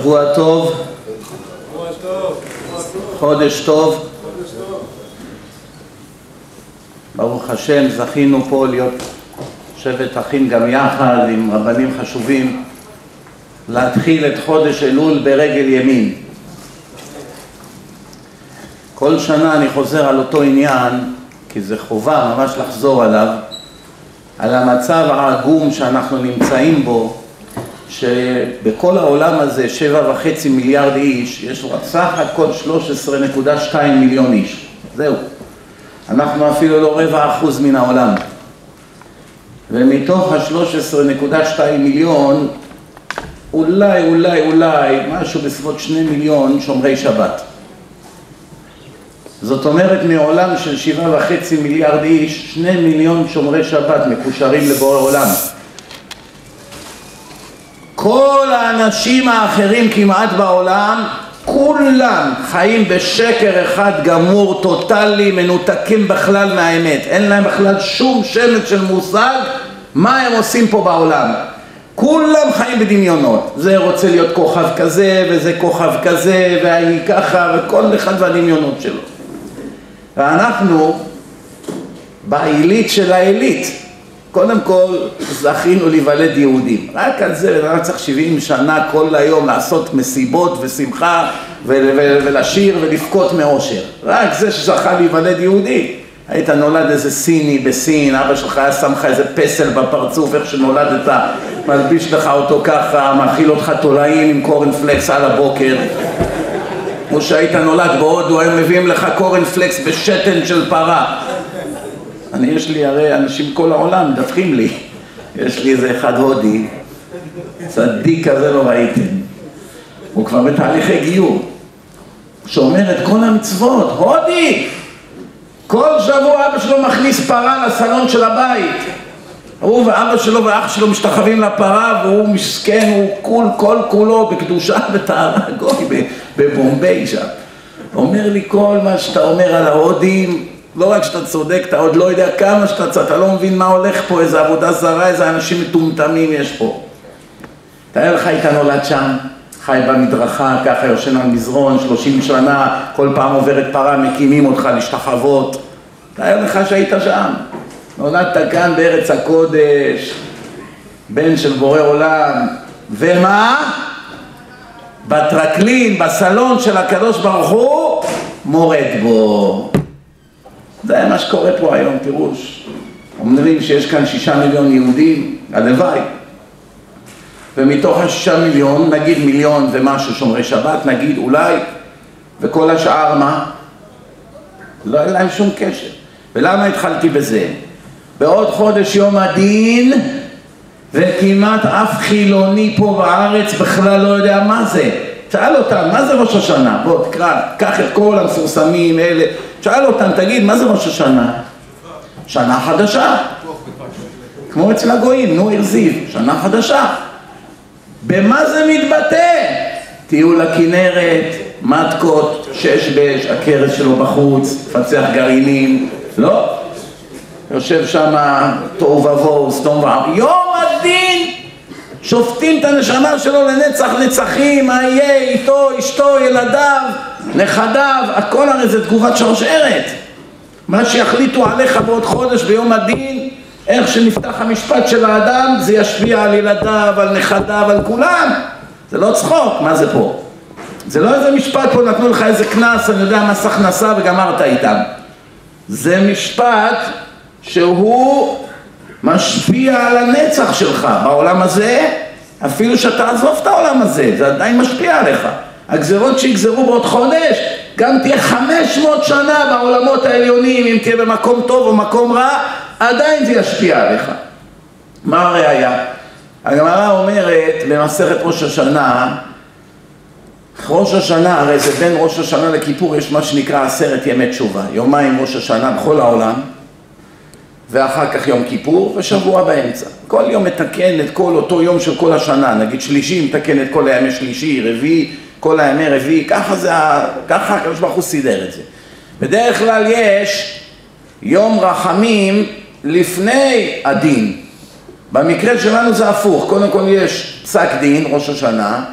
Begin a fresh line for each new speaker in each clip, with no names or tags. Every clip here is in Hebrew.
שבוע טוב, חודש טוב, ברוך השם זכינו פה להיות שבט אחים גם יחד עם רבנים חשובים להתחיל את חודש אלול ברגל ימין. כל שנה אני חוזר על אותו עניין, כי זה חובה ממש לחזור עליו, על המצב העגום שאנחנו נמצאים בו, שבכל העולם הזה שבע וחצי מיליארד איש, יש סך הכל 13.2 מיליון איש. זהו. אנחנו אפילו לא רבע אחוז מן העולם. ומתוך ה-13.2 מיליון, אולי, אולי, אולי, משהו בסביבות שני מיליון שומרי שבת. זאת אומרת מעולם של שבעה וחצי מיליארד איש, שני מיליון שומרי שבת מקושרים לבורא עולם. כל האנשים האחרים כמעט בעולם, כולם חיים בשקר אחד גמור, טוטאלי, מנותקים בכלל מהאמת. אין להם בכלל שום שמץ של מושג מה הם עושים פה בעולם. כולם חיים בדמיונות. זה רוצה להיות כוכב כזה, וזה כוכב כזה, והיא ככה, וכל אחד והדמיונות שלו. ואנחנו בעילית של העילית. קודם כל זכינו להיוולד יהודים. רק על זה לא צריך 70 שנה כל היום לעשות מסיבות ושמחה ולשיר ולבכות מאושר. רק זה שזכה להיוולד יהודי. היית נולד איזה סיני בסין, אבא שלך היה שם לך איזה פסל בפרצוף, איך שנולדת, מלביש לך אותו ככה, מאכיל אותך תולעים עם קורנפלקס על הבוקר. או שהיית נולד בהודו, היו מביאים לך קורנפלקס בשתן של פרה. אני, יש לי הרי אנשים כל העולם מדווחים לי, יש לי איזה אחד הודי, צדיק כזה לא ראיתם, הוא כבר בתהליכי גיור, שאומר את כל המצוות, הודי! כל שבוע אבא שלו מכניס פרה לסלון של הבית. הוא ואבא שלו ואח שלו משתחווים לפרה והוא מסכן, הוא כול כל כולו בקדושה וטהרה גוי בבומביי שם. אומר לי כל מה שאתה אומר על ההודים, לא רק שאתה צודק, אתה עוד לא יודע כמה שאתה צודק, אתה לא מבין מה הולך פה, איזה עבודה זרה, איזה אנשים מטומטמים יש פה. תאר לך היית נולד שם, חי במדרכה, ככה יושן על מזרון, שלושים שנה, כל פעם עוברת פרה, מקימים אותך להשתחוות. תאר לך שהיית שם. נולדת כאן בארץ הקודש, בן של בורא עולם, ומה? בטרקלין, בסלון של הקדוש ברוך הוא, מורד בו. זה מה שקורה פה היום, פירוש. אומרים שיש כאן שישה מיליון יהודים, הלוואי. ומתוך השישה מיליון, נגיד מיליון ומשהו שומרי שבת, נגיד אולי, וכל השאר מה? לא אין להם שום קשר. ולמה התחלתי בזה? בעוד חודש יום הדין, וכמעט אף חילוני פה בארץ בכלל לא יודע מה זה. שאל אותם, מה זה ראש השנה? בוא תקרא, קח את כל המפורסמים, אלה, שאל אותם, תגיד, מה זה ראש השנה? שנה חדשה. כמו אצל הגויים, נו הרזיב, שנה חדשה. במה זה מתבטא? טיול לכנרת, מתקות, שש בש, הכרס שלו בחוץ, מפצח גרעינים, לא? יושב שם תוהו ובוהו, סתום ועם, יום הדין! שופטים את הנשמה שלו לנצח נצחים, מה יהיה איתו, אשתו, ילדיו, נכדיו, הכל הרי זה תגובת שרשרת. מה שיחליטו עליך בעוד חודש ביום הדין, איך שנפתח המשפט של האדם, זה ישפיע על ילדיו, על נכדיו, על כולם. זה לא צחוק, מה זה פה? זה לא איזה משפט פה, נתנו לך איזה קנס, אני יודע, מס הכנסה וגמרת איתם. זה משפט שהוא משפיע על הנצח שלך בעולם הזה, אפילו שאתה עזוב את העולם הזה, זה עדיין משפיע עליך. הגזרות שיגזרו בעוד חודש, גם תהיה 500 שנה בעולמות העליונים, אם תהיה במקום טוב או מקום רע, עדיין זה ישפיע עליך. מה הראייה? הגמרא אומרת במסכת ראש השנה, ראש השנה, הרי זה בין ראש השנה לכיפור, יש מה שנקרא עשרת ימי תשובה, יומיים ראש השנה בכל העולם, ואחר כך יום כיפור ושבוע באמצע. כל יום מתקן את כל אותו יום של כל השנה, נגיד שלישי מתקן את כל הימי שלישי, רביעי, כל הימי רביעי, ככה זה, ככה הקדוש ברוך הוא סידר את זה. בדרך כלל יש יום רחמים לפני הדין. במקרה שלנו זה הפוך, קודם כל יש פסק דין, ראש השנה,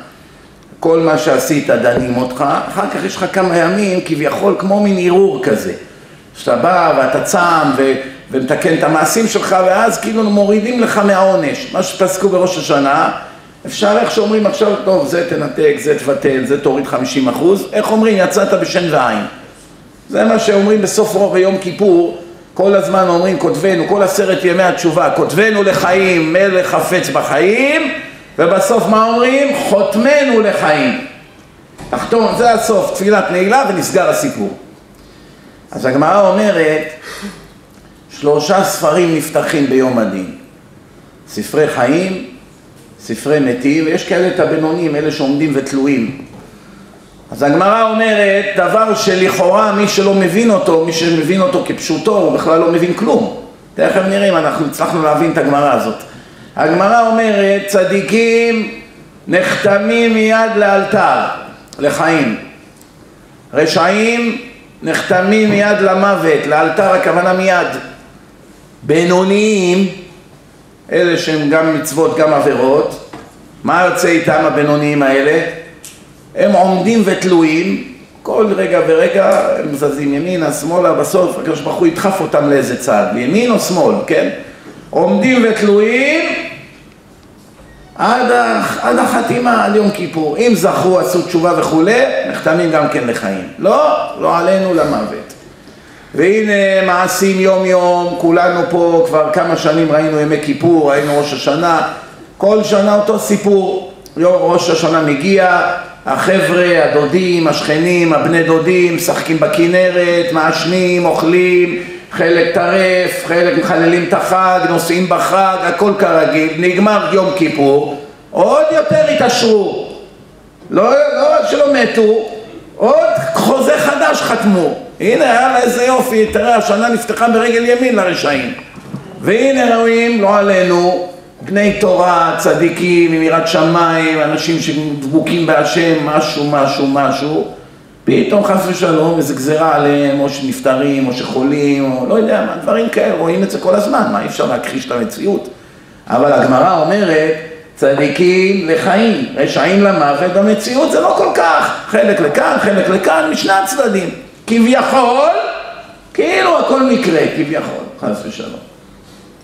כל מה שעשית דנים אותך, אחר כך יש לך כמה ימים כביכול כמו מין ערעור כזה. שאתה בא ואתה צם ו... ומתקן את המעשים שלך ואז כאילו מורידים לך מהעונש. מה שפסקו בראש השנה, אפשר איך שאומרים עכשיו, טוב זה תנתק, זה תבטל, זה תוריד 50 אחוז, איך אומרים יצאת בשן ועין. זה מה שאומרים בסוף רוב יום כיפור, כל הזמן אומרים כותבנו, כל עשרת ימי התשובה, כותבנו לחיים, מלך חפץ בחיים ובסוף מה אומרים? חותמנו לחיים. תחתום, זה הסוף, תפילת נעילה ונסגר הסיפור. אז הגמרא אומרת, שלושה ספרים נפתחים ביום הדין. ספרי חיים, ספרי מתים, ויש כאלה את הבינונים, אלה שעומדים ותלויים. אז הגמרא אומרת, דבר שלכאורה מי שלא מבין אותו, מי שמבין אותו כפשוטו, הוא בכלל לא מבין כלום. תכף נראה אם אנחנו הצלחנו להבין את הגמרא הזאת. הגמרא אומרת, צדיקים נחתמים מיד לאלתר, לחיים. רשעים נחתמים מיד למוות, לאלתר הכוונה מיד. בינוניים, אלה שהם גם מצוות גם עבירות, מה יוצא איתם הבינוניים האלה? הם עומדים ותלויים, כל רגע ורגע הם זזים ימינה, שמאלה, בסוף הקדוש ברוך הוא ידחף אותם לאיזה צד, ימין או שמאל, כן? עומדים ותלויים עד, עד החתימה, עד יום כיפור. אם זכו, עשו תשובה וכולי, נחתמים גם כן לחיים. לא, לא עלינו למוות. והנה מעשים יום יום, כולנו פה כבר כמה שנים ראינו ימי כיפור, ראינו ראש השנה, כל שנה אותו סיפור. ראש השנה מגיע, החבר'ה, הדודים, השכנים, הבני דודים, משחקים בכנרת, מעשנים, אוכלים, חלק טרף, חלק מחללים את החג, נוסעים בחג, הכל כרגיל, נגמר יום כיפור, עוד יותר התעשרו. לא, לא רק שלא מתו, עוד חוזה חדש חתמו. הנה, יאללה, איזה יופי, תראה, השנה נפתחה ברגל ימין לרשעים. והנה רואים, לא עלינו, בני תורה, צדיקים, עם יראת שמיים, אנשים שדבוקים בהשם, משהו, משהו, משהו, פתאום חס ושלום איזה גזירה עליהם, או שנפטרים, או שחולים, או לא יודע מה, דברים כאלה, רואים את זה כל הזמן, מה אי אפשר להכחיש את המציאות. אבל הגמרא אומרת, צדיקים לחיים, רשעים למוות, במציאות זה לא כל כך, חלק לכאן, חלק לכאן, משני הצדדים. כביכול, כאילו הכל מקרה, כביכול, חס ושלום.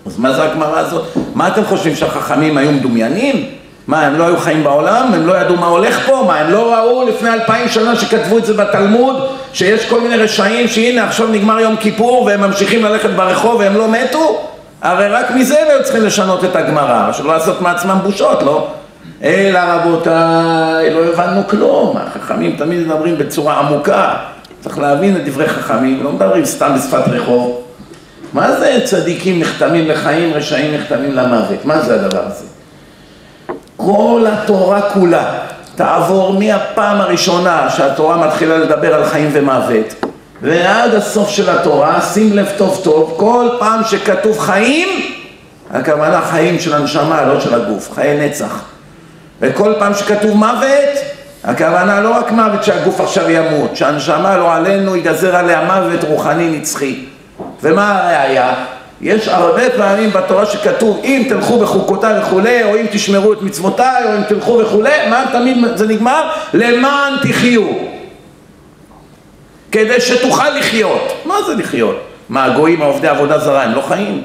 אז מה זה הגמרא הזאת? מה אתם חושבים שהחכמים היו מדומיינים? מה, הם לא היו חיים בעולם? הם לא ידעו מה הולך פה? מה, הם לא ראו לפני אלפיים שנה שכתבו את זה בתלמוד? שיש כל מיני רשעים שהנה עכשיו נגמר יום כיפור והם ממשיכים ללכת ברחוב והם לא מתו? הרי רק מזה הם היו צריכים לשנות את הגמרא, שלא לעשות מעצמם בושות, לא? אלא רבותיי, לא הבנו כלום, החכמים תמיד מדברים בצורה עמוקה, צריך להבין את דברי חכמים, לא מדברים סתם בשפת רחוב. מה זה צדיקים נחתמים לחיים, רשעים נחתמים למוות? מה זה הדבר הזה? כל התורה כולה תעבור מהפעם הראשונה שהתורה מתחילה לדבר על חיים ומוות ועד הסוף של התורה, שים לב טוב טוב, כל פעם שכתוב חיים, הכוונה חיים של הנשמה, לא של הגוף, חיי נצח. וכל פעם שכתוב מוות, הכוונה לא רק מוות שהגוף עכשיו ימות, שהנשמה לא עלינו ייגזר עליה מוות רוחני נצחי. ומה הראיה? יש הרבה פעמים בתורה שכתוב אם תלכו בחוקותיי וכולי, או אם תשמרו את מצוותיי, או אם תלכו וכולי, מה תמיד זה נגמר? למען תחיו. כדי שתוכל לחיות. מה זה לחיות? מה, הגויים העובדי עבודה זרה הם לא חיים?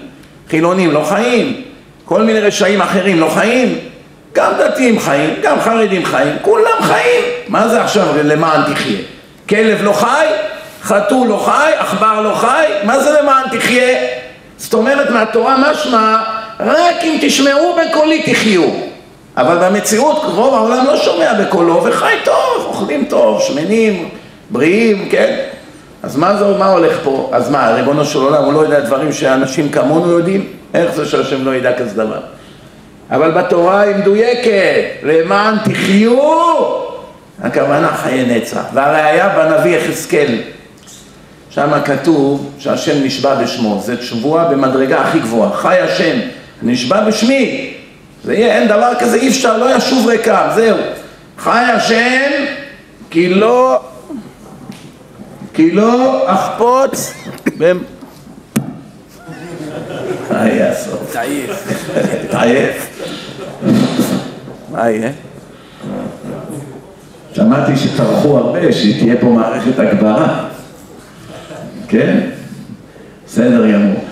חילונים לא חיים? כל מיני רשעים אחרים לא חיים? גם דתיים חיים, גם חרדים חיים, כולם חיים. מה זה עכשיו למען תחיה? כלב לא חי? חתול לא חי? עכבר לא חי? מה זה למען תחיה? זאת אומרת מהתורה משמע רק אם תשמעו בקולי תחיו אבל במציאות רוב העולם לא שומע בקולו וחי טוב, אוכלים טוב, שמנים, בריאים, כן? אז מה זה, מה הולך פה? אז מה, ריבונו של עולם הוא לא יודע דברים שאנשים כמונו יודעים? איך זה שהשם לא ידע כזה דבר? אבל בתורה היא מדויקת, למען תחיו, הכוונה חיי נצח. והראיה בנביא יחזקאל, שם כתוב שהשם נשבע בשמו, זה שבועה במדרגה הכי גבוהה, חי השם, נשבע בשמי, זה יהיה, אין דבר כזה, אי אפשר, לא ישוב ריקם, זהו. חי השם, כי לא, כי לא אחפוץ, מה יהיה הסוף? תעייף. תעייף. מה יהיה? שמעתי שטרחו הרבה, שתהיה פה מערכת הגברה. כן? בסדר גמור.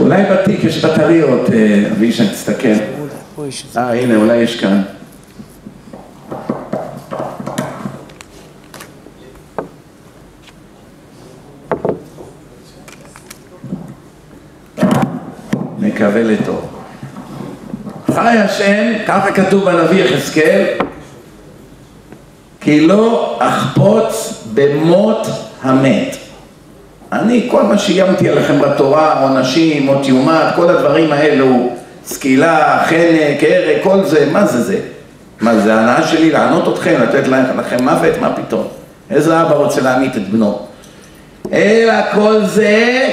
אולי בתיק יש בטריות, אה, אבישי, תסתכל. אה, הנה, אולי יש כאן. מקווה לטוב. חי השם, ככה כתוב בנביא יחזקאל, כי לא אחפוץ במות המת. אני, כל מה שאיימתי עליכם בתורה, עונשים, מות יומת, כל הדברים האלו, סקילה, חנק, הרג, כל זה, מה זה זה? מה זה ההנאה שלי לענות אתכם, לתת לכם מוות? מה פתאום? איזה אבא רוצה להמית את בנו? אלא כל זה,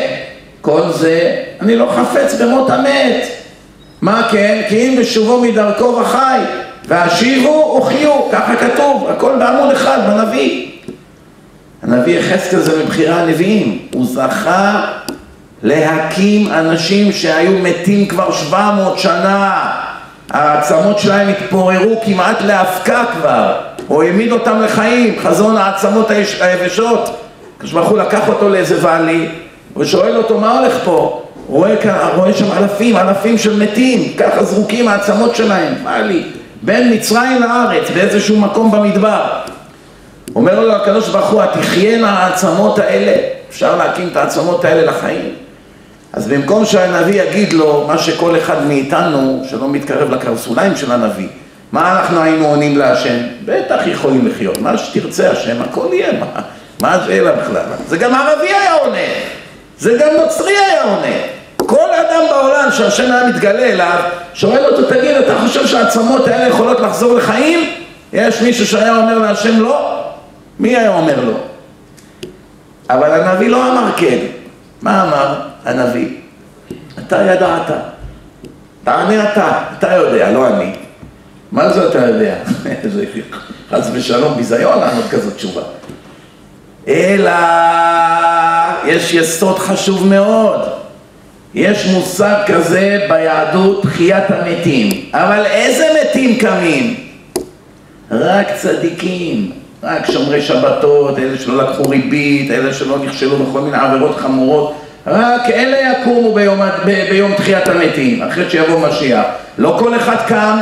כל זה, אני לא חפץ במות המת. מה כן? כי אם בשובו מדרכו וחי, והשיבו וחיו, ככה כתוב, הכל בעמוד אחד בנביא. הנביא יחזקאל זה מבחירי הנביאים, הוא זכה להקים אנשים שהיו מתים כבר 700 שנה, העצמות שלהם התפוררו כמעט לאבקה כבר, הוא העמיד אותם לחיים, חזון העצמות היבשות. הקדוש ברוך הוא לקח אותו לאיזה ואלי, ושואל אותו מה הולך פה? רואה, רואה שם אלפים, אלפים של מתים, ככה זרוקים העצמות שלהם, מה לי? בין מצרים לארץ, באיזשהו מקום במדבר. אומר לו הקדוש ברוך הוא, התחיינה העצמות האלה, אפשר להקים את העצמות האלה לחיים. אז במקום שהנביא יגיד לו מה שכל אחד מאיתנו, שלא מתקרב לקרסוליים של הנביא, מה אנחנו היינו עונים להשם? בטח יכולים לחיות, מה שתרצה השם, הכל יהיה, מה, מה השאלה בכלל? זה גם ערבי היה עונה, זה גם נוצרי היה עונה. כל אדם בעולם שהשם היה מתגלה אליו, שואל אותו, תגיד, אתה חושב שהעצמות האלה יכולות לחזור לחיים? יש מישהו שהיה אומר להשם לא? מי היה אומר לו? אבל הנביא לא אמר כן. מה אמר הנביא? אתה ידעת. תענה אתה, אתה יודע, לא אני. מה זה אתה יודע? חס ושלום ביזיון לענות כזאת תשובה. אלא יש יסוד חשוב מאוד. יש מושג כזה ביהדות תחיית המתים. אבל איזה מתים קמים? רק צדיקים. רק שומרי שבתות, אלה שלא לקחו ריבית, אלה שלא נכשלו בכל מיני עבירות חמורות, רק אלה יקומו ביום, ב, ביום תחיית המתים, אחרי שיבוא משיח. לא כל אחד קם.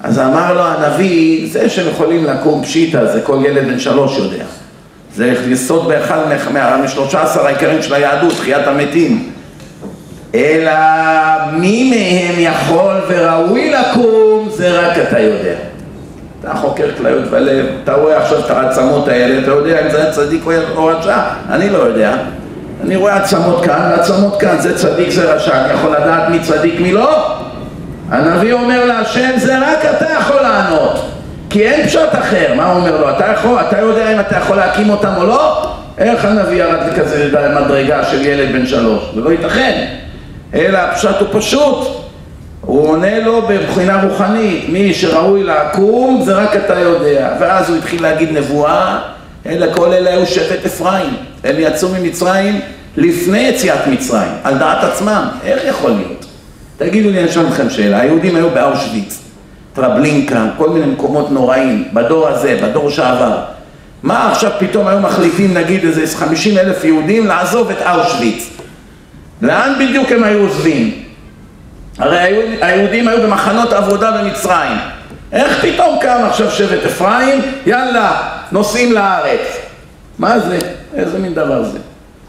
אז אמר לו הנביא, זה שהם יכולים לקום פשיטה, זה כל ילד בן שלוש יודע. זה יסוד באחד משלושה עשר העיקרים של היהדות, תחיית המתים. אלא מי מהם יכול וראוי לקום, זה רק אתה יודע. אתה חוקר כליות ולב, אתה רואה עכשיו את העצמות האלה, אתה יודע אם זה היה צדיק או רשע? אני לא יודע. אני רואה עצמות כאן ועצמות כאן, זה צדיק זה רשע, אני יכול לדעת מי צדיק מי לא? הנביא אומר להשם, זה רק אתה יכול לענות, כי אין פשט אחר, מה הוא אומר לו? אתה יכול, אתה יודע אם אתה יכול להקים אותם או לא? איך הנביא ירד לכזה מדרגה של ילד בן שלוש? זה לא ייתכן. אלא הפשט הוא פשוט, הוא עונה לו בבחינה רוחנית, מי שראוי לעקום זה רק אתה יודע. ואז הוא התחיל להגיד נבואה, אלא כל אלה היו שבט אפרים. הם יצאו ממצרים לפני יציאת מצרים, על דעת עצמם. איך יכול להיות? תגידו לי, אני שואל אתכם שאלה. היהודים היו באושוויץ, טרבלינקה, כל מיני מקומות נוראים, בדור הזה, בדור שעבר. מה עכשיו פתאום היו מחליטים, נגיד איזה 50 אלף יהודים, לעזוב את אושוויץ? לאן בדיוק הם היו עוזבים? הרי היהודים היו במחנות עבודה במצרים. איך פתאום קם עכשיו שבט אפרים? יאללה, נוסעים לארץ. מה זה? איזה מין דבר זה?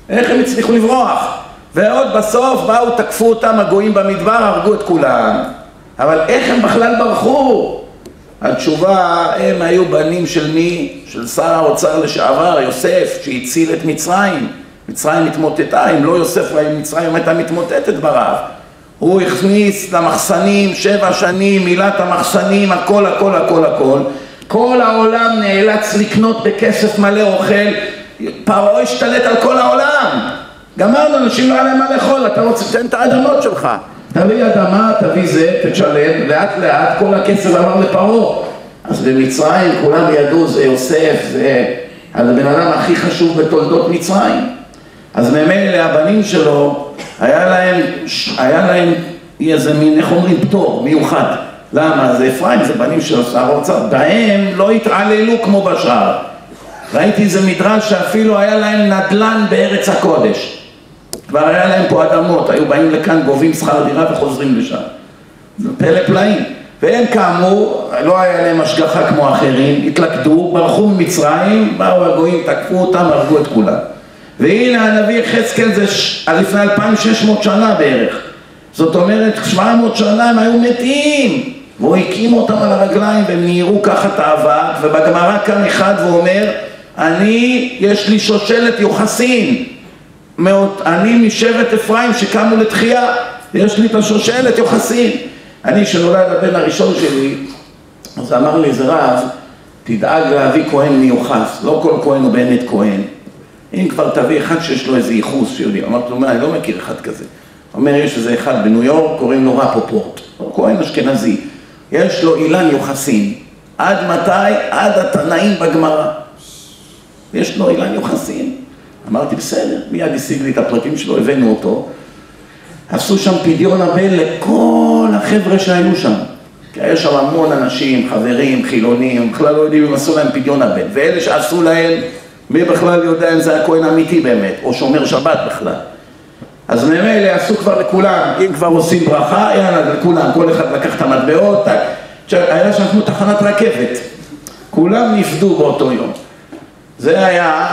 איך הם הצליחו לברוח? ועוד בסוף באו, תקפו אותם הגויים במדבר, הרגו את כולם. אבל איך הם בכלל ברחו? התשובה, הם היו בנים של מי? של שר האוצר לשעבר, יוסף, שהציל את מצרים. מצרים התמוטטה, אם לא יוסף מצרים הייתה מתמוטטת ברעב. הוא הכניס למחסנים שבע שנים, מילת המחסנים, הכל הכל הכל הכל. כל העולם נאלץ לקנות בכסף מלא אוכל, פרעה השתלט על כל העולם. גמרנו, אנשים לא היה להם מה לאכול, אתה רוצה, תן את האדמות שלך. תביא אדמה, תביא זה, תשלם, לאט לאט כל הכסף עבר לפרעה. אז במצרים כולם ידעו, זה יוסף, זה הבן אדם הכי חשוב בתולדות מצרים. אז ממילא הבנים שלו, היה להם, היה להם איזה מין, איך אומרים, פטור מיוחד. למה? זה אפרים, זה בנים של שר האוצר, בהם לא התעללו כמו בשאר. ראיתי איזה מדרש שאפילו היה להם נדל"ן בארץ הקודש. כבר היה להם פה אדמות, היו באים לכאן, גובים שכר דירה וחוזרים לשם. זה פלא פלאים. והם כאמור, לא היה להם השגחה כמו אחרים, התלכדו, ברחו ממצרים, באו הגויים, תקפו אותם, הרגו את כולם. והנה הנביא יחזקאל זה ש... לפני 2600 שנה בערך. זאת אומרת, 700 שנה הם היו מתים, והוא הקים אותם על הרגליים והם נהירו ככה את האבק, ובגמרא קם אחד ואומר, אני, יש לי שושלת יוחסין, אני משבט אפרים שקמו לתחייה, יש לי את השושלת יוחסין. אני, שנולד הבן הראשון שלי, אז אמר לי איזה רב, תדאג להביא כהן מיוחס, לא כל כהן הוא באמת כהן. אם כבר תביא אחד שיש לו איזה ייחוס שיודעים, אמרתי לו, מה, אני לא מכיר אחד כזה. אומר, יש איזה אחד בניו יורק, קוראים לו רפופורט, הוא כהן אשכנזי, יש לו אילן יוחסין, עד מתי? עד התנאים בגמרא. יש לו אילן יוחסין. אמרתי, בסדר, מיד השיג לי את הפרטים שלו, הבאנו אותו. עשו שם פדיון הבן לכל החבר'ה שהיו שם. כי היה שם המון אנשים, חברים, חילונים, בכלל לא יודעים אם עשו להם פדיון הבן. ואלה שעשו להם, מי בכלל יודע אם זה הכהן אמיתי באמת, או שומר שבת בכלל. אז ממילא עשו כבר לכולם, אם כבר עושים ברכה, יאללה, לכולם, כל אחד לקח את המטבעות, היה שם תחנת רכבת. כולם נפדו באותו יום. זה היה,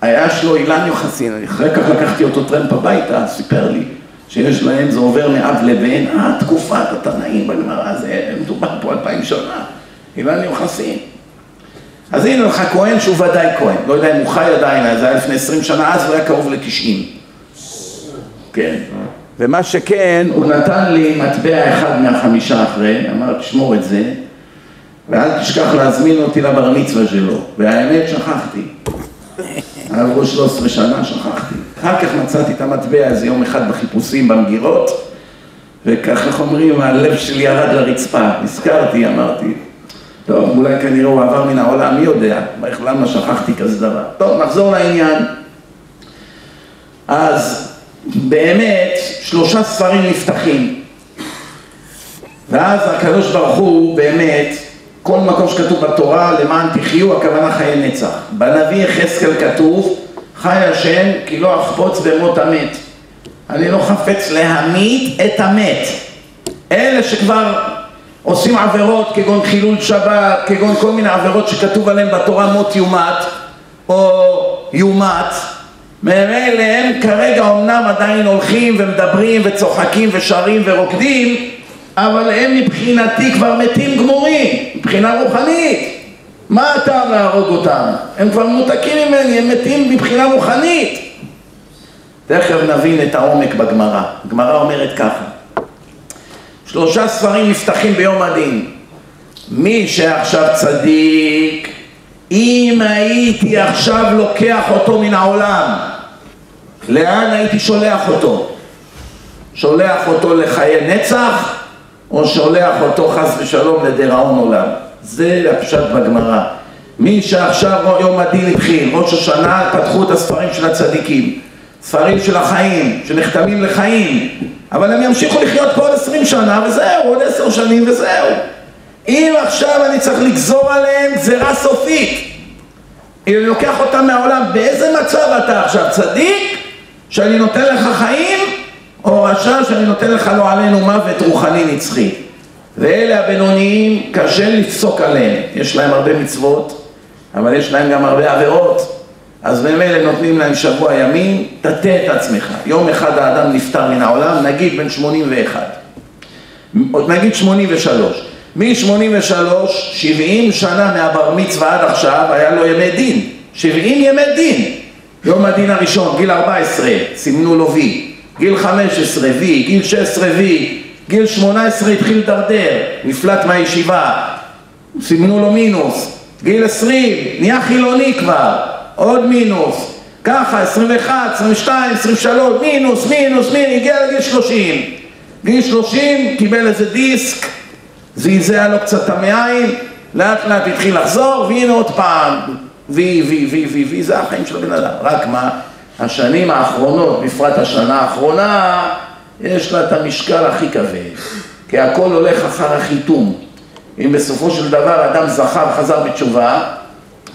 היה שלו אילן יוחסין, אחרי כך לקחתי אותו טרמפ הביתה, סיפר לי שיש להם, זה עובר מאב לבן, אה, תקופת התנאים בגמרא, זה מדובר פה אלפיים שנה, אילן יוחסין. אז הנה לך כהן שהוא ודאי כהן, לא יודע אם הוא חי עדיין, זה היה לפני עשרים שנה, אז הוא היה קרוב לתשעים. כן. ומה שכן, הוא נתן לי מטבע אחד מהחמישה אחרי, אמר, תשמור את זה, ואל תשכח להזמין אותי לבר מצווה שלו. והאמת, שכחתי. עברו 13 שנה, שכחתי. אחר כך מצאתי את המטבע איזה יום אחד בחיפושים במגירות, וכך, איך אומרים, הלב שלי ירד לרצפה. נזכרתי, אמרתי, טוב, אולי כנראה הוא עבר מן העולם, מי יודע, למה שכחתי כזה דבר. טוב, נחזור לעניין. אז באמת, שלושה ספרים נפתחים. ואז הקדוש ברוך הוא באמת כל מקום שכתוב בתורה למען תחיו, הכוונה חיי נצח. בנביא יחזקאל כתוב, חי השם כי לא אחפוץ במות המת. אני לא חפץ להמית את המת. אלה שכבר עושים עבירות כגון חילול שבת, כגון כל מיני עבירות שכתוב עליהן בתורה מות יומת או יומת, ממילא הם כרגע אמנם עדיין הולכים ומדברים וצוחקים ושרים ורוקדים אבל הם מבחינתי כבר מתים גמורים, מבחינה רוחנית. מה הטעם להרוג אותם? הם כבר מנותקים ממני, הם מתים מבחינה רוחנית. תכף נבין את העומק בגמרא. הגמרא אומרת ככה: שלושה ספרים נפתחים ביום הדין. מי שעכשיו צדיק, אם הייתי עכשיו לוקח אותו מן העולם, לאן הייתי שולח אותו? שולח אותו לחיי נצח או שולח אותו חס ושלום לדיראון עולם. זה הפשט בגמרא. מי שעכשיו יום הדין התחיל, ראש השנה, פתחו את הספרים של הצדיקים. ספרים של החיים, שנחתמים לחיים, אבל הם ימשיכו לחיות פה עוד עשרים שנה וזהו, עוד עשר שנים וזהו. אם עכשיו אני צריך לגזור עליהם גזירה סופית, אם אני לוקח אותם מהעולם, באיזה מצב אתה עכשיו? צדיק? שאני נותן לך חיים? או רשע שאני נותן לך לא עלינו מוות רוחני נצחי. ואלה הבינוניים, קשה לפסוק עליהם. יש להם הרבה מצוות, אבל יש להם גם הרבה עבירות. אז ממילא נותנים להם שבוע ימים, תטה את עצמך. יום אחד האדם נפטר מן העולם, נגיד בן 81. נגיד 83. מ-83, 70 שנה מהבר מצווה עד עכשיו, היה לו ימי דין. 70 ימי דין. יום הדין הראשון, גיל 14, סימנו לו וי. גיל 15 וי, גיל 16 וי, גיל 18 התחיל לדרדר, נפלט מהישיבה, סימנו לו מינוס, גיל 20, נהיה חילוני כבר, עוד מינוס, ככה 21, 22, 23, מינוס, מינוס, מינוס, הגיע לגיל 30, גיל 30 קיבל איזה דיסק, זעזע לו קצת המעיים, לאט לאט התחיל לחזור, והנה עוד פעם, וי, וי, וי, וי, וי, זה החיים של הבן אדם, רק מה? השנים האחרונות, בפרט השנה האחרונה, יש לה את המשקל הכי כבד. כי הכל הולך אחר החיתום. אם בסופו של דבר אדם זכה וחזר בתשובה,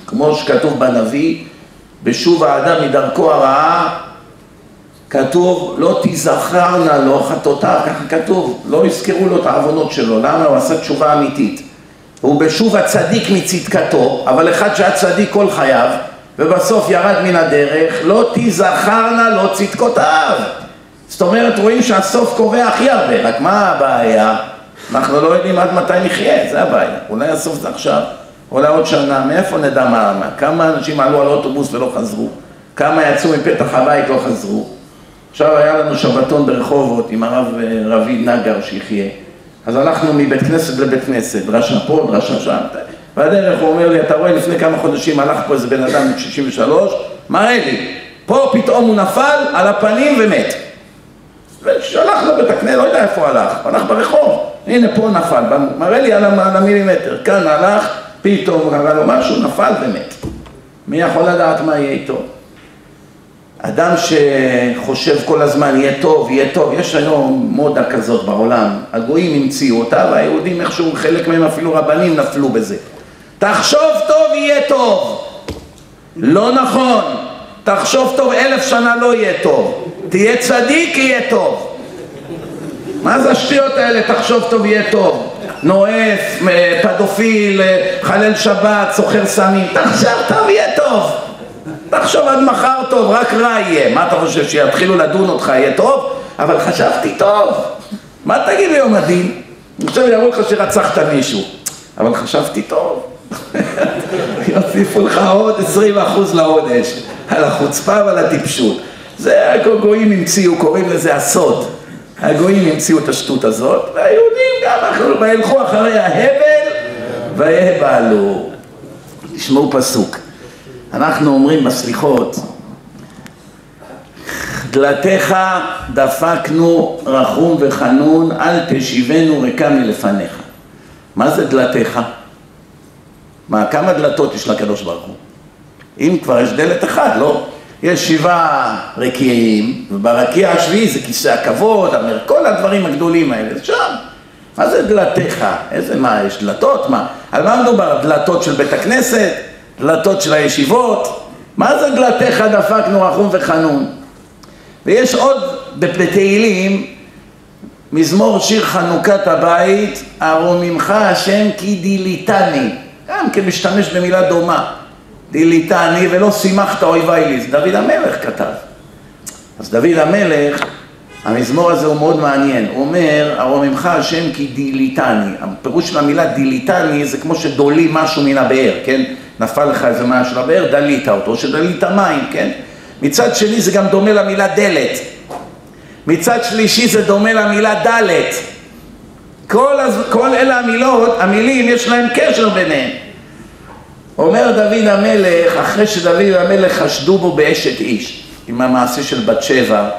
כמו שכתוב בנביא, בשוב האדם מדרכו הרעה, כתוב לא תזכרנה לו חטאותיו, ככה כתוב, לא יזכרו לו את העוונות שלו, למה? הוא עשה תשובה אמיתית. הוא בשוב הצדיק מצדקתו, אבל אחד שהיה צדיק כל חייו, ובסוף ירד מן הדרך, לא תזכרנה לו צדקותיו. זאת אומרת, רואים שהסוף קובע הכי הרבה, רק מה הבעיה? אנחנו לא יודעים עד מתי נחיה, זה הבעיה. אולי הסוף זה עכשיו, אולי עוד שנה, מאיפה נדע מה, מה? כמה אנשים עלו על אוטובוס ולא חזרו? כמה יצאו מפתח הבית לא חזרו? עכשיו היה לנו שבתון ברחובות עם הרב אה, רביד נגר שיחיה. אז הלכנו מבית כנסת לבית כנסת, דרשה פה, דרשה שם. בדרך הוא אומר לי, אתה רואה, לפני כמה חודשים הלך פה איזה בן אדם בן 63, מראה לי, פה פתאום הוא נפל על הפנים ומת. ושלח לבית הכנסת, לא יודע איפה הלך, הלך ברחוב, הנה פה נפל, מראה לי על המילימטר, כאן הלך, פתאום קרה לו משהו, נפל ומת. מי יכול לדעת מה יהיה איתו? אדם שחושב כל הזמן יהיה טוב, יהיה טוב, יש היום מודה כזאת בעולם, הגויים המציאו אותה והיהודים איכשהו, חלק מהם אפילו רבנים נפלו בזה. תחשוב טוב יהיה טוב. לא נכון, תחשוב טוב אלף שנה לא יהיה טוב, תהיה צדיק יהיה טוב. מה זה השטויות האלה, תחשוב טוב יהיה טוב? נואף, פדופיל, חלל שבת, סוחר סמים, תחשוב טוב יהיה טוב. תחשוב עד מחר טוב, רק רע יהיה. מה אתה חושב, שיתחילו לדון אותך יהיה טוב? אבל חשבתי טוב. מה תגיד ביום הדין? עכשיו יראו לך שרצחת מישהו. אבל חשבתי טוב. יוסיפו לך עוד 20 אחוז לעונש, על החוצפה ועל הטיפשות. זה הגויים המציאו, קוראים לזה הסוד. הגויים המציאו את השטות הזאת, והיהודים גם אנחנו, וילכו אחרי ההבל ויהבלו. תשמעו פסוק. אנחנו אומרים בסליחות, דלתיך דפקנו רחום וחנון, אל תשיבנו ריקה מלפניך. מה זה דלתיך? מה, כמה דלתות יש לקדוש ברוך הוא? אם כבר יש דלת אחת, לא? יש שבעה רקיעים, וברקיע השביעי זה כיסא הכבוד, כל הדברים הגדולים האלה, זה שם. מה זה דלתיך? איזה מה, יש דלתות? מה? על מה מדובר? דלתות של בית הכנסת? דלתות של הישיבות? מה זה דלתיך דפקנו רחום וחנון? ויש עוד בתהילים, מזמור שיר חנוכת הבית, ארוממך השם כי דיליתני. גם כן משתמש במילה דומה. דיליתני ולא שימחת אויבי לי, זה דוד המלך כתב. אז דוד המלך, המזמור הזה הוא מאוד מעניין, הוא אומר, הרוממך השם כי דיליתני, הפירוש של המילה דיליתני זה כמו שדולי משהו מן הבאר, כן? נפל לך איזה משהו של הבאר, דלית אותו, שדלית מים, כן? מצד שני זה גם דומה למילה דלת, מצד שלישי זה דומה למילה דלת. כל, כל אלה המילות, המילים יש להם קשר ביניהם. אומר דוד המלך, אחרי שדוד המלך חשדו בו באשת איש, עם המעשה של בת שבע,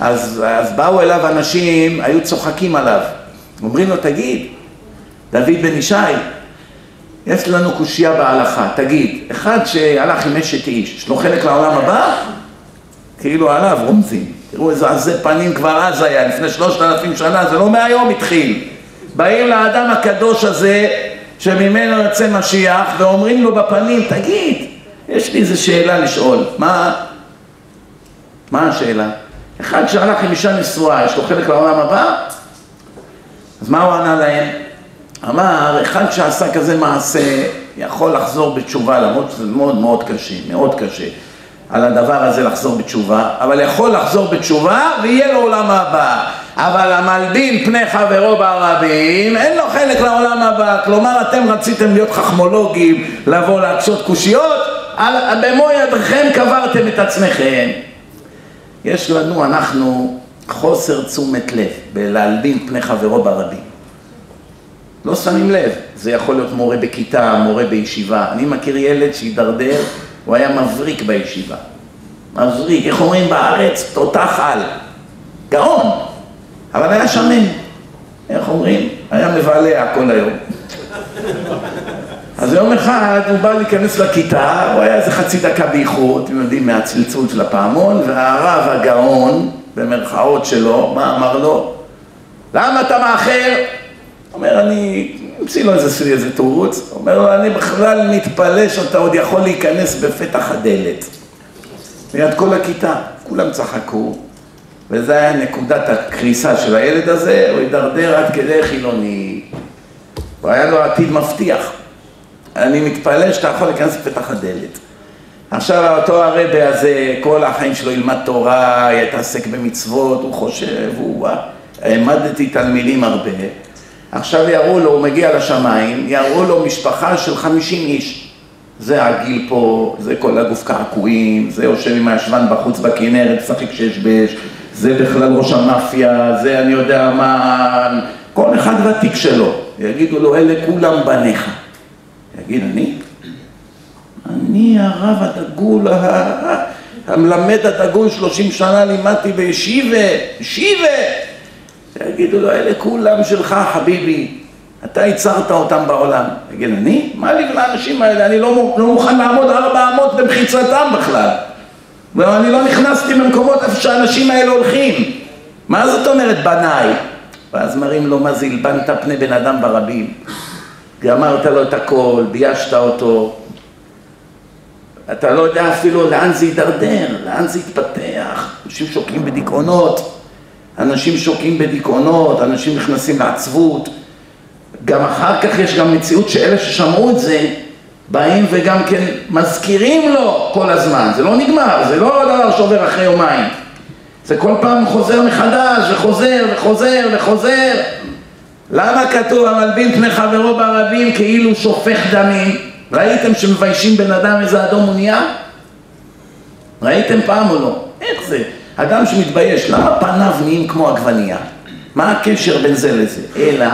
אז, אז באו אליו אנשים, היו צוחקים עליו. אומרים לו, תגיד, דוד בן ישי, יש לנו קושייה בהלכה, תגיד, אחד שהלך עם אשת איש, יש לו חלק לעולם הבא? כאילו עליו רומזים. תראו איזה עזי פנים כבר אז היה, לפני שלושת אלפים שנה, זה לא מהיום התחיל. באים לאדם הקדוש הזה, שממנו יוצא משיח, ואומרים לו בפנים, תגיד, יש לי איזו שאלה לשאול, מה, מה השאלה? אחד שהלך עם אישה נשואה, יש לו חלק לעולם הבא? אז מה הוא ענה להם? אמר, אחד שעשה כזה מעשה יכול לחזור בתשובה, למרות שזה מאוד מאוד קשה, מאוד קשה. על הדבר הזה לחזור בתשובה, אבל יכול לחזור בתשובה ויהיה לו עולם הבא. אבל המלבין פני חברו ברבים, אין לו חלק לעולם הבא. כלומר, אתם רציתם להיות חכמולוגים, לבוא להקשות קושיות, במו ידכם קברתם את עצמכם. יש לנו, אנחנו, חוסר תשומת לב בלהלבין פני חברו ברבים. לא שמים לב, זה יכול להיות מורה בכיתה, מורה בישיבה. אני מכיר ילד שהידרדר הוא היה מבריק בישיבה. מבריק, איך אומרים בארץ? תותח על. גאון, אבל היה שמן. איך אומרים? היה מבעלע כל היום. אז יום אחד הוא בא להיכנס לכיתה, הוא היה איזה חצי דקה באיחור, אתם יודעים, מהצלצול של הפעמון, והרב הגאון, במרכאות שלו, מה אמר לו? למה אתה מאחר? אומר, אני אמציא לו איזה, איזה תירוץ, אומר לו, אני בכלל מתפלא שאתה עוד יכול להיכנס בפתח הדלת. ליד כל הכיתה, כולם צחקו, וזה היה נקודת הקריסה של הילד הזה, הוא הידרדר עד כדי חילוני. והיה לו עתיד מבטיח. אני מתפלא שאתה יכול להיכנס בפתח הדלת. עכשיו אותו הרבה הזה, כל החיים שלו ילמד תורה, יתעסק במצוות, הוא חושב, הוא... העמדתי תלמידים הרבה. עכשיו יראו לו, הוא מגיע לשמיים, יראו לו משפחה של חמישים איש. זה הגיל פה, זה כל הגוף קעקועים, זה יושב עם הישבן בחוץ בכנרת, משחק שש בש, זה בכלל ראש המאפיה, זה אני יודע מה, כל אחד ותיק שלו. יגידו לו, אלה כולם בניך. יגיד, אני? אני הרב הדגול, המלמד הדגול, שלושים שנה לימדתי בישיבה, ישיבה. יגידו לו, אלה כולם שלך, חביבי, אתה ייצרת אותם בעולם. יגיד, אני? מה לי לאנשים האלה? אני לא, לא מוכן לעמוד ארבע אמות במחיצתם בכלל. ואני לא נכנסתי במקומות איפה שהאנשים האלה הולכים. מה זאת אומרת בניי? ואז מראים לו, מה זה הלבנת פני בן אדם ברבים? גמרת לו את הכל, ביישת אותו. אתה לא יודע אפילו לאן זה יידרדר, לאן זה יתפתח. אנשים שוקעים בדיכאונות. אנשים שוקעים בדיכאונות, אנשים נכנסים לעצבות. גם אחר כך יש גם מציאות שאלה ששמעו את זה, באים וגם כן מזכירים לו כל הזמן. זה לא נגמר, זה לא דבר שעובר אחרי יומיים. זה כל פעם חוזר מחדש, וחוזר, וחוזר, וחוזר. למה כתוב המלבין פני חברו ברבים כאילו שופך דמים? ראיתם שמביישים בן אדם איזה אדום הוא נהיה? ראיתם פעם או לא? איך זה? אדם שמתבייש, למה פניו נהיים כמו עגבנייה? מה הקשר בין זה לזה? אלא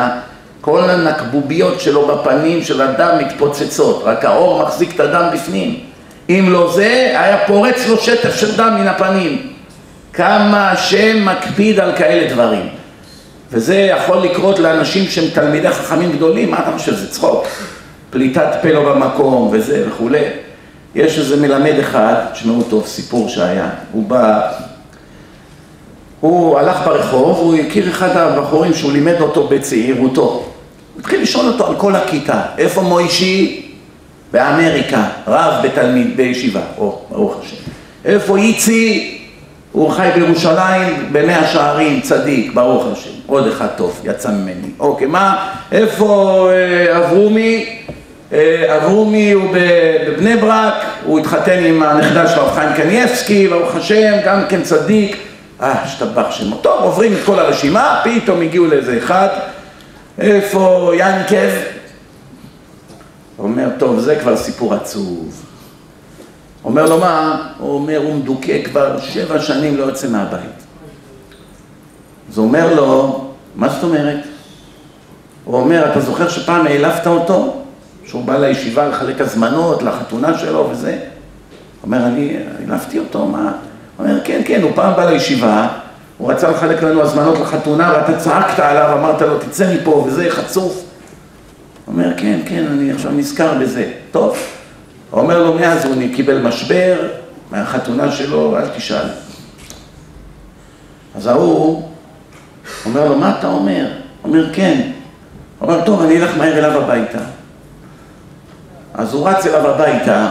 כל הנקבוביות שלו בפנים של אדם מתפוצצות, רק האור מחזיק את הדם בפנים. אם לא זה, היה פורץ לו שטף של דם מן הפנים. כמה השם מקפיד על כאלה דברים. וזה יכול לקרות לאנשים שהם תלמידי חכמים גדולים, מה אתה חושב, זה צחוק? פליטת פה לא במקום וזה וכולי. יש איזה מלמד אחד, תשמעו טוב, סיפור שהיה, הוא בא הוא הלך ברחוב, הוא הכיר אחד הבחורים שהוא לימד אותו בצעירותו. הוא התחיל לשאול אותו על כל הכיתה, איפה מוישי? באמריקה, רב בתלמיד, בישיבה, או, ברוך השם. איפה איצי? הוא חי בירושלים במאה שערים, צדיק, ברוך השם. עוד אחד טוב, יצא ממני. אוקיי, מה? איפה אה, אברומי? אה, אברומי הוא בבני ברק, הוא התחתן עם הנכדה של הרב חיים קניאבסקי, ברוך השם, גם כן צדיק. אה, השתבח שמו. טוב, עוברים את כל הרשימה, פתאום הגיעו לאיזה אחד, איפה ינקב? אומר, טוב, זה כבר סיפור עצוב. אומר לו מה? הוא אומר, הוא מדוכא כבר שבע שנים לא יוצא מהבית. אז הוא אומר לו, מה זאת אומרת? הוא אומר, אתה זוכר שפעם העלפת אותו? שהוא בא לישיבה לחלק הזמנות, לחתונה שלו וזה? הוא אומר, אני העלפתי אותו, מה? הוא אומר, כן, כן, הוא פעם בא לישיבה, הוא רצה לחלק לנו הזמנות לחתונה, ואתה צעקת עליו, אמרת לו, תצא מפה, וזה חצוף. הוא אומר, כן, כן, אני עכשיו נזכר בזה. טוב. הוא אומר לו, מאז הוא קיבל משבר מהחתונה שלו, אל תשאל. אז ההוא אומר לו, מה אתה אומר? אומר, כן. הוא אומר, טוב, אני אלך מהר אליו הביתה. אז הוא רץ אליו הביתה,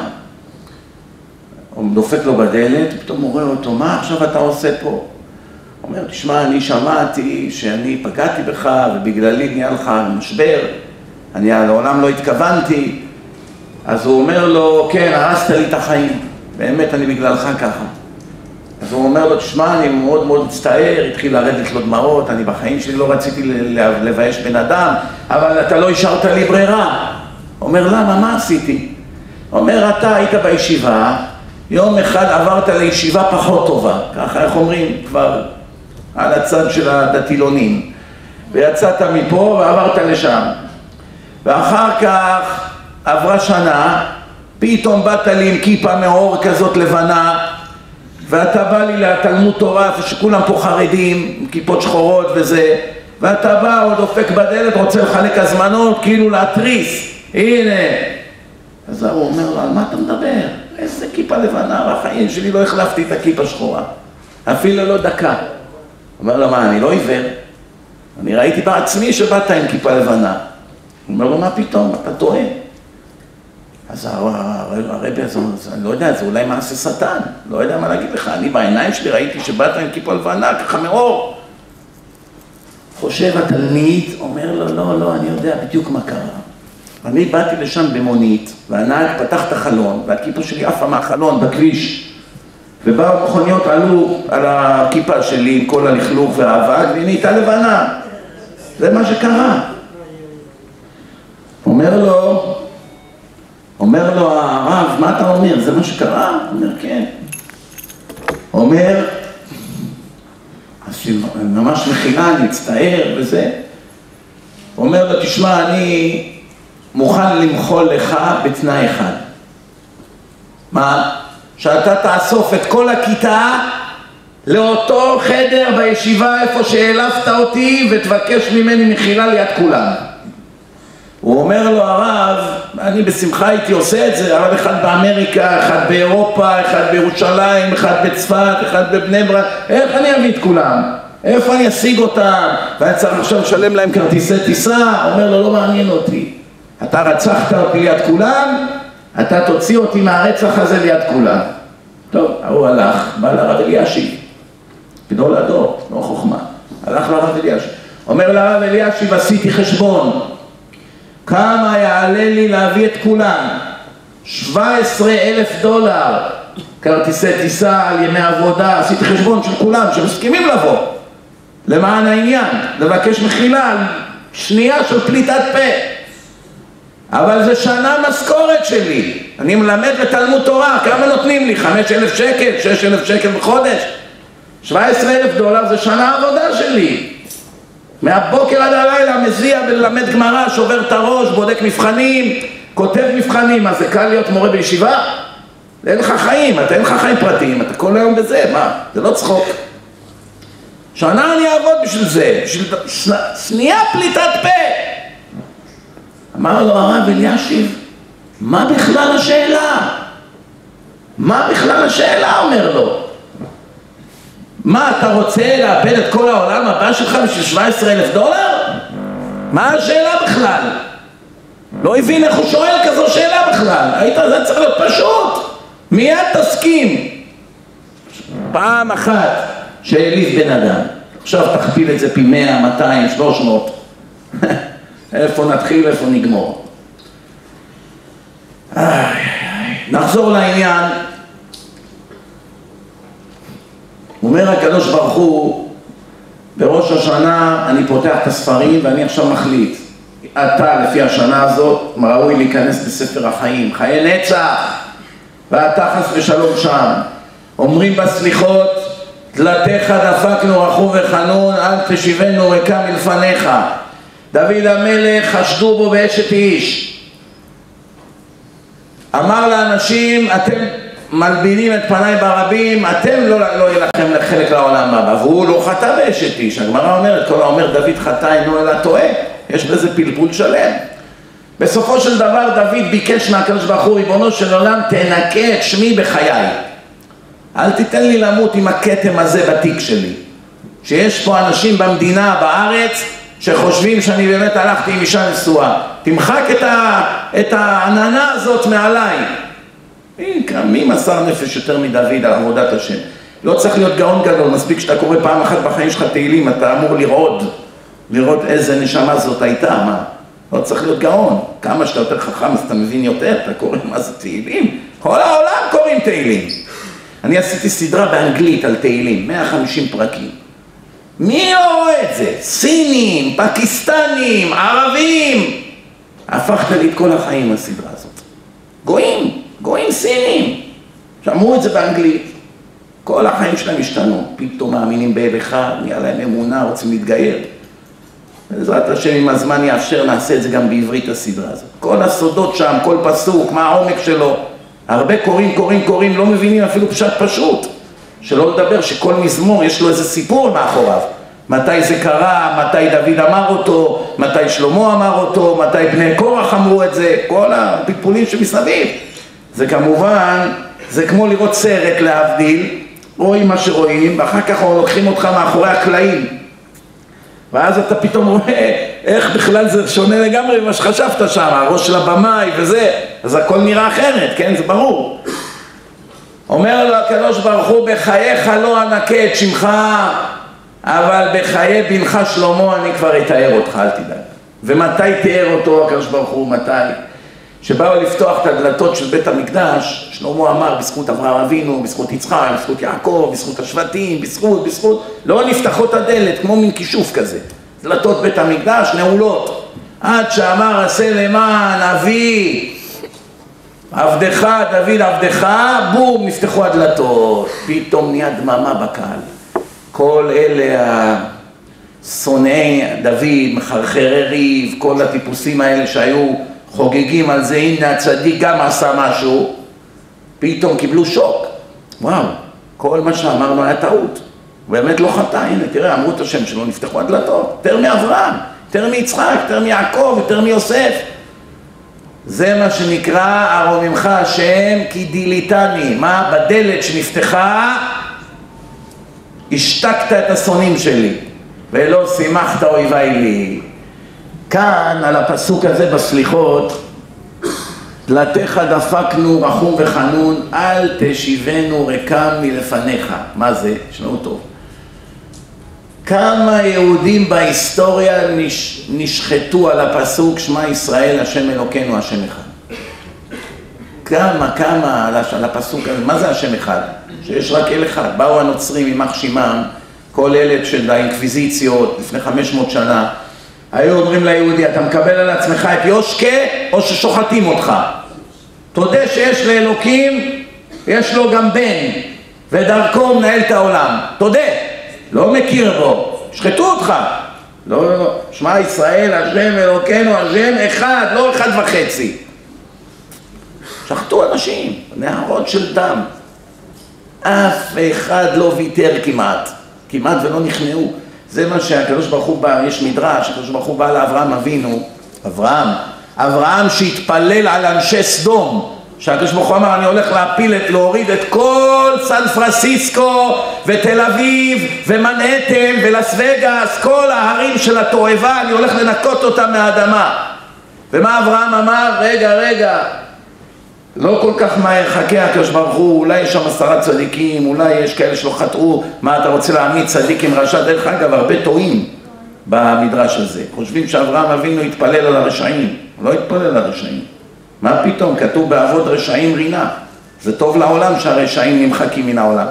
הוא דופק לו בדלת, פתאום הוא רואה אותו, מה עכשיו אתה עושה פה? הוא אומר, תשמע, אני שמעתי שאני פגעתי בך ובגללי נהיה לך משבר, אני לעולם לא התכוונתי, אז הוא אומר לו, כן, הרסת לי את החיים, באמת אני בגללך ככה. אז הוא אומר לו, תשמע, אני מאוד מאוד מצטער, התחיל לרדת לו דמעות, אני בחיים שלי לא רציתי לבייש בן אדם, אבל אתה לא השארת לי ברירה. אומר, למה, מה עשיתי? אומר, אתה היית בישיבה, יום אחד עברת לישיבה פחות טובה, ככה איך אומרים כבר על הצד של הדתילונים, ויצאת מפה ועברת לשם, ואחר כך עברה שנה, פתאום באת לי עם כיפה מאור כזאת לבנה, ואתה בא לי לתלמוד תורה, שכולם פה חרדים, עם כיפות שחורות וזה, ואתה בא, עוד דופק בדלת, רוצה לחלק הזמנות, כאילו להתריס, הנה. אז הוא אומר לו, על מה אתה מדבר? איזה כיפה לבנה, בחיים שלי לא החלפתי את הכיפה שחורה. אפילו לא דקה. אומר לו, מה, אני לא עיוור? אני ראיתי בעצמי שבאת עם כיפה לבנה. הוא אומר לו, מה פתאום, אתה טועה. אז הרבי הזה, אני לא יודע, זה אולי מעשה שטן, לא יודע מה להגיד לך, אני בעיניים שלי ראיתי שבאת עם כיפה לבנה, ככה מאור. חושב התלמיד, אומר לו, לא, לא, אני יודע בדיוק מה קרה. אני באתי לשם במונית, והנהג פתח את החלון, והכיפה שלי עפה מהחלון בכביש, ובאו המכוניות עלו על הכיפה שלי עם כל הלכלוך והאבק, והיא נהייתה לבנה. זה מה שקרה. אומר לו, אומר לו הרב, מה אתה אומר? זה מה שקרה? אומר, כן. אומר, ממש מחילה, אני מצטער וזה. אומר לו, תשמע, אני מוכן למחול לך בתנאי אחד. מה? שאתה תאסוף את כל הכיתה לאותו חדר בישיבה איפה שהעלפת אותי ותבקש ממני מחילה ליד כולם. הוא אומר לו הרב, אני בשמחה הייתי עושה את זה, הרב אחד באמריקה, אחד באירופה, אחד בירושלים, אחד בצפת, אחד בבני ברק, איך אני אביא את כולם? איפה אני אשיג אותם? ואני צריך עכשיו לשלם להם כרטיסי טיסה? אומר לו, לא מעניין אותי. אתה רצחת אותי ליד כולם, אתה תוציא אותי מהרצח הזה ליד כולם. טוב, ההוא הלך, בא לרב אלישיב, גדול הדור, לא חוכמה, הלך לרב אלישיב, אומר לרב אלישיב, עשיתי חשבון, כמה יעלה לי להביא את כולם? 17 אלף דולר. כרטיסי טיסה על ימי עבודה, עשיתי חשבון של כולם שמסכימים לבוא. למען העניין, לבקש מחילה על שנייה של פליטת פה אבל זה שנה משכורת שלי, אני מלמד בתלמוד תורה, כמה נותנים לי? חמש אלף שקל? שש אלף שקל בחודש? שבע עשרה אלף דולר זה שנה עבודה שלי מהבוקר עד הלילה מזיע ולמד גמרא, שובר את הראש, בודק מבחנים, כותב מבחנים, מה זה קל להיות מורה בישיבה? אין לך חיים, אתה אין לך חיים פרטיים, אתה כל היום בזה, מה? זה לא צחוק. שנה אני אעבוד בשביל זה, בשביל שנייה פליטת פה. אמר לו הרב אלישיב, מה בכלל השאלה? מה בכלל השאלה? אומר לו. מה, אתה רוצה לאבד את כל העולם הבא שלך בשביל 17 אלף דולר? מה השאלה בכלל? לא הבין איך הוא שואל כזו שאלה בכלל. היית, זה צריך להיות פשוט. מיד תסכים. פעם אחת שהעליב בן אדם. עכשיו תכפיל את זה פי 100, 200, 300. איפה נתחיל, איפה נגמור. נחזור לעניין. אומר הקדוש ברוך הוא, בראש השנה אני פותח את הספרים ואני עכשיו מחליט. אתה לפי השנה הזאת ראוי להיכנס בספר החיים, חיי נצח, ואתה חס ושלום שם. אומרים בסליחות, דלתיך דפקנו רחום וחנון, אל תשיבנו ריקה מלפניך. דוד המלך חשדו בו באשת איש. אמר לאנשים, אתם מלבינים את פניי ברבים, אתם לא, לא יהיה לכם חלק לעולם הבא. והוא לא חטא באשת איש. הגמרא אומרת, כל האומר דוד חטא אינו אלא טועה. יש בזה פלפול שלם. בסופו של דבר דוד ביקש מהקדוש ברוך הוא, ריבונו של עולם, תנקה את שמי בחיי. אל תיתן לי למות עם הכתם הזה בתיק שלי. שיש פה אנשים במדינה, בארץ, שחושבים שאני באמת הלכתי עם אישה נשואה. תמחק את, ה, את העננה הזאת מעליי. מי מסר נפש יותר מדוד על עבודת השם? לא צריך להיות גאון גדול, מספיק שאתה קורא פעם אחת בחיים שלך תהילים, אתה אמור לרעוד, לראות איזה נשמה זאת הייתה, מה? לא צריך להיות גאון, כמה שאתה יותר חכם אז אתה מבין יותר, אתה קורא מה זה תהילים, כל העולם קוראים תהילים. אני עשיתי סדרה באנגלית על תהילים, 150 פרקים. מי לא רואה את זה? סינים, פקיסטנים, ערבים. הפכת לי את כל החיים הסדרה הזאת. גויים, גויים סינים. שמעו את זה באנגלית. כל החיים שלהם השתנו. פתאום מאמינים באל אחד, נהיה להם אמונה, רוצים להתגייר. בעזרת השם עם הזמן יאפשר, נעשה את זה גם בעברית הסדרה הזאת. כל הסודות שם, כל פסוק, מה העומק שלו. הרבה קוראים, קוראים, קוראים, לא מבינים אפילו פשט פשוט. שלא לדבר שכל מזמור יש לו איזה סיפור מאחוריו. מתי זה קרה, מתי דוד אמר אותו, מתי שלמה אמר אותו, מתי בני קורח אמרו את זה, כל הפלפולים שמסביב. זה כמובן, זה כמו לראות סרט להבדיל, רואים מה שרואים, ואחר כך לוקחים אותך מאחורי הקלעים. ואז אתה פתאום רואה איך בכלל זה שונה לגמרי ממה שחשבת שם, הראש של הבמאי וזה, אז הכל נראה אחרת, כן? זה ברור. אומר לו הקדוש ברוך הוא, בחייך לא אנקה את שמך, אבל בחיי בנך שלמה אני כבר אתאר אותך, אל תדאג. ומתי תיאר אותו הקדוש ברוך הוא, מתי? שבאו לפתוח את הדלתות של בית המקדש, שלמה אמר בזכות אברהם אבינו, בזכות יצחק, בזכות יעקב, בזכות השבטים, בזכות, בזכות, לא נפתחות הדלת כמו מין כישוף כזה. דלתות בית המקדש נעולות. עד שאמר עשה למען אבי, עבדך, דוד עבדך, בום, נפתחו הדלתות. פתאום נהיה דממה בקהל. כל אלה שונאי דוד, מחרחרי ריב, כל הטיפוסים האלה שהיו חוגגים על זה, הנה הצדיק גם עשה משהו, פתאום קיבלו שוק. וואו, כל מה שאמרנו היה טעות. באמת לא חטא, הנה תראה, אמרו את השם שלו, נפתחו הדלתות, יותר מאברהם, יותר מיצחק, יותר מיעקב, יותר מיוסף. זה מה שנקרא ארוממך השם כי דיליתני. מה? בדלת שנפתחה, השתקת את השונאים שלי, ולא שימחת אויביי לי. כאן, על הפסוק הזה בסליחות, דלתיך דפקנו רחום וחנון, אל תשיבנו ריקם מלפניך. מה זה? תשמעו טוב. כמה יהודים בהיסטוריה נש... נשחטו על הפסוק שמע ישראל השם אלוקינו השם אחד. כמה, כמה על, הפסוק הזה, מה זה השם אחד? שיש רק אל אחד. באו הנוצרים יימח שמם, כל אלה של האינקוויזיציות לפני 500 שנה, היו אומרים ליהודי, אתה מקבל על עצמך את יושקה או ששוחטים אותך? תודה שיש לאלוקים, יש לו גם בן, ודרכו מנהל את העולם. תודה. לא מכיר בו, שחטו אותך. לא, לא, לא. שמע ישראל, השם אלוקינו, השם אחד, לא אחד וחצי. שחטו אנשים, נהרות של דם. אף אחד לא ויתר כמעט, כמעט ולא נכנעו. זה מה שהקדוש ברוך הוא בא, יש מדרש, הקדוש ברוך הוא בא לאברהם אבינו, אברהם, אברהם שהתפלל על אנשי סדום, שהקדוש ברוך הוא אמר אני הולך להפיל את, להוריד את כל סן פרסיסקו ותל אביב ומנהטן ולס וגאס, כל ההרים של התועבה, אני הולך לנקות אותם מהאדמה. ומה אברהם אמר? רגע, רגע, לא כל כך מהר חכה הקדוש ברוך הוא, אולי יש שם עשרה צדיקים, אולי יש כאלה שלא חטאו, מה אתה רוצה להעמיד צדיק עם רשע? דרך אגב, הרבה טועים במדרש הזה. חושבים שאברהם אבינו התפלל על הרשעים, הוא לא התפלל על הרשעים. מה פתאום? כתוב בעבוד רשעים רינה. זה טוב לעולם שהרשעים נמחקים מן העולם.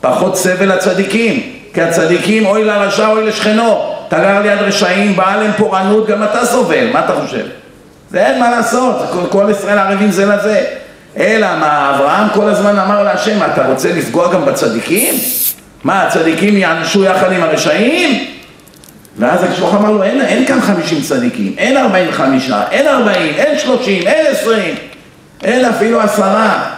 פחות סבל לצדיקים, כי הצדיקים אוי לרשע אוי לשכנו. אתה גר ליד רשעים, בא עליהם פורענות, גם אתה סובל, מה אתה חושב? זה אין מה לעשות, כל, כל ישראל ערבים זה לזה. אלא מה, אברהם כל הזמן אמר להשם, אתה רוצה לפגוע גם בצדיקים? מה, הצדיקים יענשו יחד עם הרשעים? ואז הקשוח אמר לו, אין, אין כאן חמישים צדיקים, אין ארבעים וחמישה, אין ארבעים, אין שלושים, אין עשרים, אין אפילו עשרה.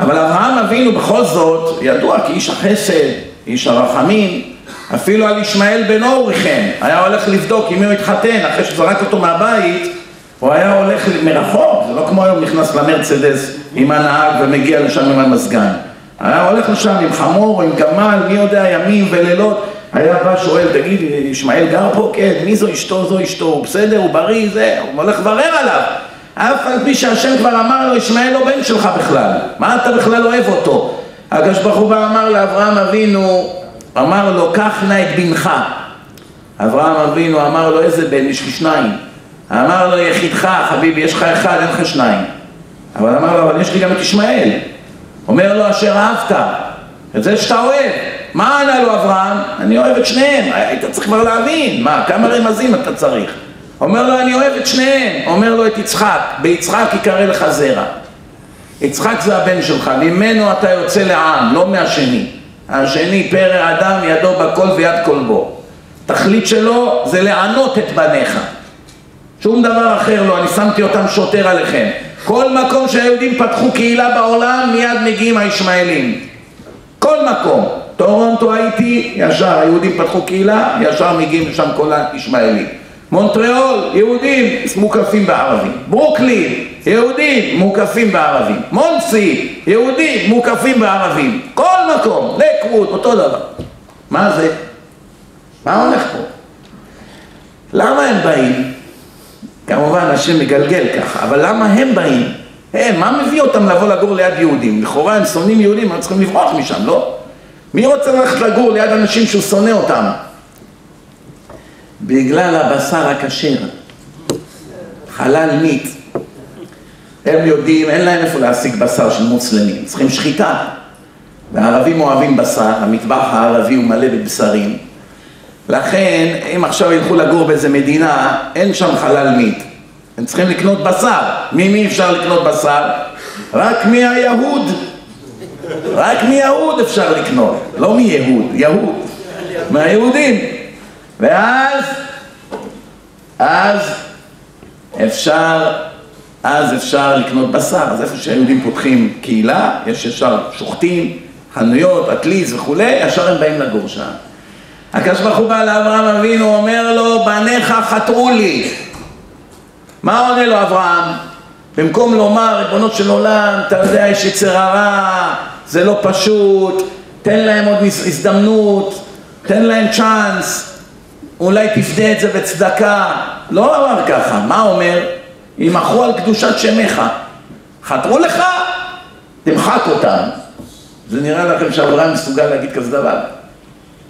אבל אברהם אבינו בכל זאת, ידוע כאיש החסד, איש הרחמים, אפילו על ישמעאל בנו הוא ריחם, היה הולך לבדוק עם מי הוא התחתן, אחרי שזרק אותו מהבית, הוא היה הולך מרחוק, זה לא כמו היום נכנס למרצדס עם הנהג ומגיע לשם עם המזגן. היה הולך לשם עם חמור, עם גמל, מי יודע, ימים ולילות, היה בא שואל, תגיד, ישמעאל גר פה? כן, מי זו אשתו? זו אשתו, הוא בסדר, הוא בריא, זה, הוא הולך לברר עליו. אף על פי שהשם כבר אמר לו, ישמעאל לא בן שלך בכלל, מה אתה בכלל אוהב אותו? הקדוש ברוך הוא אמר לאברהם אבינו, אמר לו, קח נא את בנך. אברהם אבינו אמר לו, איזה בן? יש לי שניים. אמר לו, יחידך, חביבי, יש לך אחד, אין לך שניים. אבל אמר לו, אבל יש לי גם את ישמעאל. אומר לו, אשר אהבת, את זה שאתה אוהב. מה ענה לו אברהם? אני אוהב את שניהם. היית צריך כבר להבין, מה, כמה רמזים אתה צריך? אומר לו, אני אוהב את שניהם. אומר לו את יצחק, ביצחק יקרא לך זרע. יצחק זה הבן שלך, ממנו אתה יוצא לעם, לא מהשני. השני פרא אדם ידו בכל ויד כלבו. תכלית שלו זה לענות את בניך. שום דבר אחר לא, אני שמתי אותם שוטר עליכם. כל מקום שהיהודים פתחו קהילה בעולם, מיד מגיעים הישמעאלים. כל מקום. טורונטו הייתי, ישר היהודים פתחו קהילה, ישר מגיעים לשם כל הישמעאלים. מונטריאול, יהודים מוקפים בערבים. ברוקלין, יהודים מוקפים בערבים. מונסי, יהודים מוקפים בערבים. כל מקום, לקווד, אותו דבר. מה זה? מה הולך פה? למה הם באים? כמובן השם מגלגל ככה, אבל למה הם באים? הם, מה מביא אותם לבוא לגור ליד יהודים? לכאורה הם שונאים יהודים, הם צריכים לברוח משם, לא? מי רוצה ללכת לגור ליד אנשים שהוא שונא אותם? בגלל הבשר הכשר, חלל מת. הם יודעים, אין להם איפה להשיג בשר של מוסלמים, צריכים שחיטה. והערבים אוהבים בשר, המטבח הערבי הוא מלא בבשרים. לכן, אם עכשיו ילכו לגור באיזה מדינה, אין שם חלל מת. הם צריכים לקנות בשר. ממי אפשר לקנות בשר? רק מהיהוד. רק מיהוד אפשר לקנות, לא מיהוד, יהוד. מהיהודים. ואז, אז אפשר, אז אפשר לקנות בשר. אז איפה שהיהודים פותחים קהילה, יש ישר שוחטים, חנויות, אטליז וכולי, ישר הם באים לגור שם. הקדוש ברוך הוא בא לאברהם אבינו, אומר לו, בניך חטאו לי. מה עונה לו אברהם? במקום לומר, ריבונו של עולם, אתה יודע, יש יצר הרע, זה לא פשוט, תן להם עוד הזדמנות, תן להם צ'אנס, אולי תפדה את זה בצדקה. לא אמר ככה, מה אומר? ימחו על קדושת שמך. חתרו לך? תמחק אותם. זה נראה לכם שאברהם מסוגל להגיד כזה דבר?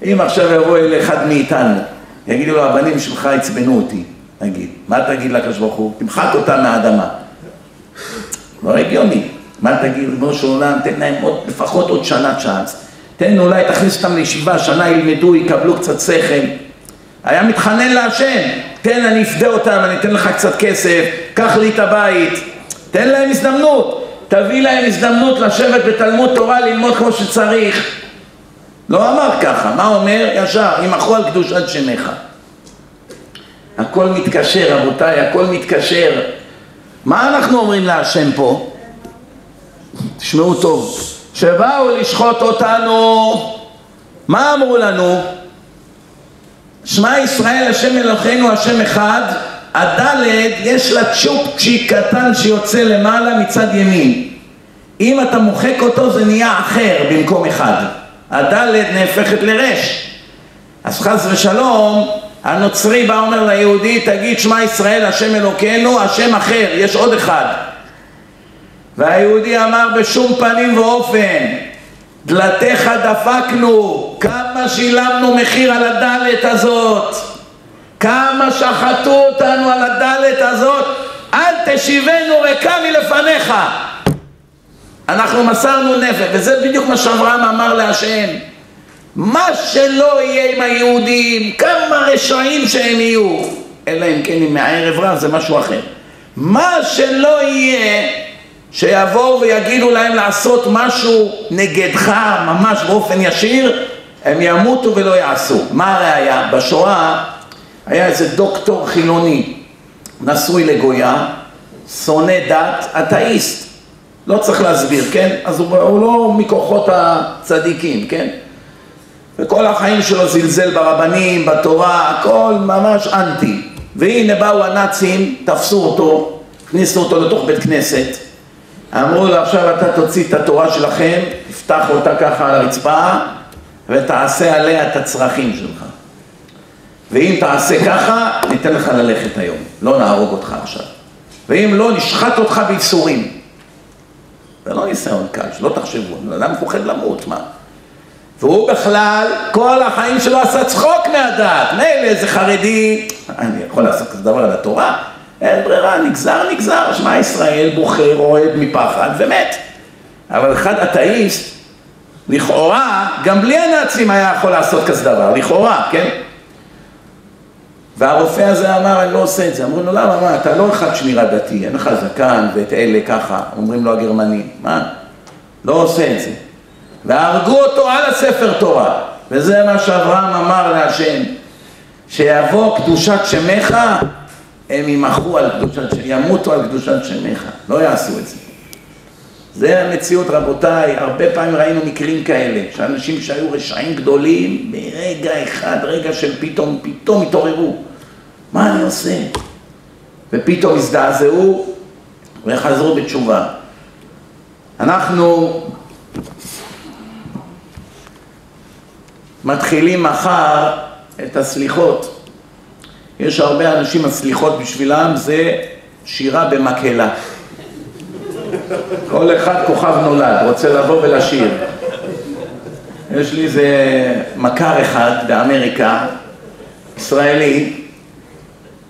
אם עכשיו יבוא אל אחד מאיתנו, יגידו לו, הבנים שלך עצבנו אותי, נגיד, מה תגיד לקדוש ברוך הוא? תמחק אותם מהאדמה. לא הגיוני. מה תגיד, ריבונו של עולם, תן להם עוד, לפחות עוד שנה צ'אנס. תן אולי, תכניס אותם לישיבה, שנה ילמדו, יקבלו קצת שכל. היה מתחנן להשם, תן, אני אפדה אותם, אני אתן לך קצת כסף, קח לי את הבית. תן להם הזדמנות. תביא להם הזדמנות לשבת בתלמוד תורה, ללמוד כמו שצריך. לא אמר ככה, מה אומר? ישר, ימחו על קדושת שמך. הכל מתקשר, רבותיי, הכל מתקשר. מה אנחנו אומרים להשם פה? תשמעו טוב. שבאו לשחוט אותנו, מה אמרו לנו? שמע ישראל השם אלוהינו השם אחד, הדלת יש לה צ'ופצ'יק קטן שיוצא למעלה מצד ימין. אם אתה מוחק אותו זה נהיה אחר במקום אחד. הדלת נהפכת לרש. אז חס ושלום, הנוצרי בא אומר ליהודי, תגיד שמע ישראל השם אלוקינו, השם אחר, יש עוד אחד. והיהודי אמר בשום פנים ואופן, דלתיך דפקנו, כמה שילמנו מחיר על הדלת הזאת, כמה שחטו אותנו על הדלת הזאת, אל תשיבנו ריקה מלפניך. אנחנו מסרנו נפש, וזה בדיוק מה שאברהם אמר להשם. מה שלא יהיה עם היהודים, כמה רשעים שהם יהיו, אלא אם כן אם מהערב רב זה משהו אחר. מה שלא יהיה, שיבואו ויגידו להם לעשות משהו נגדך, ממש באופן ישיר, הם ימותו ולא יעשו. מה הראיה? בשואה היה איזה דוקטור חילוני, נשוי לגויה, שונא דת, אתאיסט. לא צריך להסביר, כן? אז הוא, הוא לא מכוחות הצדיקים, כן? וכל החיים שלו זלזל ברבנים, בתורה, הכל ממש אנטי. והנה באו הנאצים, תפסו אותו, הכניסו אותו לתוך בית כנסת, אמרו לו עכשיו אתה תוציא את התורה שלכם, תפתח אותה ככה על הרצפה ותעשה עליה את הצרכים שלך. ואם תעשה ככה, ניתן לך ללכת היום, לא נהרוג אותך עכשיו. ואם לא, נשחט אותך בייסורים. זה לא ניסיון קל, שלא תחשבו, אדם מפוחד למות, מה? והוא בכלל, כל החיים שלו עשה צחוק מהדת. מילא איזה חרדי, אני יכול לעשות כזה דבר על התורה? אין ברירה, נגזר, נגזר, שמע ישראל בוחר, אוהד מפחד ומת. אבל אחד אתאיסט, לכאורה, גם בלי הנאצים היה יכול לעשות כזה דבר, לכאורה, כן? והרופא הזה אמר, אני לא עושה את זה. אמרו לו, למה, מה, אתה לא אחד שמירה דתי, אין לך זקן ואת אלה ככה, אומרים לו הגרמנים, מה? לא עושה את זה. והרגו אותו על הספר תורה. וזה מה שאברהם אמר להשם, שיבוא קדושת שמך, הם ימחו על קדושת שמך, ימותו על קדושת שמך, לא יעשו את זה. זה המציאות רבותיי, הרבה פעמים ראינו מקרים כאלה, שאנשים שהיו רשעים גדולים, ברגע אחד, רגע של פתאום, פתאום התעוררו. מה אני עושה? ופתאום הזדעזעו וחזרו בתשובה. אנחנו מתחילים מחר את הסליחות. יש הרבה אנשים, הסליחות בשבילם זה שירה במקהלה. כל אחד כוכב נולד, רוצה לבוא ולשיר. יש לי איזה מכר אחד באמריקה, ישראלי,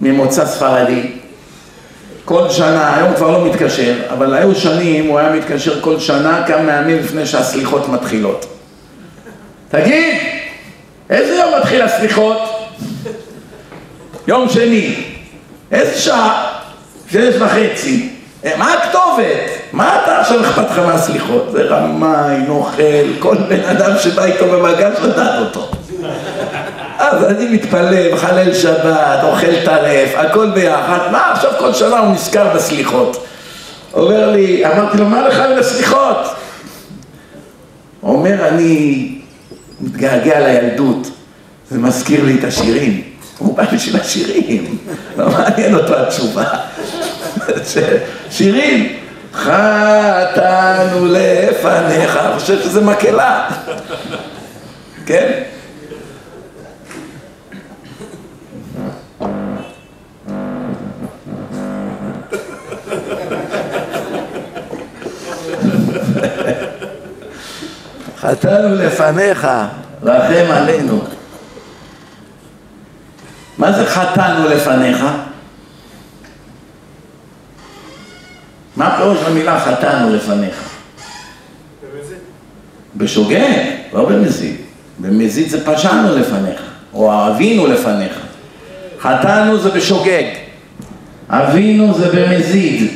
ממוצא ספרדי. כל שנה, היום כבר לא מתקשר, אבל היו שנים, הוא היה מתקשר כל שנה כמה ימים לפני שהסליחות מתחילות. תגיד, איזה יום מתחיל הסליחות? יום שני. איזה שעה? שש וחצי. אה, מה הכתובת? מה אתה עכשיו אכפת לך מהסליחות? זה רמאי, נוכל, כל בן אדם שבא איתו במגע שדד אותו. אז אני מתפלל, מחלל שבת, אוכל טרף, הכל ביחד. מה עכשיו כל שנה הוא נזכר בסליחות? אומר לי, אמרתי לו, מה לך לסליחות? אומר, אני מתגעגע לילדות, זה מזכיר לי את השירים. הוא בא בשביל השירים, לא מעניין אותו התשובה. שירים, חטאנו לפניך, אני חושב שזה מקהלה, כן? חטאנו לפניך, רחם עלינו. מה זה חטאנו לפניך? מה פירוש המילה חטאנו לפניך? בשוגג, לא במזיד. במזיד זה פשענו לפניך, או אבינו לפניך. חטאנו זה בשוגג, אבינו זה במזיד.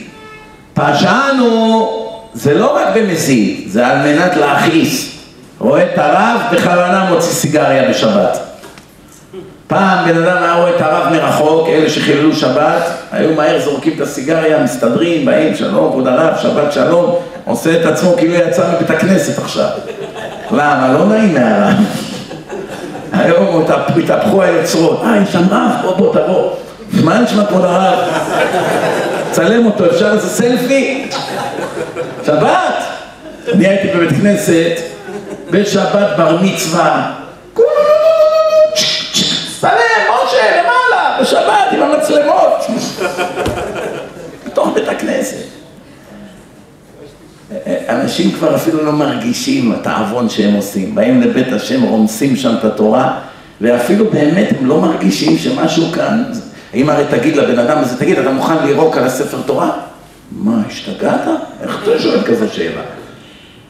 פשענו זה לא רק במזיד, זה על מנת להכעיס. רואה את הרב, בכוונה מוציא סיגריה בשבת. פעם בן אדם היה רואה את הרב מרחוק, אלה שחיללו שבת, היו מהר זורקים את הסיגריה, מסתדרים, באים, שלום, כבוד הרב, שבת שלום, עושה את עצמו כאילו יצא מבית הכנסת עכשיו. למה? לא נעים מהרב. היום התהפכו היוצרות, אה, יש שם רב, בוא בוא תבוא. מה נשמע כבוד הרב? צלם אותו, אפשר לעשות סלפי? שבת! אני הייתי בבית כנסת, בשבת בר מצווה, צלם, משה, למעלה, בשבת עם המצלמות, בתוך בית הכנסת. אנשים כבר אפילו לא מרגישים את העוון שהם עושים, באים לבית השם, רומסים שם את התורה, ואפילו באמת הם לא מרגישים שמשהו כאן, אם הרי תגיד לבן אדם הזה, תגיד, אתה מוכן לירוק על הספר תורה? מה, השתגעת? איך אתה שואל כזו שאלה?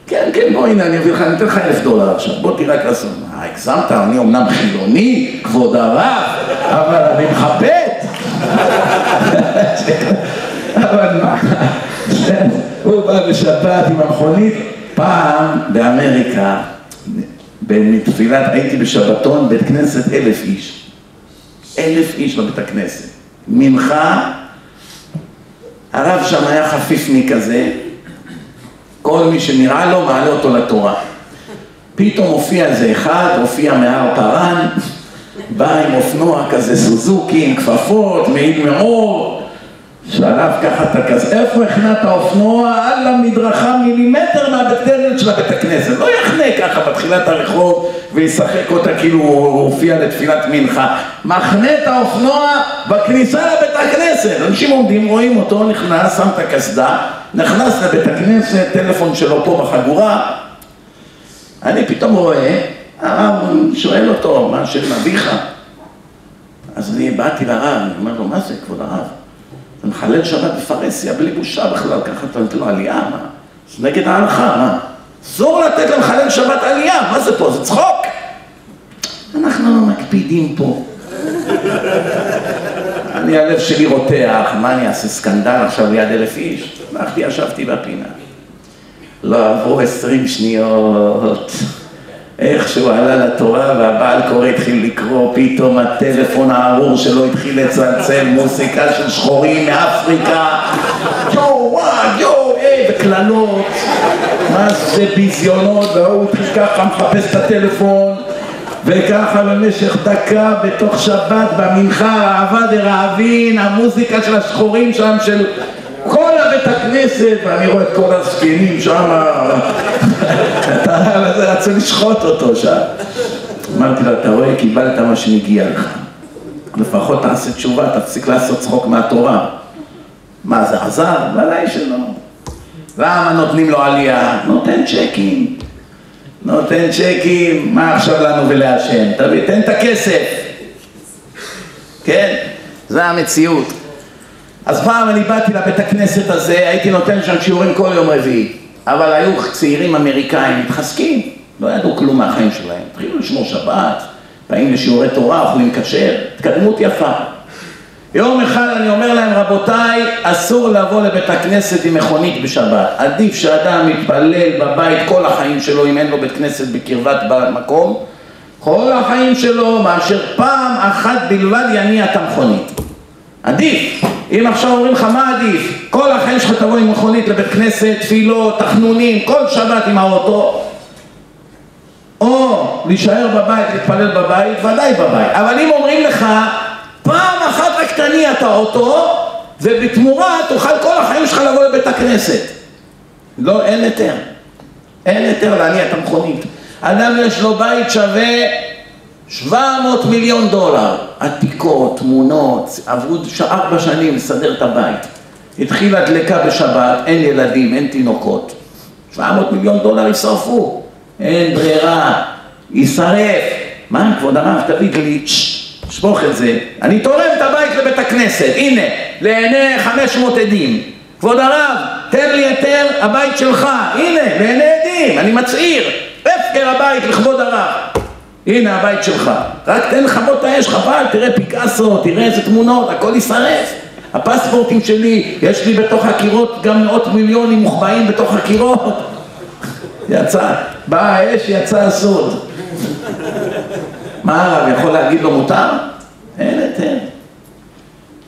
כן, כן, בוא הנה, אני אביא לך, אני אתן לך אלף דולר עכשיו, בוא תראה את לעשות. מה, הגזמת? אני אומנם חילוני, כבוד הרב, אבל אני מכבד. אבל מה, הוא בא בשבת עם המכונית, פעם באמריקה, בתפילת, הייתי בשבתון, בית כנסת אלף איש. אלף איש בבית הכנסת. מנחה, הרב שם היה חפיפני כזה, כל מי שנראה לו מעלה אותו לתורה. פתאום הופיע איזה אחד, הופיע מהר פארן, בא עם אופנוע כזה סוזוקי, עם כפפות, מעיד מאור, שלף ככה את הכס, איפה הכנעת האופנוע? על המדרכה מילימטר כנסת של הבית הכנסת. לא יחנה ככה בתחילת הרחוב וישחק אותה כאילו הוא הופיע לתפילת מנחה. מחנה את האופנוע בכניסה לבית הכנסת. אנשים עומדים, רואים אותו, נכנס, שם את הקסדה, נכנס לבית הכנסת, טלפון שלו פה בחגורה. אני פתאום רואה, הרב שואל אותו, מה של אביך? אז אני באתי לרב, אני אומר לו, מה זה כבוד הרב? אתה מחלל שבת בפרהסיה בלי בושה בכלל, ככה אתה נותן לו עלייה, מה? זה נגד ההלכה, מה? אסור לתת למחלל שבת עלייה, מה זה פה? זה צחוק! אנחנו לא מקפידים פה. אני, הלב שלי רותח, מה אני אעשה סקנדל עכשיו ליד אלף איש? הלכתי, ישבתי בפינה. לא עברו עשרים שניות. איך שהוא עלה לתורה והבעל קורא התחיל לקרוא, פתאום הטלפון הארור שלו התחיל לצלצל מוסיקה של שחורים מאפריקה. יואו וואו יואו היי וקללות. מה זה ביזיונות והוא התחיל ככה מחפש את הטלפון וככה במשך דקה בתוך שבת במנחה אהבה דרעבין המוזיקה של השחורים שם של כל הבית הכנסת, ואני רואה את כל הזקנים שם, רצו לשחוט אותו שם. אמרתי לו, אתה רואה, קיבלת מה שמגיע לך. לפחות תעשה תשובה, תפסיק לעשות צחוק מהתורה. מה זה עזר? ודאי שלא. למה נותנים לו עלייה? נותן צ'קים. נותן צ'קים, מה עכשיו לנו ולהשם? תביא, תן את הכסף. כן? זה המציאות. אז פעם אני באתי לבית הכנסת הזה, הייתי נותן שם שיעורים כל יום רביעי. אבל היו צעירים אמריקאים מתחזקים, לא ידעו כלום מהחיים שלהם. התחילו לשמור שבת, באים לשיעורי תורה, אוכלים כשר, התקדמות יפה. יום אחד אני אומר להם, רבותיי, אסור לבוא לבית הכנסת עם מכונית בשבת. עדיף שאדם יתפלל בבית כל החיים שלו, אם אין לו בית כנסת בקרבת מקום, כל החיים שלו, מאשר פעם אחת בלבד יניע את המכונית. עדיף. אם עכשיו אומרים לך מה עדיף, כל החיים שלך תבוא עם מכונית לבית כנסת, תפילות, תחנונים, כל שבת עם האוטו, או להישאר בבית, להתפלל בבית, ודאי בבית. אבל אם אומרים לך, פעם אחת רק תניע את האוטו, ובתמורה תוכל כל החיים שלך לבוא לבית הכנסת. לא, אין היתר. אין היתר להניע את המכונית. אדם יש לו בית שווה 700 מיליון דולר, עתיקות, תמונות, עברו ארבע שנים לסדר את הבית. התחילה דלקה בשבת, אין ילדים, אין תינוקות. 700 מיליון דולר יישרפו, אין ברירה, יישרף. מה, כבוד הרב, תביא לי, שפוך את זה. אני תורם את הבית לבית הכנסת, הנה, לעיני 500 עדים. כבוד הרב, תן לי היתר, הבית שלך, הנה, לעיני עדים, אני מצהיר, הפקר הבית לכבוד הרב. הנה הבית שלך, רק תן לכבות האש, חבל, תראה פיקאסו, תראה איזה תמונות, הכל יישרף. הפספורטים שלי, יש לי בתוך הקירות גם מאות מיליונים מוחבאים בתוך הקירות. יצא, באה האש, יצא הסוד. מה הרב יכול להגיד לו מותר? אין היתר.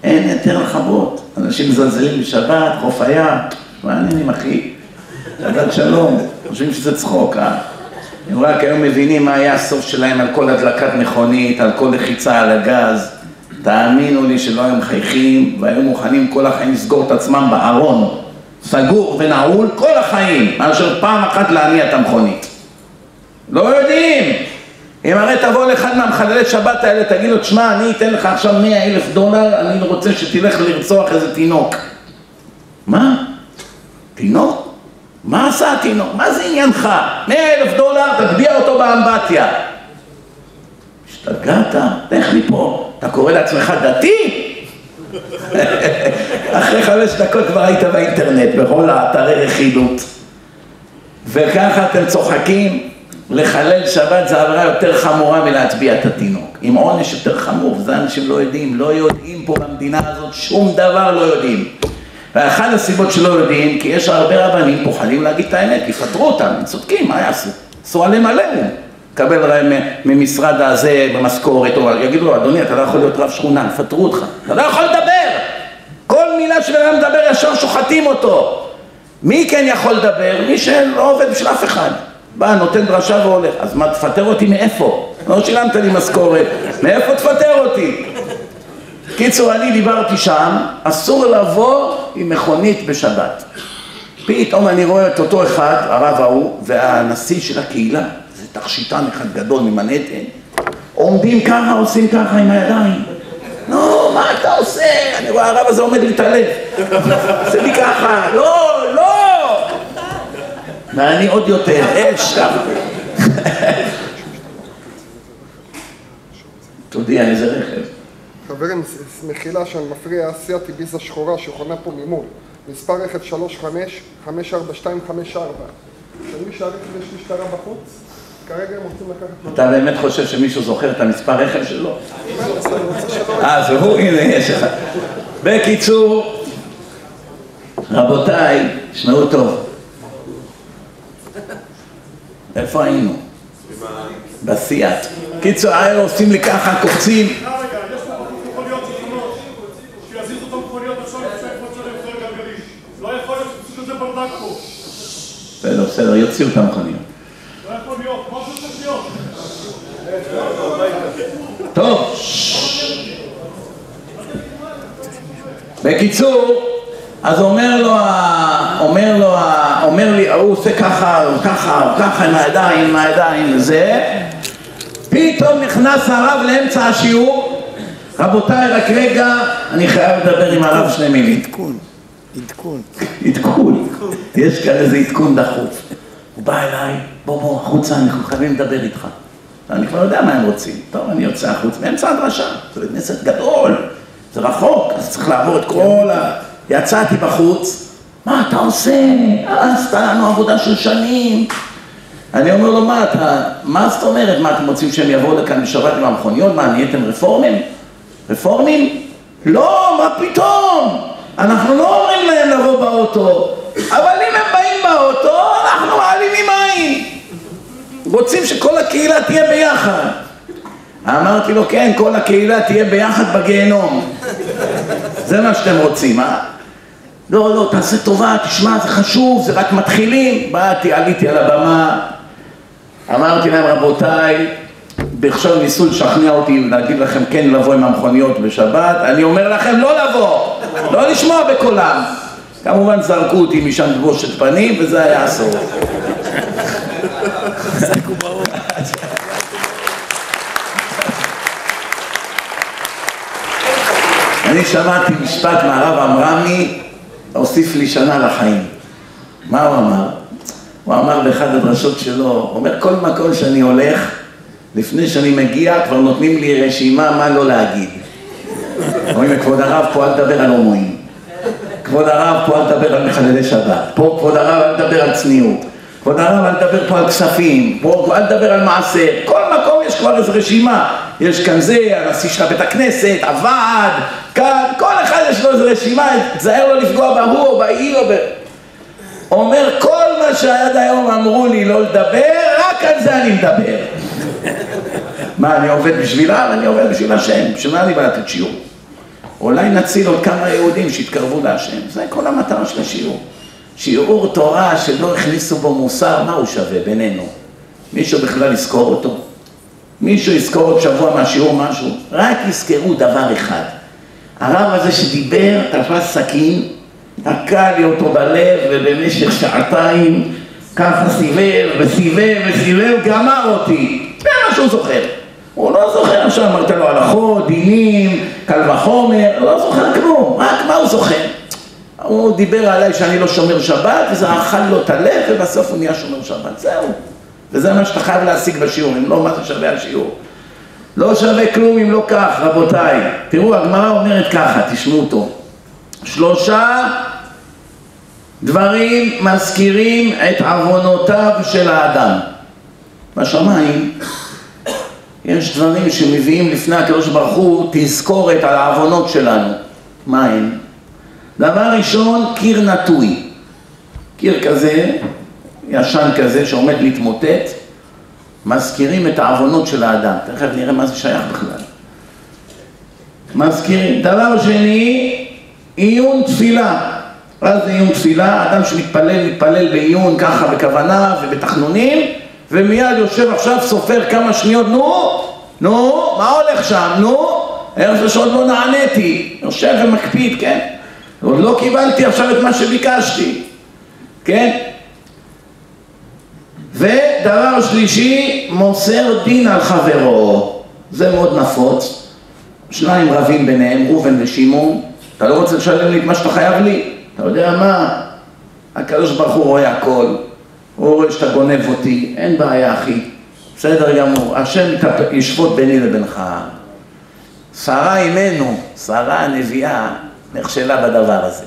אין היתר לכבות. אנשים מזלזלים בשבת, חוף הים, מה העניינים אחי? שבת שלום, חושבים שזה צחוק, אה? הם רק היום מבינים מה היה הסוף שלהם על כל הדלקת מכונית, על כל לחיצה על הגז. תאמינו לי שלא היו מחייכים והיו מוכנים כל החיים לסגור את עצמם בארון, סגור ונעול כל החיים, מאשר פעם אחת להניע את המכונית. לא יודעים. אם הרי תבוא לאחד מהמחללי שבת האלה, תגיד לו, תשמע, אני אתן לך עכשיו מאה אלף דולר, אני רוצה שתלך לרצוח איזה תינוק. מה? תינוק? מה עשה התינוק? מה זה עניינך? מאה אלף דולר, תטביע אותו באמבטיה. השתגעת? לך מפה. אתה קורא לעצמך דתי? אחרי חמש דקות כבר היית באינטרנט, בכל האתרי רכילות. וככה אתם צוחקים, לחלל שבת זה עבירה יותר חמורה מלהטביע את התינוק. עם עונש יותר חמור, וזה אנשים לא יודעים, לא יודעים פה במדינה הזאת, שום דבר לא יודעים. ואחת הסיבות שלא יודעים, כי יש הרבה רבנים פוחדים להגיד את האמת, יפטרו אותם, הם צודקים, מה יעשו? עשו עליהם עליהם. קבל ממשרד הזה במשכורת, או יגידו לו, אדוני, אתה לא יכול להיות רב שכונה, יפטרו אותך. אתה לא יכול לדבר! כל מילה שבן אדם מדבר ישר שוחטים אותו. מי כן יכול לדבר? מי שלא עובד בשביל אף אחד. בא, נותן דרשה והולך. אז מה, תפטר אותי מאיפה? לא שילמת לי משכורת, מאיפה תפטר אותי? קיצור, אני דיברתי שם, אסור לבוא עם מכונית בשבת. פתאום אני רואה את אותו אחד, הרב ההוא, והנשיא של הקהילה, זה תכשיטן אחד גדול ממנהטן, עומדים ככה, עושים ככה עם הידיים. נו, מה אתה עושה? אני רואה הרב הזה עומד להתעלף. עושה לי ככה, לא, לא! ואני עוד יותר, אש ככה. תודיע איזה רכב.
חברים, מחילה שאני מפריע, סיאט ביזה שחורה שחונה פה ממול. מספר רכב 35-54254. למי שהרכב יש משטרה בחוץ, כרגע הם רוצים לקחת...
אתה באמת חושב שמישהו זוכר את המספר רכב שלו? אה, זה הוא? הנה, יש לך. בקיצור, רבותיי, שמעו טוב. איפה היינו? בסיאט. קיצור, היו עושים לי ככה, קופצים. בסדר, יוציאו את המכוניות. טוב. בקיצור, אז אומר לו, אומר לו, אומר לי, הוא עושה ככה, ככה, ככה עם הידיים, עם הידיים, וזה. פתאום נכנס הרב לאמצע השיעור, רבותיי, רק רגע, אני חייב לדבר עם הרב שני מילים.
עדכון, עדכון.
יש כאן איזה עדכון דחוף. הוא בא אליי, בוא בוא החוצה, אנחנו חייבים לדבר איתך. אני כבר יודע מה הם רוצים. טוב, אני יוצא החוץ, באמצע הדרשה. זה בית כנסת גדול, זה רחוק, אז צריך לעבור את כל ה... יצאתי בחוץ, מה אתה עושה? הרסת לנו עבודה של שנים. אני אומר לו, מה אתה, מה זאת אומרת? מה אתם רוצים שהם יבואו לכאן בשבת עם המכוניות? מה, נהייתם רפורמים? רפורמים? לא, מה פתאום? אנחנו לא אומרים להם לבוא באוטו, אבל אם הם באים באוטו, אנחנו מעלימים עין. רוצים שכל הקהילה תהיה ביחד. אמרתי לו, כן, כל הקהילה תהיה ביחד בגיהנום. זה מה שאתם רוצים, אה? לא, לא, תעשה טובה, תשמע, זה חשוב, זה רק מתחילים. באתי, עליתי על הבמה, אמרתי להם, רבותיי, עכשיו ניסו לשכנע אותי להגיד לכם כן לבוא עם המכוניות בשבת, אני אומר לכם לא לבוא, לא לשמוע בקולם. כמובן זרקו אותי משם בבושת פנים, וזה היה הסוף. אני שמעתי משפט מהרב עמרמי, הוסיף לי שנה לחיים. מה הוא אמר? הוא אמר באחד הדרשות שלו, הוא אומר כל מקום שאני הולך, לפני שאני מגיע כבר נותנים לי רשימה מה לא להגיד. אומרים כבוד הרב פה אל תדבר על הומואים. כבוד הרב פה אל תדבר על מחללי שבת. פה כבוד הרב אל תדבר על צניעות. כבוד הרב אל תדבר פה על כספים. פה אל תדבר על מעשר. כל מקום יש כבר איזו רשימה. יש כאן זה, הנשיא של בית הכנסת, הוועד, כאן, כל אחד יש לו איזו רשימה, תזהר לו לפגוע בהוא או בהיא או ב... אומר, כל מה שעד היום אמרו לי לא לדבר, רק על זה אני מדבר. מה, אני עובד בשבילם? אני עובד בשביל השם. בשביל מה אני בא לתת שיעור? אולי נציל עוד כמה יהודים שיתקרבו להשם. זה כל המטרה של השיעור. שיעור תורה שלא הכניסו בו מוסר, מה הוא שווה בינינו? מישהו בכלל יזכור אותו? מישהו יזכור עוד שבוע מהשיעור משהו? רק יזכרו דבר אחד. הרב הזה שדיבר, תפס סכין, תקע לי אותו בלב, ובמשך שעתיים ככה סיבב וסיבב וסיבב, גמר אותי. זה מה שהוא זוכר. הוא לא זוכר עכשיו, אמרת לו הלכות, דינים, קל וחומר, לא זוכר כלום, רק מה הוא זוכר? הוא דיבר עליי שאני לא שומר שבת, וזה אכל לו את הלב, ובסוף הוא נהיה שומר שבת, זהו. וזה מה שאתה חייב להשיג בשיעור, אם לא, מה זה שווה השיעור? לא שווה כלום אם לא כך, רבותיי. תראו, הגמרא אומרת ככה, תשמעו טוב. שלושה דברים מזכירים את עוונותיו של האדם. בשמיים יש דברים שמביאים לפני הקדוש ברוך הוא תזכורת על העוונות שלנו. מה הם? דבר ראשון, קיר נטוי. קיר כזה, ישן כזה, שעומד להתמוטט, מזכירים את העוונות של האדם. תכף נראה מה זה שייך בכלל. מזכירים. דבר שני, עיון תפילה. מה זה עיון תפילה? אדם שמתפלל, מתפלל בעיון ככה בכוונה ובתחנונים, ומיד יושב עכשיו, סופר כמה שניות, נו, נו, מה הולך שם, נו, איך זה שעוד לא נעניתי? יושב ומקפיד, כן? עוד לא קיבלתי עכשיו את מה שביקשתי, כן? ודבר שלישי, מוסר דין על חברו, זה מאוד נפוץ, שניים רבים ביניהם, ראובן ושמעון, אתה לא רוצה לשלם לי את מה שאתה חייב לי? אתה יודע מה? הקדוש ברוך הוא רואה הכל, הוא רואה שאתה גונב אותי, אין בעיה אחי, בסדר גמור, השם ישפוט ביני לבינך. שרה אימנו, שרה הנביאה, נכשלה בדבר הזה.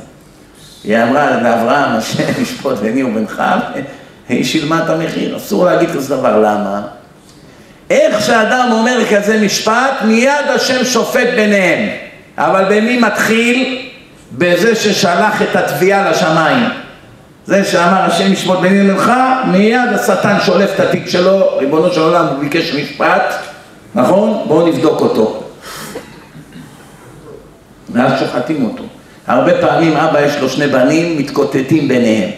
היא אמרה לאברהם, השם ישפוט ביני ובינך, היא שילמה את המחיר, אסור להגיד כזה דבר, למה? איך שאדם אומר כזה משפט, מיד השם שופט ביניהם. אבל במי מתחיל? בזה ששלח את התביעה לשמיים. זה שאמר השם ישפוט ביני ובינך, מיד השטן שולף את התיק שלו, ריבונו של עולם, הוא ביקש משפט, נכון? בואו נבדוק אותו. ואז שוחטים אותו. הרבה פעמים אבא יש לו שני בנים, מתקוטטים ביניהם.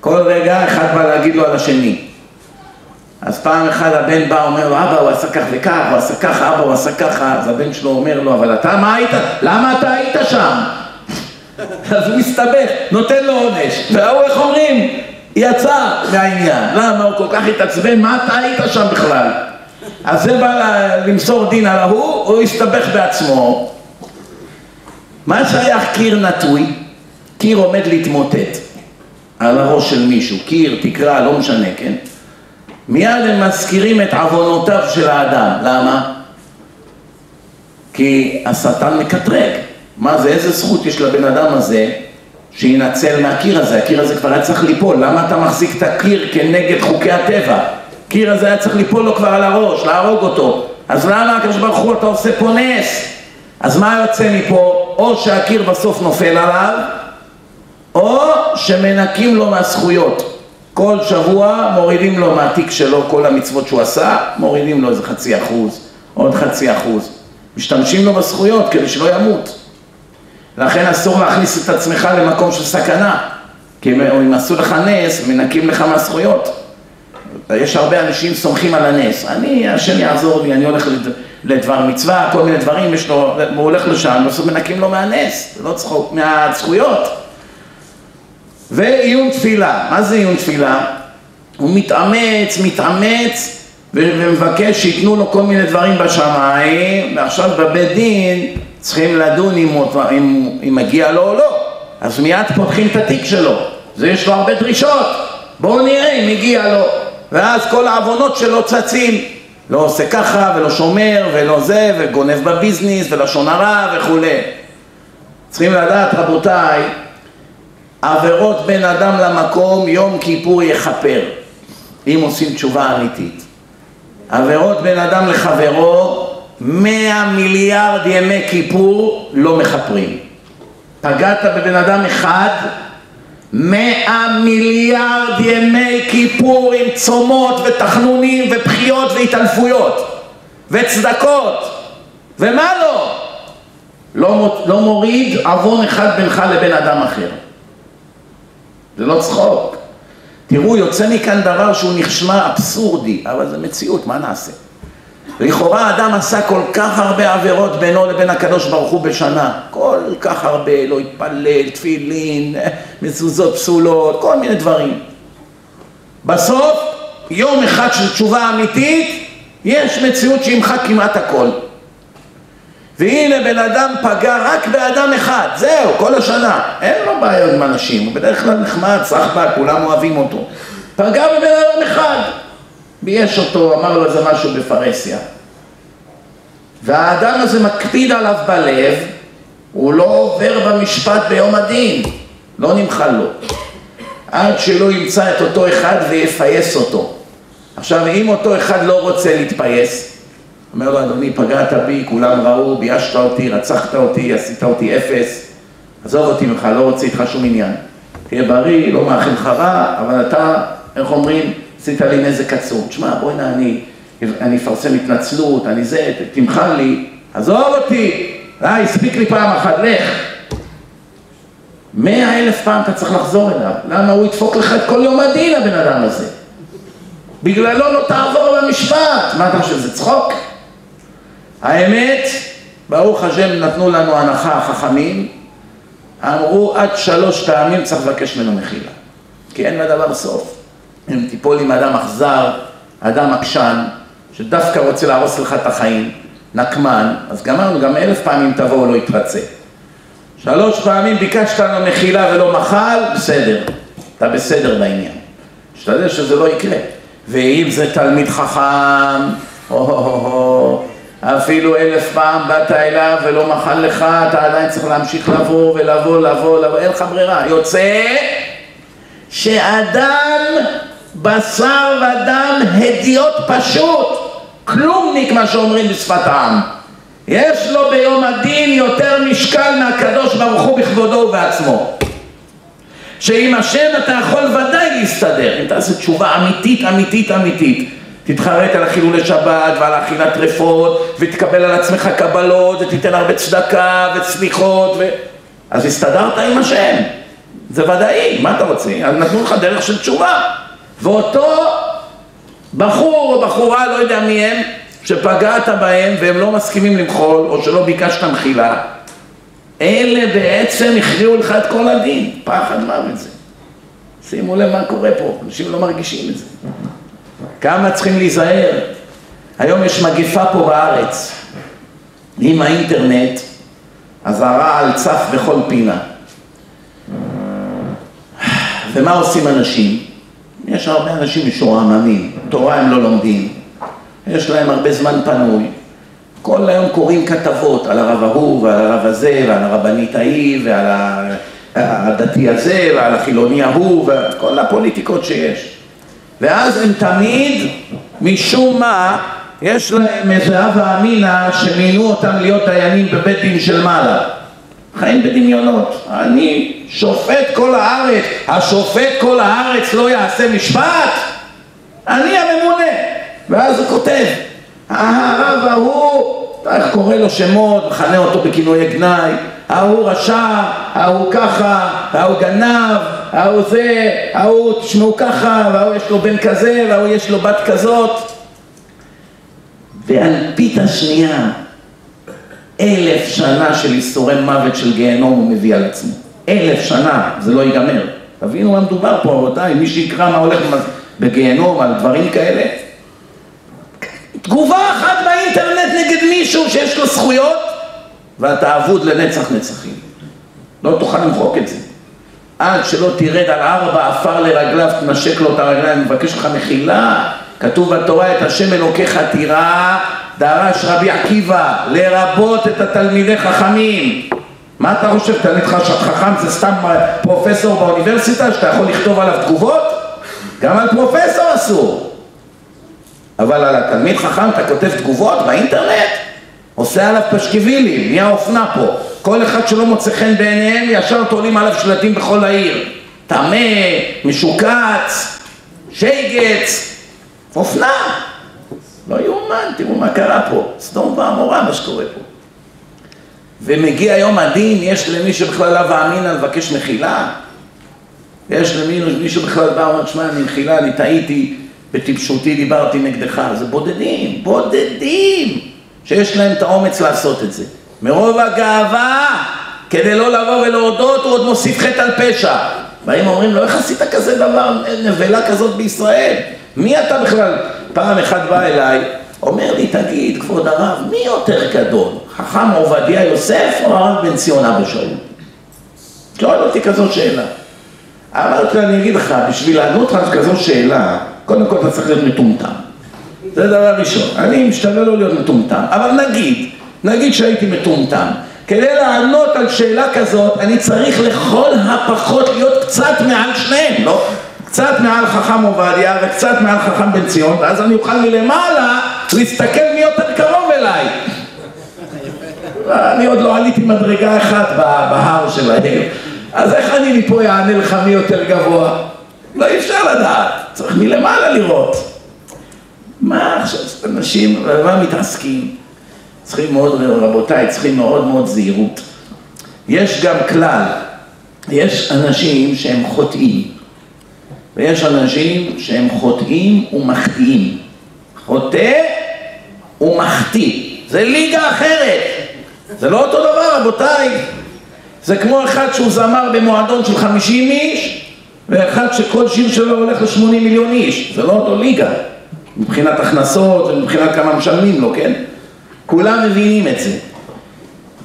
כל רגע אחד בא להגיד לו על השני. אז פעם אחת הבן בא, אומר לו, אבא הוא עשה כך וכך, הוא עשה ככה, אבא הוא עשה ככה, אז הבן שלו אומר לו, אבל אתה מה היית? למה אתה היית שם? אז הוא מסתבך, נותן לו עונש, והוא, איך אומרים, יצא מהעניין. למה הוא כל כך התעצבן? מה אתה היית שם בכלל? אז זה בא למסור דין על ההוא, הוא הסתבך בעצמו. מה שייך קיר נטוי? קיר עומד להתמוטט על הראש של מישהו, קיר, תקרה, לא משנה, כן? מיד הם מזכירים את עוונותיו של האדם. למה? כי השטן מקטרג. מה זה, איזה זכות יש לבן אדם הזה שינצל מהקיר הזה? הקיר הזה כבר היה צריך ליפול. למה אתה מחזיק את הקיר כנגד חוקי הטבע? הקיר הזה היה צריך ליפול לו כבר על הראש, להרוג אותו. אז למה הקדוש ברוך הוא אתה עושה פה נס? אז מה יוצא מפה? או שהקיר בסוף נופל עליו, או שמנקים לו מהזכויות. כל שבוע מורידים לו מהתיק שלו כל המצוות שהוא עשה, מורידים לו איזה חצי אחוז, עוד חצי אחוז. משתמשים לו בזכויות כדי שלא ימות. לכן אסור להכניס את עצמך למקום של סכנה, כי אם עשו לך נס, מנקים לך מהזכויות. יש הרבה אנשים סומכים על הנס. אני, השם יעזור לי, אני הולך לדבר מצווה, כל מיני דברים, יש לו, הוא הולך לשם, בסוף מנקים לו מהנס, לא צחוק, מהזכויות. ועיון תפילה, מה זה עיון תפילה? הוא מתאמץ, מתאמץ ומבקש שייתנו לו כל מיני דברים בשמיים ועכשיו בבית דין צריכים לדון אם, אם, אם מגיע לו או לא. אז מיד פותחים את התיק שלו, זה יש לו הרבה דרישות. בואו נראה אם מגיע לו. ואז כל העוונות שלו צצים. לא עושה ככה ולא שומר ולא זה וגונב בביזנס ולשון הרע וכולי. צריכים לדעת רבותיי עבירות בין אדם למקום יום כיפור יכפר. אם עושים תשובה אמיתית עבירות בין אדם לחברו מאה מיליארד ימי כיפור לא מכפרים פגעת בבן אדם אחד מאה מיליארד ימי כיפור עם צומות ותחנונים ובחיות והתעלפויות וצדקות ומה לא? לא, לא מוריד עוון אחד בינך לבין אדם אחר זה לא צחוק. תראו, יוצא מכאן דבר שהוא נשמע אבסורדי, אבל זה מציאות, מה נעשה? לכאורה אדם עשה כל כך הרבה עבירות בינו לבין הקדוש ברוך הוא בשנה, כל כך הרבה, לא התפלל, תפילין, מזוזות פסולות, כל מיני דברים. בסוף, יום אחד של תשובה אמיתית, יש מציאות שימחק כמעט הכל. והנה בן אדם פגע רק באדם אחד, זהו, כל השנה, אין לו בעיות עם אנשים, הוא בדרך כלל נחמד, סחבק, כולם אוהבים אותו. פגע בבן אדם אחד, בייש אותו, אמר לו איזה משהו בפרהסיה. והאדם הזה מקפיד עליו בלב, הוא לא עובר במשפט ביום הדין, לא נמחל לו. עד שלא ימצא את אותו אחד ויפייס אותו. עכשיו, אם אותו אחד לא רוצה להתפייס, אומר לו, אדוני, פגעת בי, כולם ראו, ביישת אותי, רצחת אותי, עשית אותי אפס, עזוב אותי ממך, לא רוצה איתך שום עניין. תהיה בריא, לא מאחל לך רע, אבל אתה, איך אומרים, עשית לי נזק עצום. תשמע, בואי נע, אני, אני אפרסם התנצלות, אני זה, תמחל לי, עזוב אותי, די, הספיק לי פעם אחת, לך. מאה אלף פעם אתה צריך לחזור אליו, למה הוא ידפוק לך את כל יום הדין, הבן אדם הזה? בגללו לא תעבור במשפט, מה אתה חושב, זה צחוק? האמת, ברוך השם נתנו לנו הנחה החכמים, אמרו עד שלוש פעמים צריך לבקש ממנו מחילה, כי אין לדבר סוף. אם תיפול עם אדם אכזר, אדם עקשן, שדווקא רוצה להרוס לך את החיים, נקמן, אז גמרנו, גם אלף פעמים תבוא לא יתרצה. שלוש פעמים ביקשת לנו מחילה ולא מחל, בסדר, אתה בסדר בעניין. תשתדל שזה לא יקרה. ואם זה תלמיד חכם, או-הו-הו, אפילו אלף פעם באת אליו ולא מחל לך, אתה עדיין צריך להמשיך לבוא ולבוא, לבוא, לבוא, אין לך ברירה. יוצא שאדם, בשר ודם, הדיוט פשוט, כלומניק מה שאומרים בשפת העם. יש לו ביום הדין יותר משקל מהקדוש ברוך הוא בכבודו ובעצמו. שעם השם אתה יכול ודאי להסתדר, אם תעשה תשובה אמיתית, אמיתית, אמיתית. תתחרט על החילולי שבת ועל אכילת טרפות ותקבל על עצמך קבלות ותיתן הרבה צדקה וסליחות ו... אז הסתדרת עם השם, זה ודאי, מה אתה רוצה? אז נתנו לך דרך של תשובה ואותו בחור או בחורה, לא יודע מי הם, שפגעת בהם והם לא מסכימים למחול או שלא ביקשת מחילה אלה בעצם הכריעו לך את כל הדין, פחד מוות זה. שימו לב מה קורה פה, אנשים לא מרגישים את זה. כמה צריכים להיזהר. היום יש מגפה פה בארץ. עם האינטרנט, אז הרעל צף בכל פינה. ומה עושים אנשים? יש הרבה אנשים משועממים, תורה הם לא לומדים, יש להם הרבה זמן פנוי. כל היום קוראים כתבות על הרב ההוא ועל הרב הזה ועל הרבנית ההיא ועל הדתי הזה ועל החילוני ההוא וכל הפוליטיקות שיש. ואז הם תמיד, משום מה, יש להם איזה הווה אמינא שמינו אותם להיות דיינים בבית דין של מעלה. חיים בדמיונות. אני שופט כל הארץ, השופט כל הארץ לא יעשה משפט? אני הממונה. ואז הוא כותב, הרב ההוא, איך קורא לו שמות, מכנה אותו בכינויי גנאי, ההוא רשע, ההוא ככה, ההוא גנב, ההוא זה, ההוא תשמעו ככה, וההוא יש לו בן כזה, וההוא יש לו בת כזאת. ואלפית השנייה, אלף שנה של איסורי מוות של גיהנום הוא מביא על עצמו. אלף שנה, זה לא ייגמר. תבינו מה מדובר פה, רבותיי, מי שיקרא מה הולך בגיהנום על דברים כאלה. תגובה אחת באינטרנט נגד מישהו שיש לו זכויות, ואתה אבוד לנצח נצחים. לא תוכל למחוק את זה. עד שלא תרד על ארבע עפר לרגליו, תנשק לו את הרגליים, מבקש לך מחילה. כתוב בתורה את השם אלוקיך תירא, דרש רבי עקיבא, לרבות את התלמידי חכמים. מה אתה חושב, תלמיד חכם זה סתם פרופסור באוניברסיטה שאתה יכול לכתוב עליו תגובות? גם על פרופסור אסור. אבל על התלמיד חכם אתה כותב תגובות באינטרנט? עושה עליו פשקווילים, נהיה אופנה פה. כל אחד שלא מוצא חן בעיניהם, ישר תולים עליו שלטים בכל העיר. טמא, משוקץ, שייגץ, אופנה. לא יאומן, תראו מה קרה פה. סדום ועמורה מה שקורה פה. ומגיע יום הדין, יש למי שבכלל לאו אמינא לבקש מחילה? יש למי שבכלל בא ואומר, שמע, אני מחילה, אני טעיתי, בטיפשותי דיברתי נגדך. זה בודדים, בודדים, שיש להם את האומץ לעשות את זה. מרוב הגאווה, כדי לא לבוא ולהודות, הוא עוד מוסיף חטא על פשע. באים ואומרים לו, איך עשית כזה דבר, נבלה כזאת בישראל? מי אתה בכלל? פעם אחד בא אליי, אומר לי, תגיד, כבוד הרב, מי יותר גדול? חכם עובדיה יוסף או הרב בן ציון אבא שלו? שואל אותי כזו שאלה. אמרתי אני אגיד לך, בשביל לענות לך כזו שאלה, קודם כל אתה צריך להיות מטומטם. זה דבר ראשון. אני משתדל לא להיות מטומטם, אבל נגיד, נגיד שהייתי מטומטם. כדי לענות על שאלה כזאת, אני צריך לכל הפחות להיות קצת מעל שניהם, לא? קצת מעל חכם עובדיה וקצת מעל חכם בן ציון, ואז אני אוכל מלמעלה להסתכל מי יותר קרוב אליי. אני עוד לא עליתי מדרגה אחת בהר שלהם, אז איך אני מפה יענה לך מי יותר גבוה? לא אי אפשר לדעת, צריך מלמעלה לראות. מה עכשיו אנשים, במה מתעסקים? צריכים מאוד, רבותיי, צריכים מאוד מאוד זהירות. יש גם כלל, יש אנשים שהם חוטאים, ויש אנשים שהם חוטאים ומחטיאים. חוטא ומחטיא, זה ליגה אחרת, זה לא אותו דבר רבותיי. זה כמו אחד שהוא זמר במועדון של 50 איש, ואחד שכל שיר שלו הולך ל-80 מיליון איש, זה לא אותו ליגה, מבחינת הכנסות ומבחינת כמה משלמים לו, כן? כולם מבינים את זה.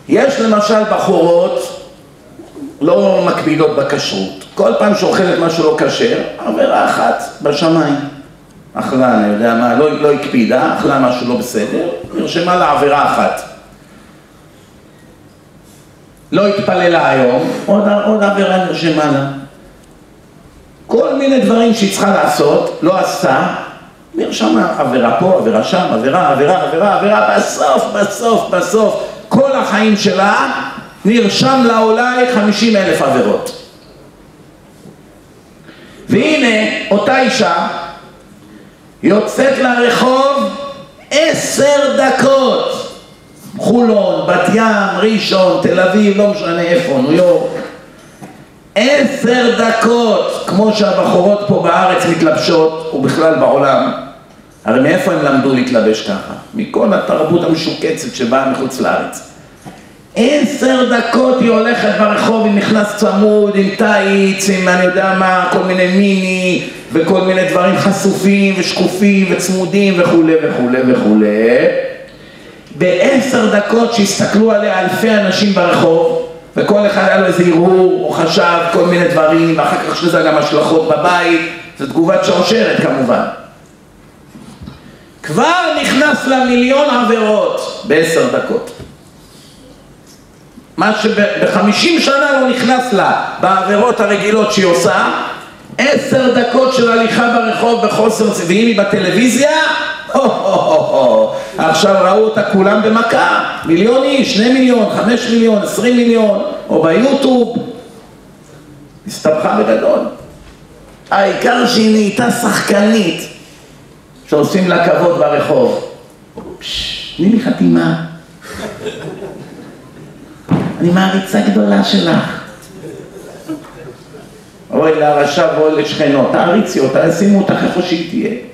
יש למשל בחורות לא מקבילות בכשרות. כל פעם שאוכלת משהו לא כשר, עבירה אחת בשמיים. אכלה, אני יודע מה, לא, לא הקפידה, אכלה משהו לא בסדר, נרשמה לה עבירה אחת. לא התפללה היום, עוד, עוד עבירה נרשמה לה. כל מיני דברים שהיא צריכה לעשות, לא עשתה, נרשמה עבירה פה, עבירה שם, עבירה, עבירה, עבירה, עבירה, בסוף, בסוף, בסוף, כל החיים שלה נרשם לה אולי חמישים אלף עבירות. והנה, אותה אישה יוצאת לרחוב עשר דקות. חולון, בת ים, ראשון, תל אביב, לא משנה איפה, ניו יורק. עשר דקות, כמו שהבחורות פה בארץ מתלבשות, ובכלל בעולם. הרי מאיפה הם למדו להתלבש ככה? מכל התרבות המשוקצת שבאה מחוץ לארץ. עשר דקות היא הולכת ברחוב, היא נכנס צמוד, עם טייץ, עם אני יודע מה, כל מיני מיני וכל מיני דברים חשופים ושקופים וצמודים וכולי וכולי וכולי. בעשר דקות שהסתכלו עליה אלפי אנשים ברחוב וכל אחד היה לו איזה הרהור או חשב כל מיני דברים ואחר כך יש לזה גם השלכות בבית, זו תגובת שרשרת כמובן. כבר נכנס למיליון עבירות בעשר דקות. מה שבחמישים שנה לא נכנס לה בעבירות הרגילות שהיא עושה, עשר דקות של הליכה ברחוב בחוסר, היא בטלוויזיה, עכשיו ראו אותה כולם במכה, מיליון איש, שני מיליון, חמש מיליון, עשרים מיליון, או ביוטיוב, הסתבכה בגדול. העיקר שהיא נהייתה שחקנית, שעושים לה כבוד ברחוב. תני לי חתימה. אני מעריצה גדולה שלך. אוי לרשע ואוי לשכנו, תעריצי אותה, שימו אותך איפה שהיא תהיה.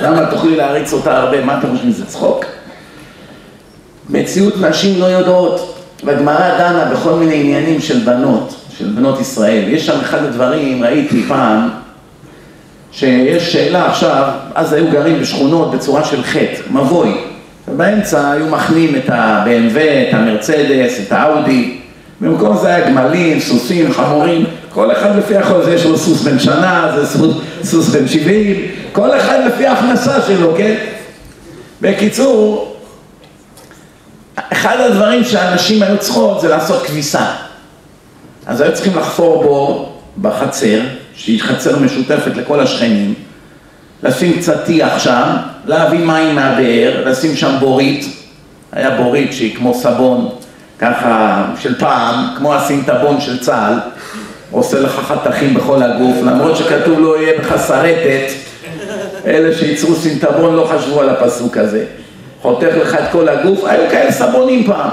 למה תוכלי להריץ אותה הרבה? מה אתם חושבים, זה צחוק? מציאות נשים לא יודעות, והגמרא דנה בכל מיני עניינים של בנות, של בנות ישראל. יש שם אחד הדברים, ראיתי פעם, שיש שאלה עכשיו, אז היו גרים בשכונות בצורה של חטא, מבוי. ובאמצע היו מחנים את ה-BMW, את המרצדס, את האאודי. במקום זה היה גמלים, סוסים, חמורים, כל אחד לפי החול, זה יש לו סוס בן שנה, זה סוס, סוס בן שבעים, כל אחד לפי ההכנסה שלו, כן? בקיצור, אחד הדברים שאנשים היו צריכות זה לעשות כביסה. אז היו צריכים לחפור בור בחצר, שהיא חצר משותפת לכל השכנים, לשים קצת טיח שם, להביא מים מהבאר, לשים שם בורית, היה בורית שהיא כמו סבון, ככה של פעם, כמו הסינטבון של צה"ל, עושה לך חתכים בכל הגוף, למרות שכתוב לא יהיה בך שרטת, אלה שייצרו סינטבון לא חשבו על הפסוק הזה. חותך לך את כל הגוף, היו כאלה סבונים פעם.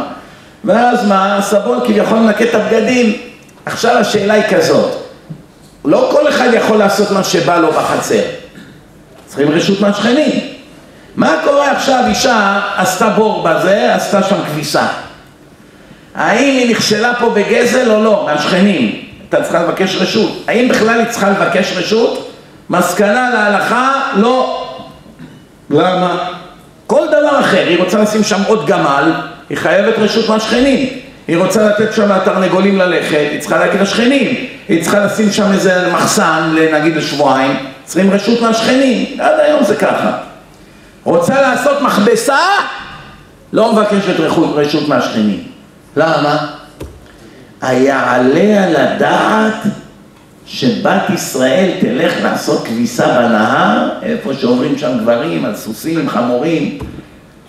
ואז מה, הסבון כביכול מנקה את הבגדים. עכשיו השאלה היא כזאת, לא כל אחד יכול לעשות מה שבא לו בחצר. צריכים רשות מהשכנים. מה קורה עכשיו, אישה עשתה בור בזה, עשתה שם כביסה. האם היא נכשלה פה בגזל או לא, מהשכנים? הייתה צריכה לבקש רשות. האם בכלל היא צריכה לבקש רשות? מסקנה להלכה, לא. למה? כל דבר אחר, היא רוצה לשים שם עוד גמל, היא חייבת רשות מהשכנים. היא רוצה לתת שם לתרנגולים ללכת, היא צריכה להגיד לשכנים. היא צריכה לשים שם איזה מחסן, נגיד לשבועיים, צריכים רשות מהשכנים. עד היום זה ככה. רוצה לעשות מכבסה? לא מבקשת רשות מהשכנים. למה? היעלה על הדעת שבת ישראל תלך לעשות כביסה בנהר, איפה שעוברים שם גברים על סוסים, חמורים.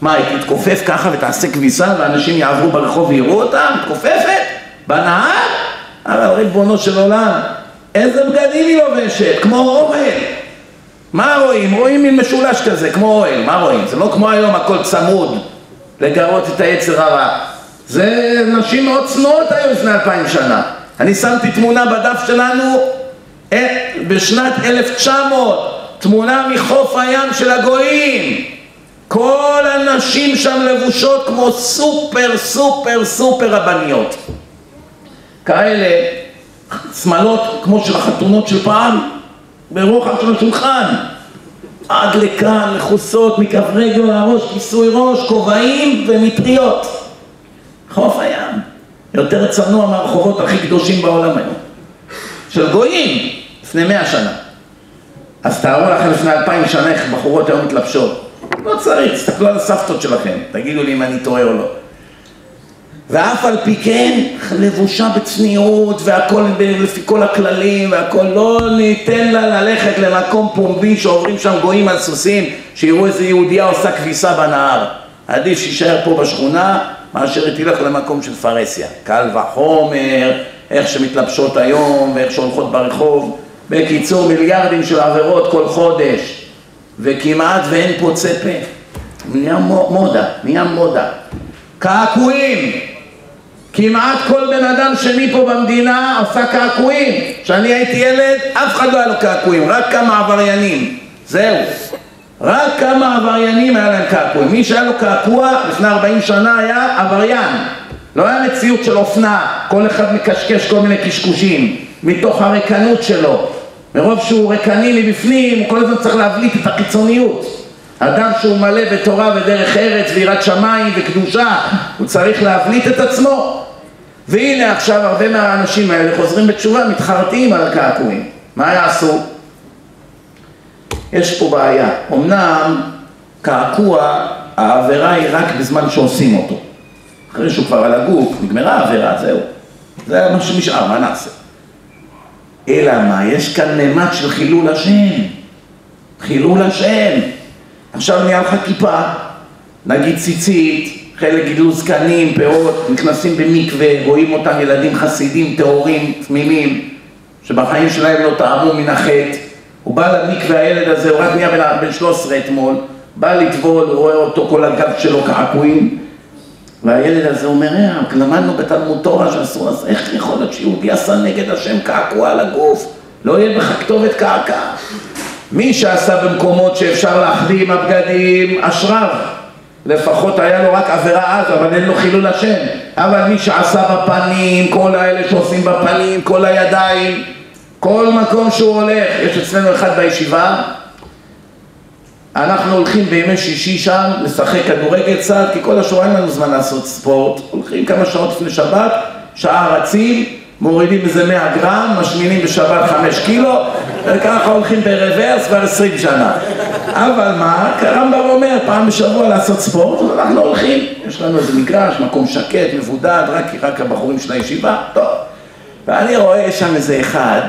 מה, היא תתכופף ככה ותעשה כביסה ואנשים יעברו ברחוב ויראו אותה? מתכופפת? בנהר? אבל ריבונו של עולם, איזה בגדים היא לובשת? כמו אוהל. מה רואים? רואים מין משולש כזה, כמו אוהל, מה רואים? זה לא כמו היום הכל צמוד לגרות את היצר הרע. זה נשים מאוד צנועות היו לפני אלפיים שנה. אני שמתי תמונה בדף שלנו אה, בשנת 1900, תמונה מחוף הים של הגויים. כל הנשים שם לבושות כמו סופר סופר סופר רבניות. כאלה שמלות כמו של החתונות של פעם, ברוחב של השולחן. עד לכאן, מכוסות מכף רגל לראש, כיסוי ראש, כובעים ומטריות. חוף הים. יותר צנוע מהרחובות הכי קדושים בעולם היום. של גויים, לפני מאה שנה. אז תארו לכם לפני אלפיים שנה איך בחורות היום מתלבשות. לא צריך, תסתכלו על הסבתות שלכם, תגידו לי אם אני טועה או לא. ואף על פי כן, לבושה בצניעות והכל לפי כל הכללים והכל, לא ניתן לה ללכת למקום פומבי שעוברים שם גויים על סוסים, שיראו איזה יהודייה עושה כביסה בנהר. עדיף שיישאר פה בשכונה, מאשר היא תלך למקום של פרהסיה. קל וחומר, איך שמתלבשות היום ואיך שהולכות ברחוב. בקיצור, מיליארדים של עבירות כל חודש, וכמעט ואין פוצה פה. נהיה מודה, נהיה מודה. קעקועים. כמעט כל בן אדם שני פה במדינה עשה קעקועים. כשאני הייתי ילד, אף אחד לא היה לו קעקועים, רק כמה עבריינים. זהו. רק כמה עבריינים היה להם קעקוע. מי שהיה לו קעקוע לפני 40 שנה היה עבריין. לא היה מציאות של אופנה, כל אחד מקשקש כל מיני קשקושים, מתוך הריקנות שלו. מרוב שהוא ריקני מבפנים, הוא כל הזמן צריך להבליט את החיצוניות. אדם שהוא מלא בתורה ודרך ארץ ויראת שמיים וקדושה, הוא צריך להבליט את עצמו. והנה עכשיו הרבה מהאנשים האלה חוזרים בתשובה, מתחרטים על הקעקועים. מה יעשו? יש פה בעיה. אמנם קעקוע, העבירה היא רק בזמן שעושים אותו. אחרי שהוא כבר על הגוף, נגמרה העבירה, זהו. זה מה שנשאר, מה נעשה? אלא מה? יש כאן מימד של חילול השם. חילול השם. עכשיו נהיה לך כיפה, נגיד ציצית, חלק גידלו זקנים, פאות, נכנסים במקווה, רואים אותם ילדים חסידים, טהורים, תמימים, שבחיים שלהם לא טעמו מן החטא. הוא בא למקווה, הילד הזה, הוא רק נהיה בן 13 אתמול, בא לטבול, הוא רואה אותו, כל הגב שלו קעקועים, והילד הזה אומר, אה, למדנו בתלמוד תורה שאסור לעשות, איך יכול להיות שיהודי עשה נגד השם קעקוע על הגוף? לא יהיה בך כתובת קעקע. מי שעשה במקומות שאפשר להחביא עם הבגדים, אשריו. לפחות היה לו רק עבירה אז, אבל אין לו חילול השם. אבל מי שעשה בפנים, כל האלה שעושים בפנים, כל הידיים, כל מקום שהוא הולך, יש אצלנו אחד בישיבה, אנחנו הולכים בימי שישי שם לשחק כדורגל קצת, כי כל השבוע אין לנו זמן לעשות ספורט, הולכים כמה שעות לפני שבת, שעה רצים, מורידים איזה 100 גרם, משמינים בשבת 5 קילו, וככה הולכים ברוורס כבר 20 שנה. אבל מה, הרמב"ם אומר פעם בשבוע לעשות ספורט, אנחנו הולכים, יש לנו איזה מגרש, מקום שקט, מבודד, רק, רק הבחורים של הישיבה, טוב. ואני רואה שם איזה אחד,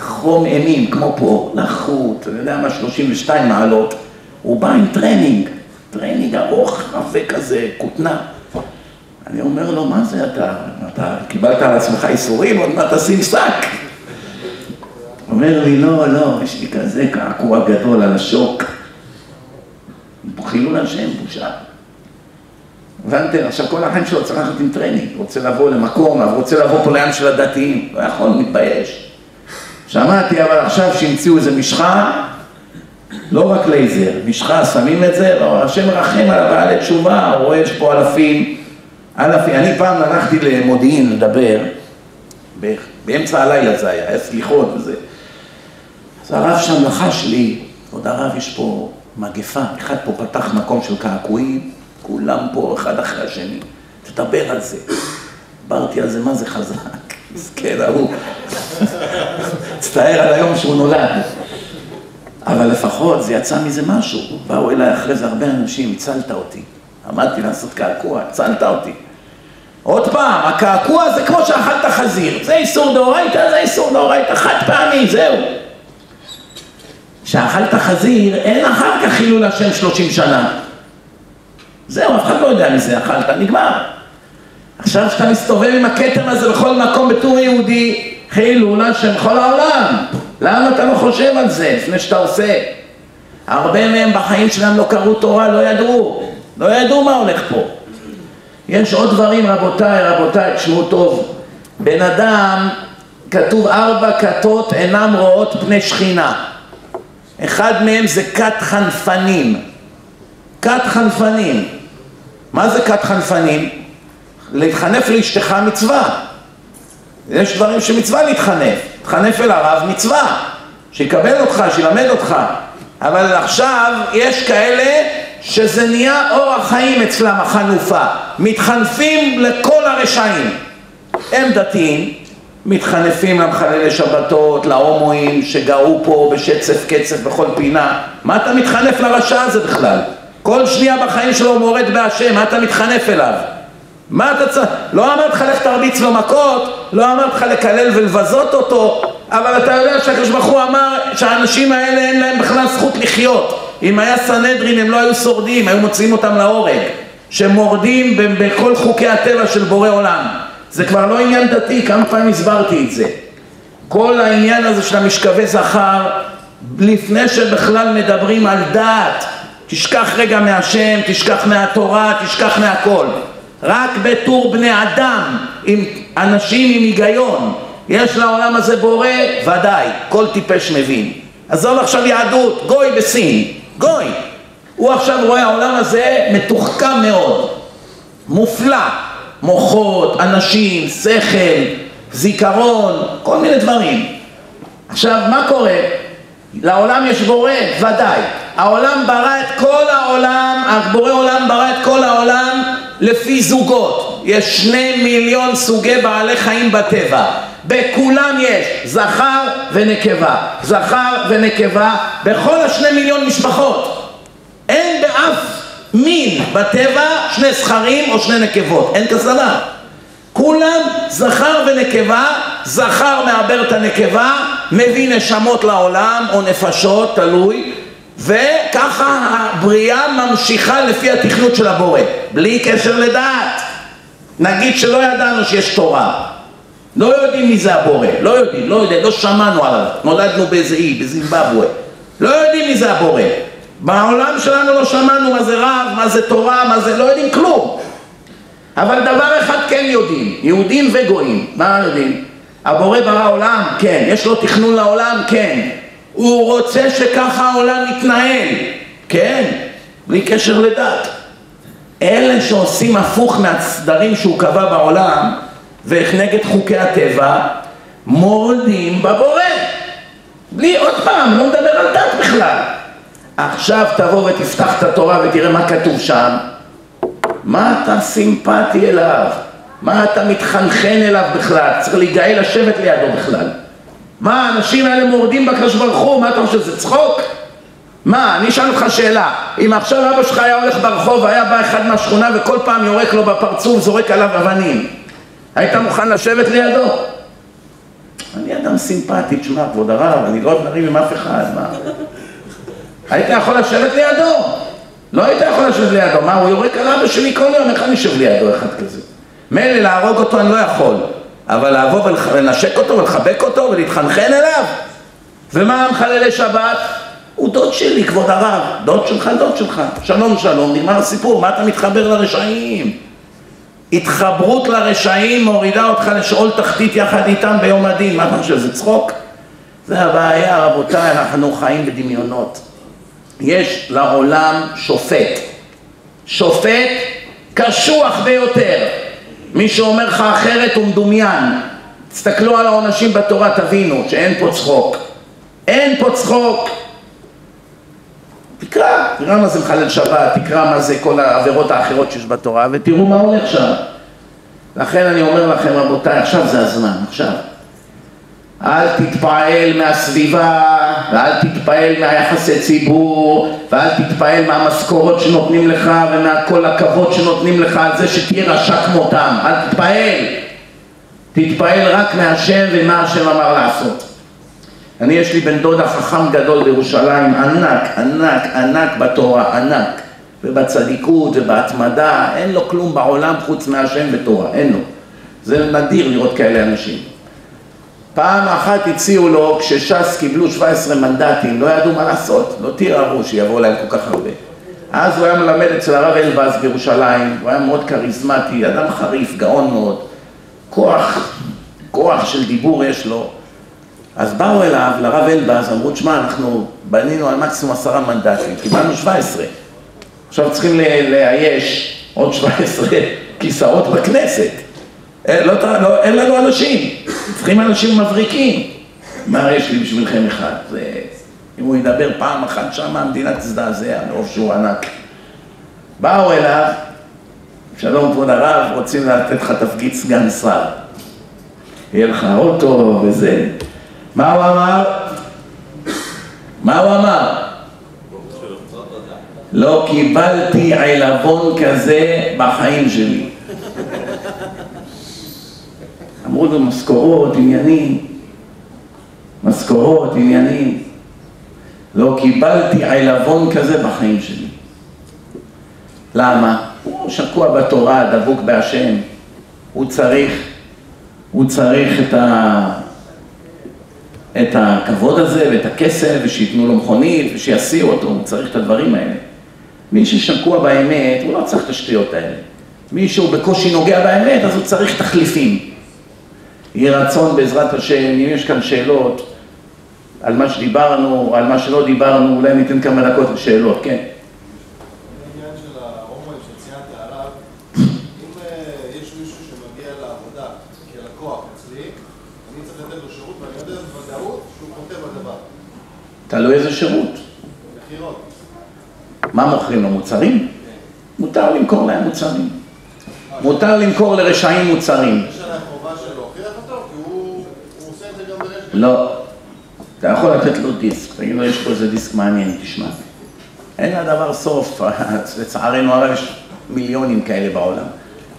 חום אימים, כמו פה, לחות, אני יודע מה, 32 מעלות, הוא בא עם טרנינג, טרנינג ארוך, רפה כזה, כותנה. אני אומר לו, מה זה אתה? אתה קיבלת על עצמך איסורים, עוד מעט תשים שק. אומר לי, לא, לא, יש לי כזה קעקוע גדול על השוק. חילול השם, בושה. הבנתם? עכשיו כל החיים שלו צריך ללכת עם טרנינג, רוצה לבוא למקום, רוצה לבוא פה לים של הדתיים, לא יכול, מתבייש. שמעתי אבל עכשיו שהמציאו איזה משחה, לא רק לייזר, משחה, שמים את זה, השם מרחם על הבעלי תשובה, רואה יש פה אלפים, אלפים. אני פעם הלכתי למודיעין לדבר, באמצע הלילה זה היה, היה סליחות וזה. אז הרב שם לחש לי, עוד הרב יש פה מגפה, אחד פה פתח מקום של קעקועים, כולם פה אחד אחרי השני, תדבר על זה. דיברתי על זה, מה זה חזק, מסכן ההוא. מצטער על היום שהוא נולד. אבל לפחות זה יצא מזה משהו. באו אליי אחרי זה הרבה אנשים, הצלת אותי. עמדתי לעשות קעקוע, הצלת אותי. עוד פעם, הקעקוע זה כמו שאכלת חזיר. זה איסור דאורייתא, זה איסור דאורייתא, חד פעמי, זהו. כשאכלת חזיר, אין אחר כך חילול השם שלושים שנה. זהו, אף אחד לא יודע מזה, אכלת, נגמר. עכשיו כשאתה מסתובב עם הכתר הזה בכל מקום בתור יהודי, חילול השם כל העולם. למה אתה לא חושב על זה לפני שאתה עושה? הרבה מהם בחיים שלהם לא קראו תורה, לא ידעו. לא ידעו מה הולך פה. יש עוד דברים, רבותיי, רבותיי, תשמעו טוב. בן אדם, כתוב ארבע כתות אינם רואות פני שכינה. אחד מהם זה כת חנפנים. כת חנפנים. מה זה כת חנפנים? להתחנף לאשתך מצווה. יש דברים שמצווה להתחנף. תחנף אל הרב מצווה. שיקבל אותך, שילמד אותך. אבל עכשיו יש כאלה שזה נהיה אורח חיים אצלם החנופה. מתחנפים לכל הרשעים. הם דתיים, מתחנפים למחללי שבתות, להומואים שגרו פה בשצף קצף בכל פינה. מה אתה מתחנף לרשע הזה בכלל? כל שנייה בחיים שלו הוא מורד בהשם, מה אתה מתחנף אליו? מה אתה צריך? לא אמרתי לך לך תרביץ לו מכות, לא אמרתי לך לקלל ולבזות אותו, אבל אתה יודע שהקדוש ברוך הוא אמר שהאנשים האלה אין להם בכלל זכות לחיות. אם היה סנהדרין הם לא היו שורדים, היו מוציאים אותם להורג. שמורדים בכל חוקי הטבע של בורא עולם. זה כבר לא עניין דתי, כמה פעמים הסברתי את זה. כל העניין הזה של המשכבי זכר, לפני שבכלל מדברים על דת, תשכח רגע מהשם, תשכח מהתורה, תשכח מהכל. רק בתור בני אדם, עם אנשים עם היגיון, יש לעולם הזה בורא? ודאי, כל טיפש מבין. עזוב עכשיו יהדות, גוי בסין, גוי. הוא עכשיו רואה העולם הזה מתוחכם מאוד, מופלא. מוחות, אנשים, שכל, זיכרון, כל מיני דברים. עכשיו, מה קורה? לעולם יש בורא, ודאי. העולם ברא את כל העולם, הבורא עולם ברא את כל העולם לפי זוגות. יש שני מיליון סוגי בעלי חיים בטבע. בכולם יש זכר ונקבה, זכר ונקבה, בכל השני מיליון משפחות. אין באף מין בטבע שני זכרים או שני נקבות, אין כזה דבר. כולם זכר ונקבה, זכר מעבר את הנקבה, מביא נשמות לעולם או נפשות, תלוי, וככה הבריאה ממשיכה לפי התכנות של הבורא, בלי קשר לדעת. נגיד שלא ידענו שיש תורה, לא יודעים מי זה הבורא, לא יודעים, לא יודעים, לא שמענו עליו, נולדנו באיזה אי, בזימבבואה, לא יודעים מי זה הבורא. בעולם שלנו לא שמענו מה זה רב, מה זה תורה, מה זה, לא יודעים כלום. אבל דבר אחד כן יודעים, יהודים וגויים, מה יודעים? הבורא ברא עולם? כן. יש לו תכנון לעולם? כן. הוא רוצה שככה העולם יתנהל? כן. בלי קשר לדת. אלה שעושים הפוך מהסדרים שהוא קבע בעולם ונגד חוקי הטבע, מורדים בבורא. בלי, עוד פעם, לא מדבר על דת בכלל. עכשיו תבוא ותפתח את התורה ותראה מה כתוב שם. מה אתה סימפטי אליו? מה אתה מתחנחן אליו בכלל? צריך להיגאל לשבת לידו בכלל. מה, האנשים האלה מורדים בקדוש ברוך הוא? מה אתה חושב, זה צחוק? מה, אני אשאל אותך שאלה, אם עכשיו אבא שלך היה הולך ברחוב והיה בא אחד מהשכונה וכל פעם יורק לו בפרצוף, זורק עליו אבנים, היית מוכן לשבת לידו? אני אדם סימפטי, תשמע, כבוד הרב, אני לא אוהב לריב עם אף אחד, מה? היית יכול לשבת לידו? לא היית יכול לשבת לידו, מה, הוא יורק על אבא שלי כל יום, איך אני אשב לידו אחד כזה? מילא להרוג אותו אני לא יכול, אבל לבוא ולנשק אותו ולחבק אותו ולהתחנחן אליו? ומה המחללי שבת? הוא דוד שלי, כבוד הרב, דוד שלך, דוד שלך, שלום שלום, נגמר הסיפור, מה אתה מתחבר לרשעים? התחברות לרשעים מורידה אותך לשאול תחתית יחד איתם ביום הדין, מה אתה חושב, זה צחוק? זה הבעיה, רבותיי, אנחנו חיים בדמיונות. יש לעולם שופט, שופט קשוח ביותר. מי שאומר לך אחרת הוא מדומיין. תסתכלו על העונשים בתורה, תבינו שאין פה צחוק. אין פה צחוק. תקרא, תקרא מה זה מחלל שבת, תקרא מה זה כל העבירות האחרות שיש בתורה ותראו מה הולך שם. לכן אני אומר לכם רבותיי, עכשיו זה הזמן, עכשיו. אל תתפעל מהסביבה, ואל תתפעל מהיחסי ציבור, ואל תתפעל מהמשכורת שנותנים לך ומכל הכבוד שנותנים לך על זה שתהיה רשע כמותם, אל תתפעל. תתפעל רק מהשם ומה השם אמר לעשות. אני יש לי בן דודה חכם גדול בירושלים, ענק, ענק, ענק בתורה, ענק, ובצדיקות ובהתמדה, אין לו כלום בעולם חוץ מהשם ותורה, אין לו. זה נדיר לראות כאלה אנשים. פעם אחת הציעו לו, כשש"ס קיבלו 17 מנדטים, לא ידעו מה לעשות, לא תיראו שיבואו להם כל כך הרבה. אז הוא היה מלמד אצל הרב אלבז בירושלים, הוא היה מאוד כריזמטי, אדם חריף, גאון מאוד, כוח, כוח של דיבור יש לו. אז באו אליו, לרב אלבז, אמרו, תשמע, אנחנו בנינו על מקסימום עשרה מנדטים, קיבלנו 17. עכשיו צריכים לאייש עוד 17 כיסאות בכנסת. אין, לא, לא, אין לנו אנשים, צריכים אנשים מבריקים. מה יש לי בשבילכם אחד? זה, אם הוא ידבר פעם אחת שם, המדינה תזדעזע, מרוב שהוא ענק. באו אליו, שלום כבוד הרב, רוצים לתת לך תפקיד סגן שר. יהיה לך אוטו וזה. מה הוא אמר? מה הוא אמר? לא קיבלתי עלבון כזה בחיים שלי. אמרו לו משכורות, עניינים, משכורות, עניינים. לא קיבלתי עלבון כזה בחיים שלי. למה? הוא שקוע בתורה, דבוק בהשם. הוא צריך, הוא צריך את, ה, את הכבוד הזה ואת הכסף, ושייתנו לו מכונית, ושיסיעו אותו, הוא צריך את הדברים האלה. מי ששקוע באמת, הוא לא צריך את השטויות האלה. מי שהוא בקושי נוגע באמת, אז הוא צריך תחליפים. יהי רצון בעזרת השם, אם יש כאן שאלות על מה שדיברנו, על מה שלא דיברנו, אולי ניתן כמה דקות לשאלות, כן. תלוי איזה שירות.
מכירות.
מה מוכרים לו? מוצרים? מותר למכור להם מוצרים. מותר למכור לרשעים מוצרים. לא. אתה יכול לתת לו דיסק, תגיד לו, יש פה איזה דיסק מעניין, תשמע. אין לדבר סוף, לצערנו הרב יש מיליונים כאלה בעולם.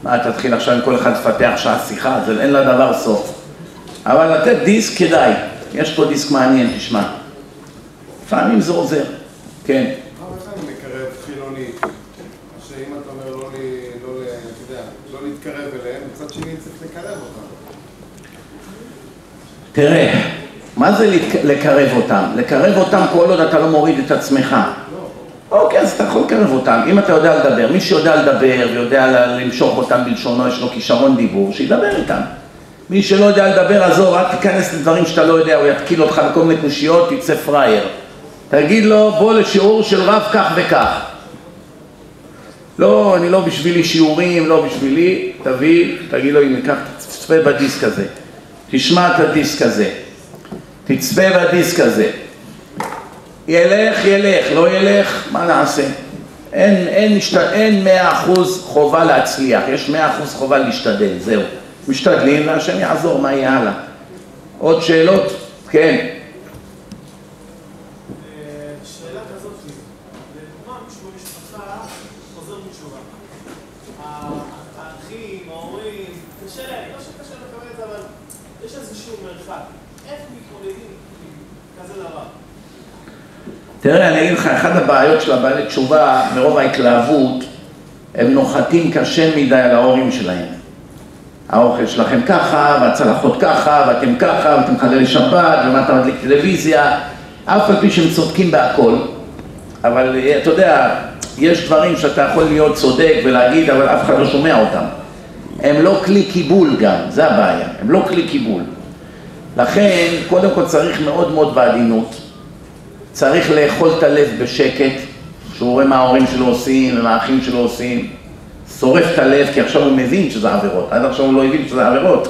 מה, תתחיל עכשיו עם כל אחד לפתח שעה שיחה, זה אין לדבר סוף. אבל לתת דיסק כדאי, יש פה דיסק מעניין, תשמע. לפעמים זה עוזר, כן.
שאם אתה אומר לא, לא, לא להתקרב אליהם, מצד שני צריך לקרב אותם.
תראה, מה זה לק- לקרב אותם? לקרב אותם כל עוד אתה לא מוריד את עצמך. אוקיי, אז אתה יכול לקרב אותם. אם אתה יודע לדבר, מי שיודע לדבר ויודע למשוך אותם בלשונו, יש לו כישרון דיבור, שידבר איתם. מי שלא יודע לדבר, עזוב, אל תיכנס לדברים שאתה לא יודע, הוא יתקיל אותך בכל מיני קושיות, תצא פראייר. תגיד לו, בוא לשיעור של רב כך וכך. לא, אני לא בשבילי שיעורים, לא בשבילי, תביא, תגיד לו, הנה, קח, תצפה בדיסק הזה. תשמע את הדיסק הזה. תצפה בדיסק הזה. ילך, ילך, לא ילך, מה נעשה? אין, אין, משת... אין מאה אחוז חובה להצליח, יש מאה אחוז חובה להשתדל, זהו. משתדלים והשם יעזור, מה יהיה הלאה? עוד שאלות? כן.
שאלה כזאת, לדוגמה מישהו במשפחה חוזר בתשובה. האחים, ההורים, קשה להם, לא שקשה לקבל את זה, אבל יש איזשהו מרחק. איך מתמודדים עם כזה דבר?
תראה, אני אגיד לך, אחת הבעיות של הבעלי תשובה, מרוב ההתלהבות, הם נוחתים קשה מדי על ההורים שלהם. האוכל שלכם ככה, והצלחות ככה, ואתם ככה, ואתם חללי שבת, ומה אתה מדליק טלוויזיה, אף על פי שהם צודקים בהכל. אבל אה, אתה יודע, יש דברים שאתה יכול להיות צודק ולהגיד, אבל אף אחד לא שומע אותם. הם לא כלי קיבול גם, זה הבעיה, הם לא כלי קיבול. לכן, קודם כל צריך מאוד מאוד בעדינות. צריך לאכול את הלב בשקט, שהוא רואה מה ההורים שלו עושים ומה האחים שלו עושים. שורף את הלב, כי עכשיו הוא מבין שזה עבירות, עד עכשיו הוא לא הבין שזה עבירות.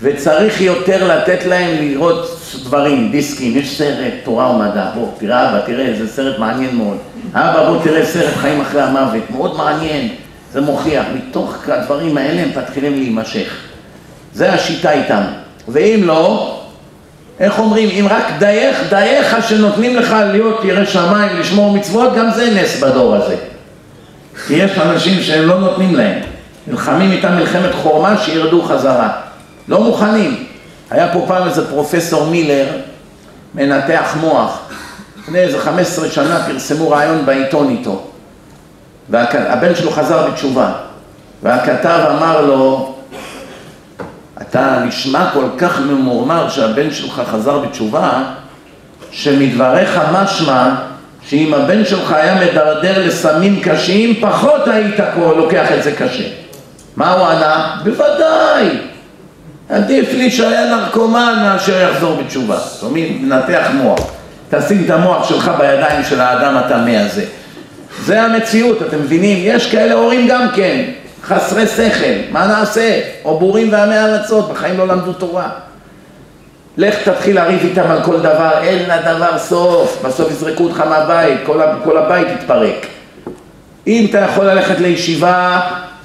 וצריך יותר לתת להם לראות דברים, דיסקים, יש סרט, תורה ומדע, בוא, תראה אבא, תראה, זה סרט מעניין מאוד. אבא, בוא תראה סרט חיים אחרי המוות, מאוד מעניין, זה מוכיח. מתוך הדברים האלה הם מתחילים להימשך. זה השיטה איתם. ואם לא, איך אומרים, אם רק דייך, דייך שנותנים לך להיות ירא שמיים, לשמור מצוות, גם זה נס בדור הזה. כי יש אנשים שהם לא נותנים להם. נלחמים איתם מלחמת חורמה שירדו חזרה. לא מוכנים. היה פה פעם איזה פרופסור מילר, מנתח מוח. לפני איזה 15 שנה פרסמו רעיון בעיתון איתו. והבן שלו חזר בתשובה. והכתב אמר לו, אתה נשמע כל כך ממורמר שהבן שלך חזר בתשובה, שמדבריך משמע שאם הבן שלך היה מדרדר לסמים קשים, פחות היית לוקח את זה קשה. מה הוא ענה? בוודאי. עדיף לי שהיה נרקומן מאשר יחזור בתשובה. זאת אומרת, מנתח מוח. תשים את המוח שלך בידיים של האדם הטמא הזה. זה המציאות, אתם מבינים? יש כאלה הורים גם כן, חסרי שכל, מה נעשה? או בורים ועמי ארצות, בחיים לא למדו תורה. לך תתחיל לריב איתם על כל דבר, אין לדבר סוף, בסוף יזרקו אותך מהבית, כל, כל הבית יתפרק. אם אתה יכול ללכת לישיבה,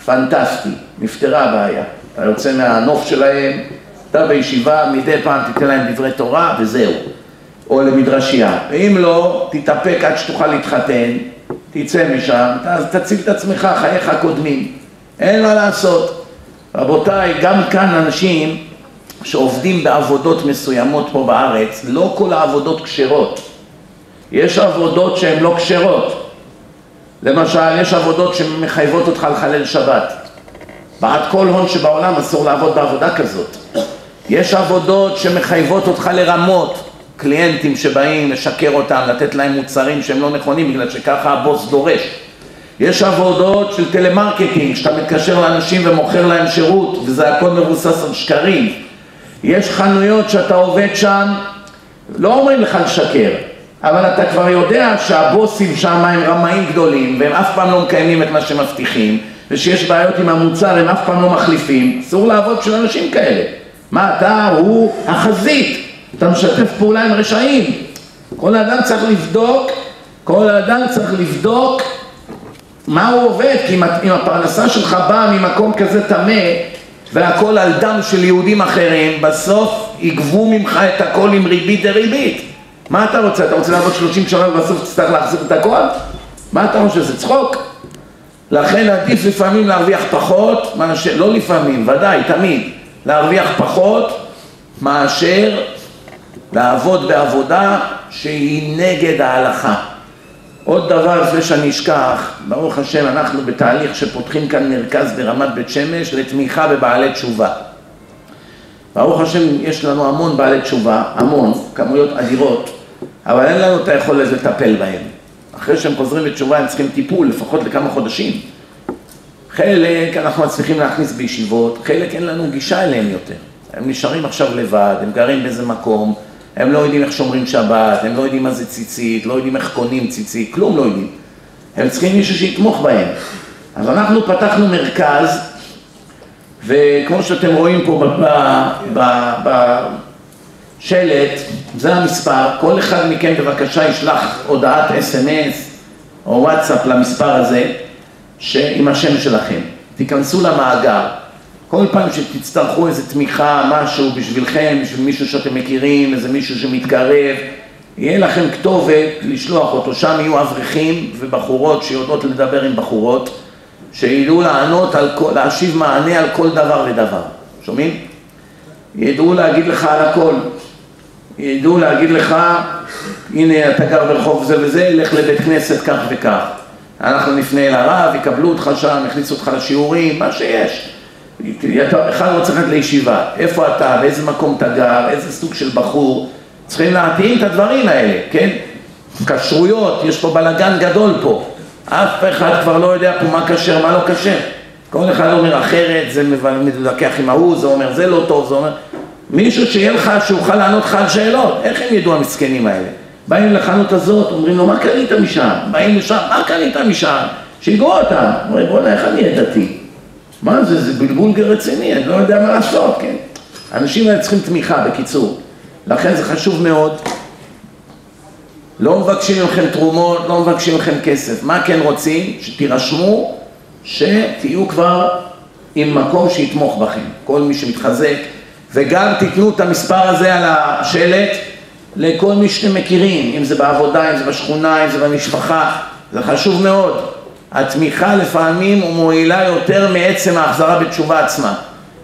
פנטסטי, נפתרה הבעיה. אתה יוצא מהנוף שלהם, אתה בישיבה, מדי פעם תיתן להם דברי תורה וזהו. או למדרשייה. ואם לא, תתאפק עד שתוכל להתחתן, תצא משם, תציל את עצמך, חייך קודמים. אין מה לעשות. רבותיי, גם כאן אנשים שעובדים בעבודות מסוימות פה בארץ, לא כל העבודות כשרות. יש עבודות שהן לא כשרות. למשל, יש עבודות שמחייבות אותך לחלל שבת. בעד כל הון שבעולם אסור לעבוד בעבודה כזאת. יש עבודות שמחייבות אותך לרמות, קליינטים שבאים לשקר אותם, לתת להם מוצרים שהם לא נכונים בגלל שככה הבוס דורש. יש עבודות של טלמרקטינג, שאתה מתקשר לאנשים ומוכר להם שירות, וזה הכל מבוסס על שקרים. יש חנויות שאתה עובד שם, לא אומרים לך לשקר, אבל אתה כבר יודע שהבוסים שם הם רמאים גדולים, והם אף פעם לא מקיימים את מה שמבטיחים, ושיש בעיות עם המוצר, הם אף פעם לא מחליפים, אסור לעבוד של אנשים כאלה. מה אתה, הוא החזית, אתה משתף פעולה עם רשעים. כל אדם צריך לבדוק, כל אדם צריך לבדוק מה הוא עובד, כי אם הפרנסה שלך באה ממקום כזה טמא והכל על דם של יהודים אחרים, בסוף יגבו ממך את הכל עם ריבית דריבית. מה אתה רוצה? אתה רוצה לעבוד 30 שנה ובסוף תצטרך להחזיר את הכל? מה אתה חושב? זה צחוק? לכן עדיף לפעמים להרוויח פחות, מאשר, לא לפעמים, ודאי, תמיד, להרוויח פחות מאשר לעבוד בעבודה שהיא נגד ההלכה. עוד דבר לפני שאני אשכח, ברוך השם אנחנו בתהליך שפותחים כאן מרכז ברמת בית שמש לתמיכה בבעלי תשובה. ברוך השם יש לנו המון בעלי תשובה, המון, כמויות אדירות, אבל אין לנו את היכולת לטפל בהם. אחרי שהם חוזרים בתשובה הם צריכים טיפול לפחות לכמה חודשים. חלק אנחנו מצליחים להכניס בישיבות, חלק אין לנו גישה אליהם יותר. הם נשארים עכשיו לבד, הם גרים באיזה מקום, הם לא יודעים איך שומרים שבת, הם לא יודעים מה זה ציצית, לא יודעים איך קונים ציצית, כלום לא יודעים. הם צריכים מישהו שיתמוך בהם. אז אנחנו פתחנו מרכז, וכמו שאתם רואים פה בשלט, זה המספר, כל אחד מכם בבקשה ישלח הודעת אס.אם.אס או וואטסאפ למספר הזה, עם השם שלכם. תיכנסו למאגר. כל פעם שתצטרכו איזה תמיכה, משהו בשבילכם, בשביל מישהו שאתם מכירים, איזה מישהו שמתקרב, יהיה לכם כתובת לשלוח אותו, שם יהיו אברכים ובחורות שיודעות לדבר עם בחורות, שידעו לענות על כל, להשיב מענה על כל דבר ודבר, שומעים? ידעו להגיד לך על הכל, ידעו להגיד לך, הנה אתה גר ברחוב זה וזה, לך לבית כנסת כך וכך. אנחנו נפנה אל הרב, יקבלו אותך שם, יכניסו אותך לשיעורים, מה שיש. אחד רוצה ללכת לישיבה, איפה אתה, באיזה מקום אתה גר, איזה סוג של בחור, צריכים להתאים את הדברים האלה, כן? כשרויות, יש פה בלאגן גדול פה, אף אחד כבר לא יודע פה מה כשר, מה לא כשר. כל אחד אומר אחרת, זה מתווכח עם ההוא, זה אומר זה לא טוב, זה אומר... מישהו שיהיה לך, שיוכל לענות לך על שאלות, איך הם ידעו המסכנים האלה? באים לחנות הזאת, אומרים לו, מה קנית משם? באים לשם, מה קנית משם? שיגעו אותם. אומרים, בוא'נה, איך אני אהיה דתי? מה זה, זה בלבול רציני, אני לא יודע מה לעשות, כן? האנשים האלה צריכים תמיכה, בקיצור. לכן זה חשוב מאוד. לא מבקשים מכם תרומות, לא מבקשים מכם כסף. מה כן רוצים? שתירשמו, שתהיו כבר עם מקום שיתמוך בכם. כל מי שמתחזק. וגם תיתנו את המספר הזה על השלט לכל מי שאתם מכירים, אם זה בעבודה, אם זה בשכונה, אם זה במשפחה. זה חשוב מאוד. התמיכה לפעמים מועילה יותר מעצם ההחזרה בתשובה עצמה.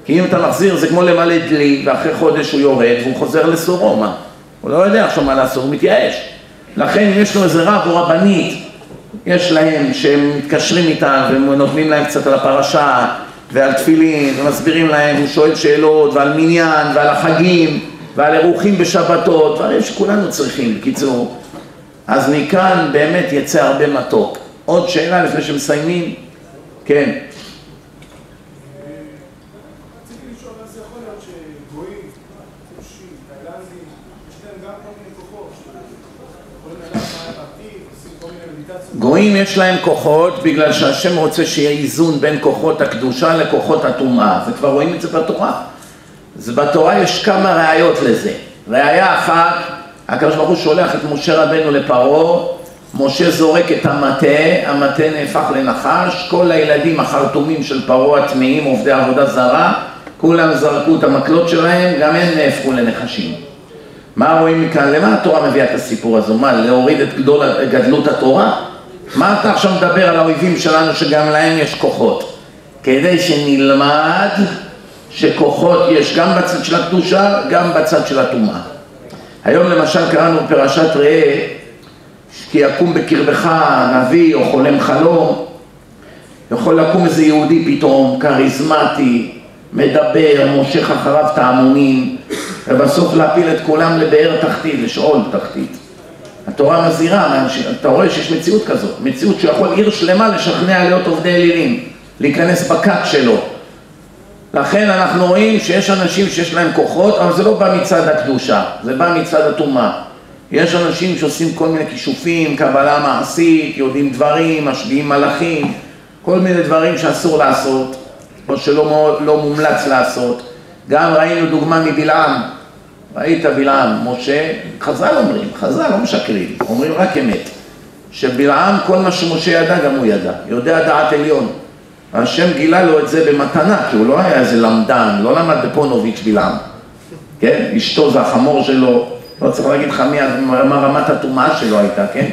כי אם אתה מחזיר זה כמו למלא דלי ואחרי חודש הוא יורד והוא חוזר לסורו, מה? הוא לא יודע עכשיו מה לעשות, הוא מתייאש. לכן יש לו איזה רב או רבנית, יש להם שהם מתקשרים איתם ונותנים להם קצת על הפרשה ועל תפילין ומסבירים להם, הוא שואל שאלות ועל מניין ועל החגים ועל אירוחים בשבתות, דברים שכולנו צריכים, בקיצור. אז מכאן באמת יצא הרבה מתוק. עוד שאלה לפני שמסיימים? כן. גויים יש להם כוחות בגלל שהשם רוצה שיהיה איזון בין כוחות הקדושה לכוחות הטומאה, וכבר רואים את זה בתורה. זה בתורה יש כמה ראיות לזה. ראיה אחת, הקדוש ברוך הוא שולח את משה רבנו לפרעה משה זורק את המטה, המטה נהפך לנחש, כל הילדים החרטומים של פרעה הטמאים, עובדי עבודה זרה, כולם זרקו את המקלות שלהם, גם הם נהפכו לנחשים. מה רואים מכאן? למה התורה מביאה את הסיפור הזה? מה, להוריד את גדול, גדלות התורה? מה אתה עכשיו מדבר על האויבים שלנו שגם להם יש כוחות? כדי שנלמד שכוחות יש גם בצד של הקדושה, גם בצד של הטומאה. היום למשל קראנו בפרשת ראה כי יקום בקרבך נביא או חולם חלום, יכול לקום איזה יהודי פתאום, כריזמטי, מדבר, מושך אחריו את ההמונים, ובסוף להפיל את כולם לבאר תחתית, לשאול תחתית. התורה מזהירה, אתה רואה שיש מציאות כזאת, מציאות שיכול עיר שלמה לשכנע להיות עובדי אלילים, להיכנס בכת שלו. לכן אנחנו רואים שיש אנשים שיש להם כוחות, אבל זה לא בא מצד הקדושה, זה בא מצד הטומאה. יש אנשים שעושים כל מיני כישופים, קבלה מעשית, יודעים דברים, משביעים מלאכים, כל מיני דברים שאסור לעשות, או שלא לא מומלץ לעשות. גם ראינו דוגמה מבלעם, ראית בלעם, משה, חז"ל אומרים, חז"ל לא משקרים, אומרים רק אמת. שבלעם, כל מה שמשה ידע, גם הוא ידע. יודע דעת עליון. השם גילה לו את זה במתנה, כי הוא לא היה איזה למדן, לא למד בפונוביץ' בלעם. כן? אשתו זה החמור שלו, לא צריך להגיד לך מי, מה רמת הטומאה שלו הייתה, כן?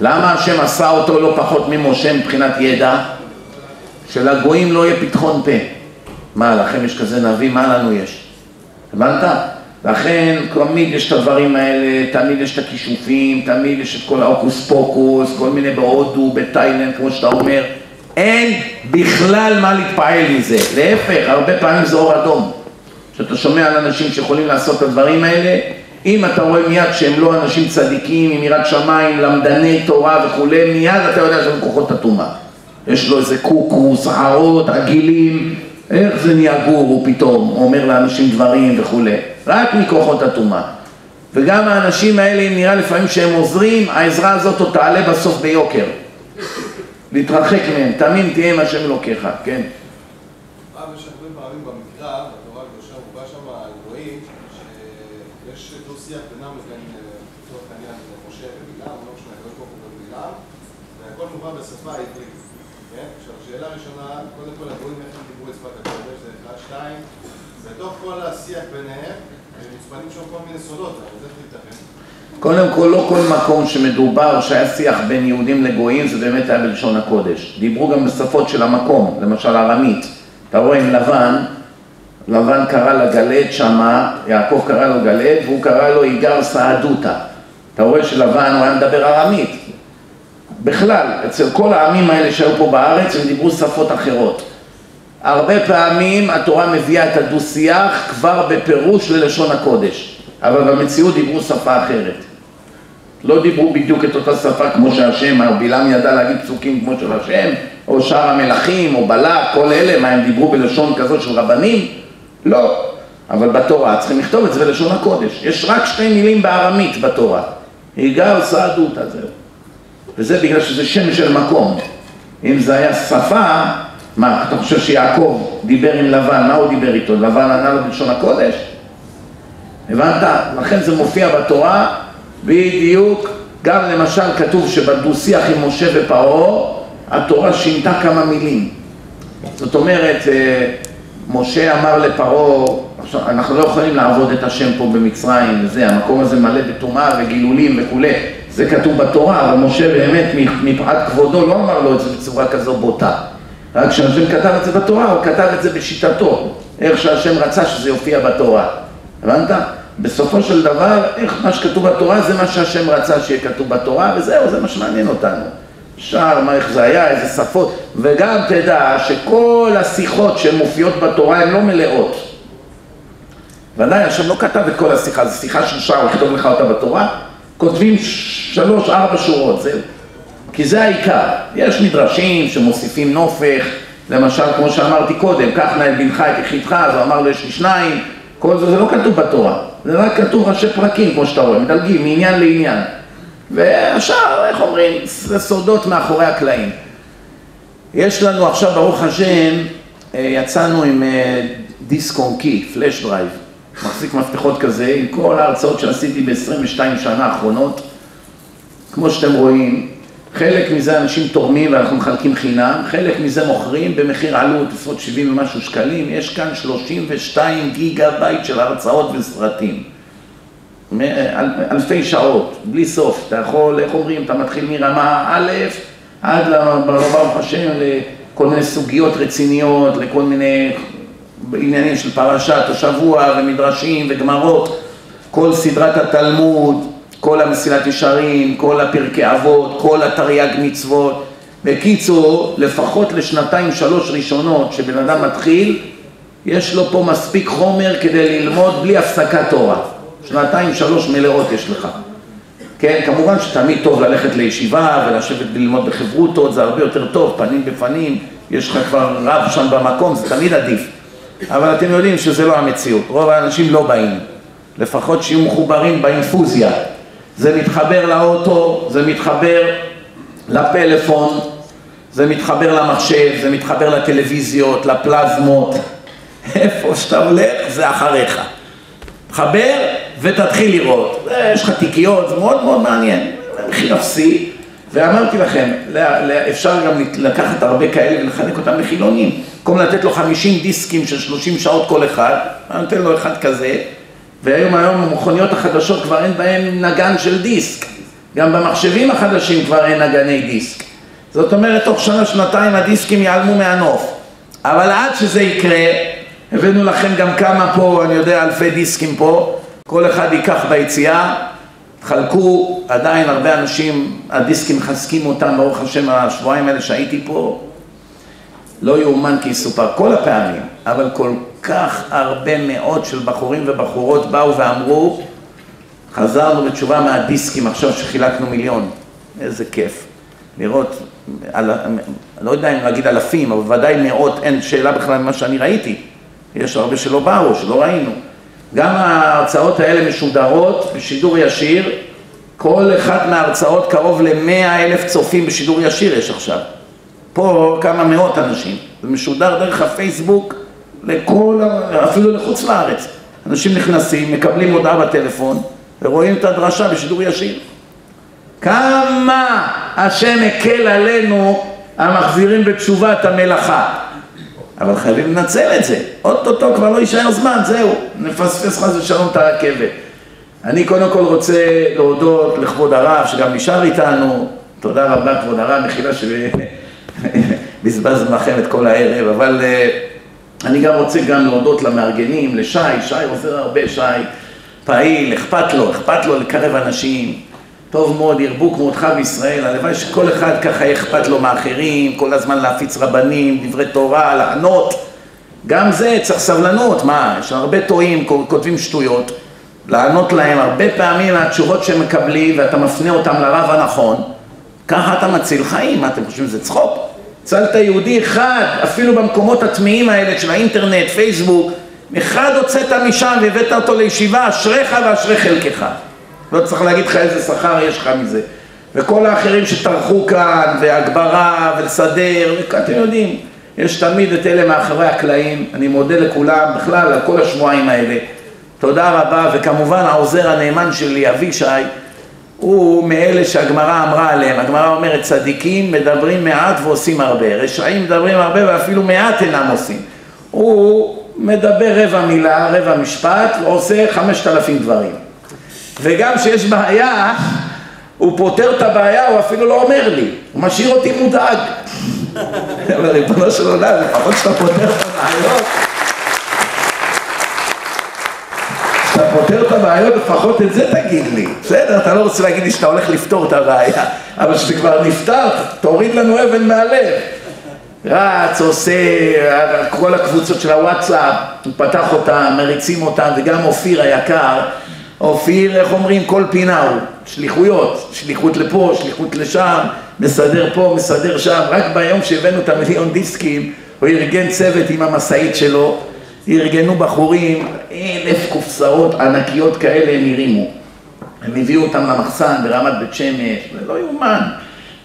למה השם עשה אותו לא פחות ממשה מבחינת ידע? שלגויים לא יהיה פתחון פה. מה, לכם יש כזה נביא? מה לנו יש? הבנת? לכן תמיד יש את הדברים האלה, תמיד יש את הכישופים, תמיד יש את כל ההוקוס פוקוס, כל מיני בהודו, בתאילנד, כמו שאתה אומר. אין בכלל מה להתפעל מזה. להפך, הרבה פעמים זה אור אדום. כשאתה שומע על אנשים שיכולים לעשות את הדברים האלה, אם אתה רואה מיד שהם לא אנשים צדיקים, עם יראת שמיים, למדני תורה וכולי, מיד אתה יודע שהם כוחות הטומאה. יש לו איזה קוקוס, ערות, עגילים, איך זה נהיה גורו פתאום, אומר לאנשים דברים וכולי, רק מכוחות הטומאה. וגם האנשים האלה, אם נראה לפעמים שהם עוזרים, העזרה הזאת עוד תעלה בסוף ביוקר. להתרחק מהם, תמים תהיה מה שהם לוקחה, כן?
פעם יש הרבה פעמים במקרא, בתורה הקדושה מובא שם על גויים, שיש דו-שיח בינם לבין, אה, לצורך העניין, משה ובלעם, לא משנה, הקדוש ברוך הוא ובלעם, והכל בשפה העברית, כן? עכשיו, שאלה ראשונה, קודם כל הגויים איך הם דיברו את שפת הקודש, זה אחד, שתיים, בתוך כל השיח ביניהם, הם מוצפנים שם כל מיני סודות, אבל איך ייתכן?
קודם כל, לא כל מקום שמדובר שהיה שיח בין יהודים לגויים, זה באמת היה בלשון הקודש. דיברו גם בשפות של המקום, למשל ארמית. אתה רואה עם לבן, לבן קרא לה גלד שמה, יעקב קרא לו גלד, והוא קרא לו איגר סעדותא. אתה רואה שלבן הוא היה מדבר ארמית. בכלל, אצל כל העמים האלה שהיו פה בארץ, הם דיברו שפות אחרות. הרבה פעמים התורה מביאה את הדו-שיח כבר בפירוש ללשון הקודש, אבל במציאות דיברו שפה אחרת. לא דיברו בדיוק את אותה שפה כמו שהשם, בלעם ידע להגיד פסוקים כמו של השם, או שאר המלכים, או בלק, כל אלה, מה הם דיברו בלשון כזאת של רבנים? לא. אבל בתורה צריכים לכתוב את זה בלשון הקודש. יש רק שתי מילים בארמית בתורה. היגר סעדותא, זהו. וזה בגלל שזה שם של מקום. אם זה היה שפה, מה, אתה חושב שיעקב דיבר עם לבן, מה הוא דיבר איתו? לבן ענה לו בלשון הקודש? הבנת? לכן זה מופיע בתורה בדיוק, גם למשל כתוב שבדו-שיח עם משה ופרעה, התורה שינתה כמה מילים. זאת אומרת, אה, משה אמר לפרעה, אנחנו לא יכולים לעבוד את השם פה במצרים וזה, המקום הזה מלא בטומאה וגילולים וכולי, זה כתוב בתורה, אבל משה באמת מפאת כבודו לא אמר לו את זה בצורה כזו בוטה. רק כשהשם כתב את זה בתורה, הוא כתב את זה בשיטתו, איך שהשם רצה שזה יופיע בתורה. הבנת? בסופו של דבר, איך מה שכתוב בתורה זה מה שהשם רצה שיהיה כתוב בתורה, וזהו, זה מה שמעניין אותנו. שער, מה, איך זה היה, איזה שפות, וגם תדע שכל השיחות שמופיעות בתורה הן לא מלאות. ודאי, השם לא כתב את כל השיחה, זו שיחה של שער, הוא כתוב לך אותה בתורה, כותבים שלוש, ארבע שורות, זהו. כי זה העיקר. יש מדרשים שמוסיפים נופך, למשל, כמו שאמרתי קודם, קח נא את בנך את יחידך, אז הוא אמר לו יש לי שניים, כל זה, זה לא כתוב בתורה, זה רק כתוב ראשי פרקים, כמו שאתה רואה, מדלגים מעניין לעניין. והשאר, איך אומרים, זה סודות מאחורי הקלעים. יש לנו עכשיו, ברוך השם, אה, יצאנו עם אה, דיסק און קי, flash drive, מחזיק מפתחות כזה, עם כל ההרצאות שעשיתי ב-22 שנה האחרונות. כמו שאתם רואים, חלק מזה אנשים תורמים ואנחנו מחלקים חינם, חלק מזה מוכרים במחיר עלות, עשרות 70 ומשהו שקלים, יש כאן 32 גיגה בייט של הרצאות וסרטים. אל, אלפי שעות, בלי סוף, אתה יכול, איך אומרים, אתה מתחיל מרמה א' עד ברוך השם לכל מיני סוגיות רציניות, לכל מיני עניינים של פרשת השבוע ומדרשים וגמרות, כל סדרת התלמוד, כל המסילת ישרים, כל הפרקי אבות, כל התרי"ג מצוות. בקיצור, לפחות לשנתיים שלוש ראשונות שבן אדם מתחיל, יש לו פה מספיק חומר כדי ללמוד בלי הפסקת תורה. שנתיים שלוש מלאות יש לך. כן, כמובן שתמיד טוב ללכת לישיבה ולשבת ללמוד בחברותות, זה הרבה יותר טוב, פנים בפנים, יש לך כבר רב שם במקום, זה תמיד עדיף. אבל אתם יודעים שזה לא המציאות, רוב האנשים לא באים. לפחות שיהיו מחוברים באינפוזיה. זה מתחבר לאוטו, זה מתחבר לפלאפון, זה מתחבר למחשב, זה מתחבר לטלוויזיות, לפלזמות. איפה שאתה הולך זה אחריך. תחבר ותתחיל לראות. יש לך תיקיות, זה מאוד מאוד מעניין. מחיר אפסי, ואמרתי לכם, אפשר גם לקחת הרבה כאלה ולחלק אותם לחילונים. במקום לתת לו 50 דיסקים של 30 שעות כל אחד, אני נותן לו אחד כזה, והיום היום המכוניות החדשות כבר אין בהן נגן של דיסק. גם במחשבים החדשים כבר אין נגני דיסק. זאת אומרת, תוך שנה, שנתיים הדיסקים ייעלמו מהנוף. אבל עד שזה יקרה, הבאנו לכם גם כמה פה, אני יודע, אלפי דיסקים פה, כל אחד ייקח ביציאה, חלקו, עדיין הרבה אנשים, הדיסקים מחזקים אותם, ברוך השם, השבועיים האלה שהייתי פה, לא יאומן כי יסופר, כל הפעמים, אבל כל כך הרבה מאות של בחורים ובחורות באו ואמרו, חזרנו בתשובה מהדיסקים עכשיו שחילקנו מיליון, איזה כיף. לראות, על, לא יודע אם להגיד אלפים, אבל ודאי מאות, אין שאלה בכלל ממה שאני ראיתי. יש הרבה שלא באו, שלא ראינו. גם ההרצאות האלה משודרות בשידור ישיר, כל אחת מההרצאות קרוב למאה אלף צופים בשידור ישיר יש עכשיו. פה כמה מאות אנשים. זה משודר דרך הפייסבוק לכל, אפילו לחוץ לארץ. אנשים נכנסים, מקבלים הודעה בטלפון ורואים את הדרשה בשידור ישיר. כמה השם הקל עלינו המחזירים בתשובה את המלאכה. אבל חייבים לנצל את זה. אוטוטו כבר לא יישאר זמן, זהו. נפספס חס ושלום את הרכבת. אני קודם כל רוצה להודות לכבוד הרב שגם נשאר איתנו. תודה רבה כבוד הרב, מחילה שבזבזנו לכם את כל הערב, אבל uh, אני גם רוצה גם להודות למארגנים, לשי, שי עוזר הרבה, שי פעיל, אכפת לו, אכפת לו לקרב אנשים. טוב מאוד, ירבו כמותך בישראל, הלוואי שכל אחד ככה אכפת לו מאחרים, כל הזמן להפיץ רבנים, דברי תורה, לענות. גם זה צריך סבלנות, מה, יש הרבה טועים, כותבים שטויות. לענות להם הרבה פעמים התשובות שהם מקבלים ואתה מפנה אותם לרב הנכון, ככה אתה מציל חיים, מה אתם חושבים, זה צחוק? הצלת יהודי אחד, אפילו במקומות הטמאים האלה של האינטרנט, פייסבוק, אחד הוצאת משם והבאת אותו לישיבה, אשריך ואשרי חלקך. לא צריך להגיד לך איזה שכר יש לך מזה. וכל האחרים שטרחו כאן, והגברה, ולסדר, אתם יודעים, יש תמיד את אלה מאחורי הקלעים. אני מודה לכולם, בכלל, על כל השבועיים האלה. תודה רבה, וכמובן העוזר הנאמן שלי, אבישי, הוא מאלה שהגמרא אמרה עליהם. הגמרא אומרת, צדיקים מדברים מעט ועושים הרבה. רשעים מדברים הרבה ואפילו מעט אינם עושים. הוא מדבר רבע מילה, רבע משפט, ועושה חמשת אלפים דברים. וגם כשיש בעיה, הוא פותר את הבעיה, הוא אפילו לא אומר לי, הוא משאיר אותי מודאג. אבל ריבונו של עולם, לפחות שאתה פותר את הבעיות, כשאתה פותר את הבעיות, לפחות את זה תגיד לי. בסדר, אתה לא רוצה להגיד לי שאתה הולך לפתור את הבעיה, אבל כשזה כבר נפתר, תוריד לנו אבן מהלב. רץ, עושה, כל הקבוצות של הוואטסאפ, הוא פתח אותם, מריצים אותם, וגם אופיר היקר, אופיר, איך אומרים, כל פינה הוא, שליחויות, שליחות לפה, שליחות לשם, מסדר פה, מסדר שם, רק ביום שהבאנו את המיליון דיסקים, הוא ארגן צוות עם המשאית שלו, ארגנו בחורים, אלף קופסאות ענקיות כאלה הם הרימו. הם הביאו אותם למחסן ברמת בית שמש, זה לא יאומן.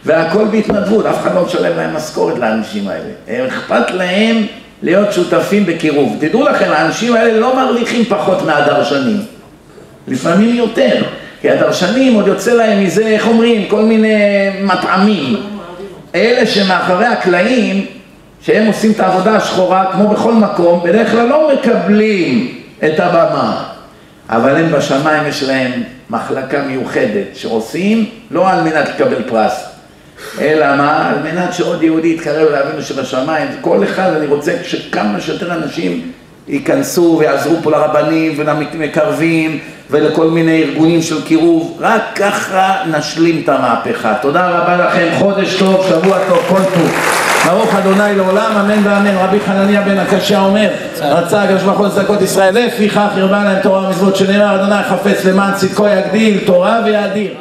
והכל בהתנדבות, אף אחד לא משלם להם משכורת לאנשים האלה. אכפת להם להיות שותפים בקירוב. תדעו לכם, האנשים האלה לא מרוויחים פחות מהדרשנים. לפעמים יותר, כי הדרשנים עוד יוצא להם מזה, איך אומרים, כל מיני מטעמים. אלה שמאחורי הקלעים, שהם עושים את העבודה השחורה, כמו בכל מקום, בדרך כלל לא מקבלים את הבמה. אבל הם בשמיים יש להם מחלקה מיוחדת שעושים לא על מנת לקבל פרס, אלא מה? על מנת שעוד יהודי יתקרב לאבינו שבשמיים. כל אחד, אני רוצה שכמה שיותר אנשים ייכנסו ויעזרו פה לרבנים ולמקרבים ולכל מיני ארגונים של קירוב, רק ככה נשלים את המהפכה. תודה רבה לכם, חודש טוב, שבוע טוב, כל טוב. ברוך אדוני לעולם, אמן ואמן. רבי חנניה בן הקשה אומר, רצה הקדוש ברוך הוא לצדקות ישראל, לפיכך ירבה להם תורה ומצוות שנאמר, אדוני חפץ למען צדקו יגדיל, תורה ויאדיר.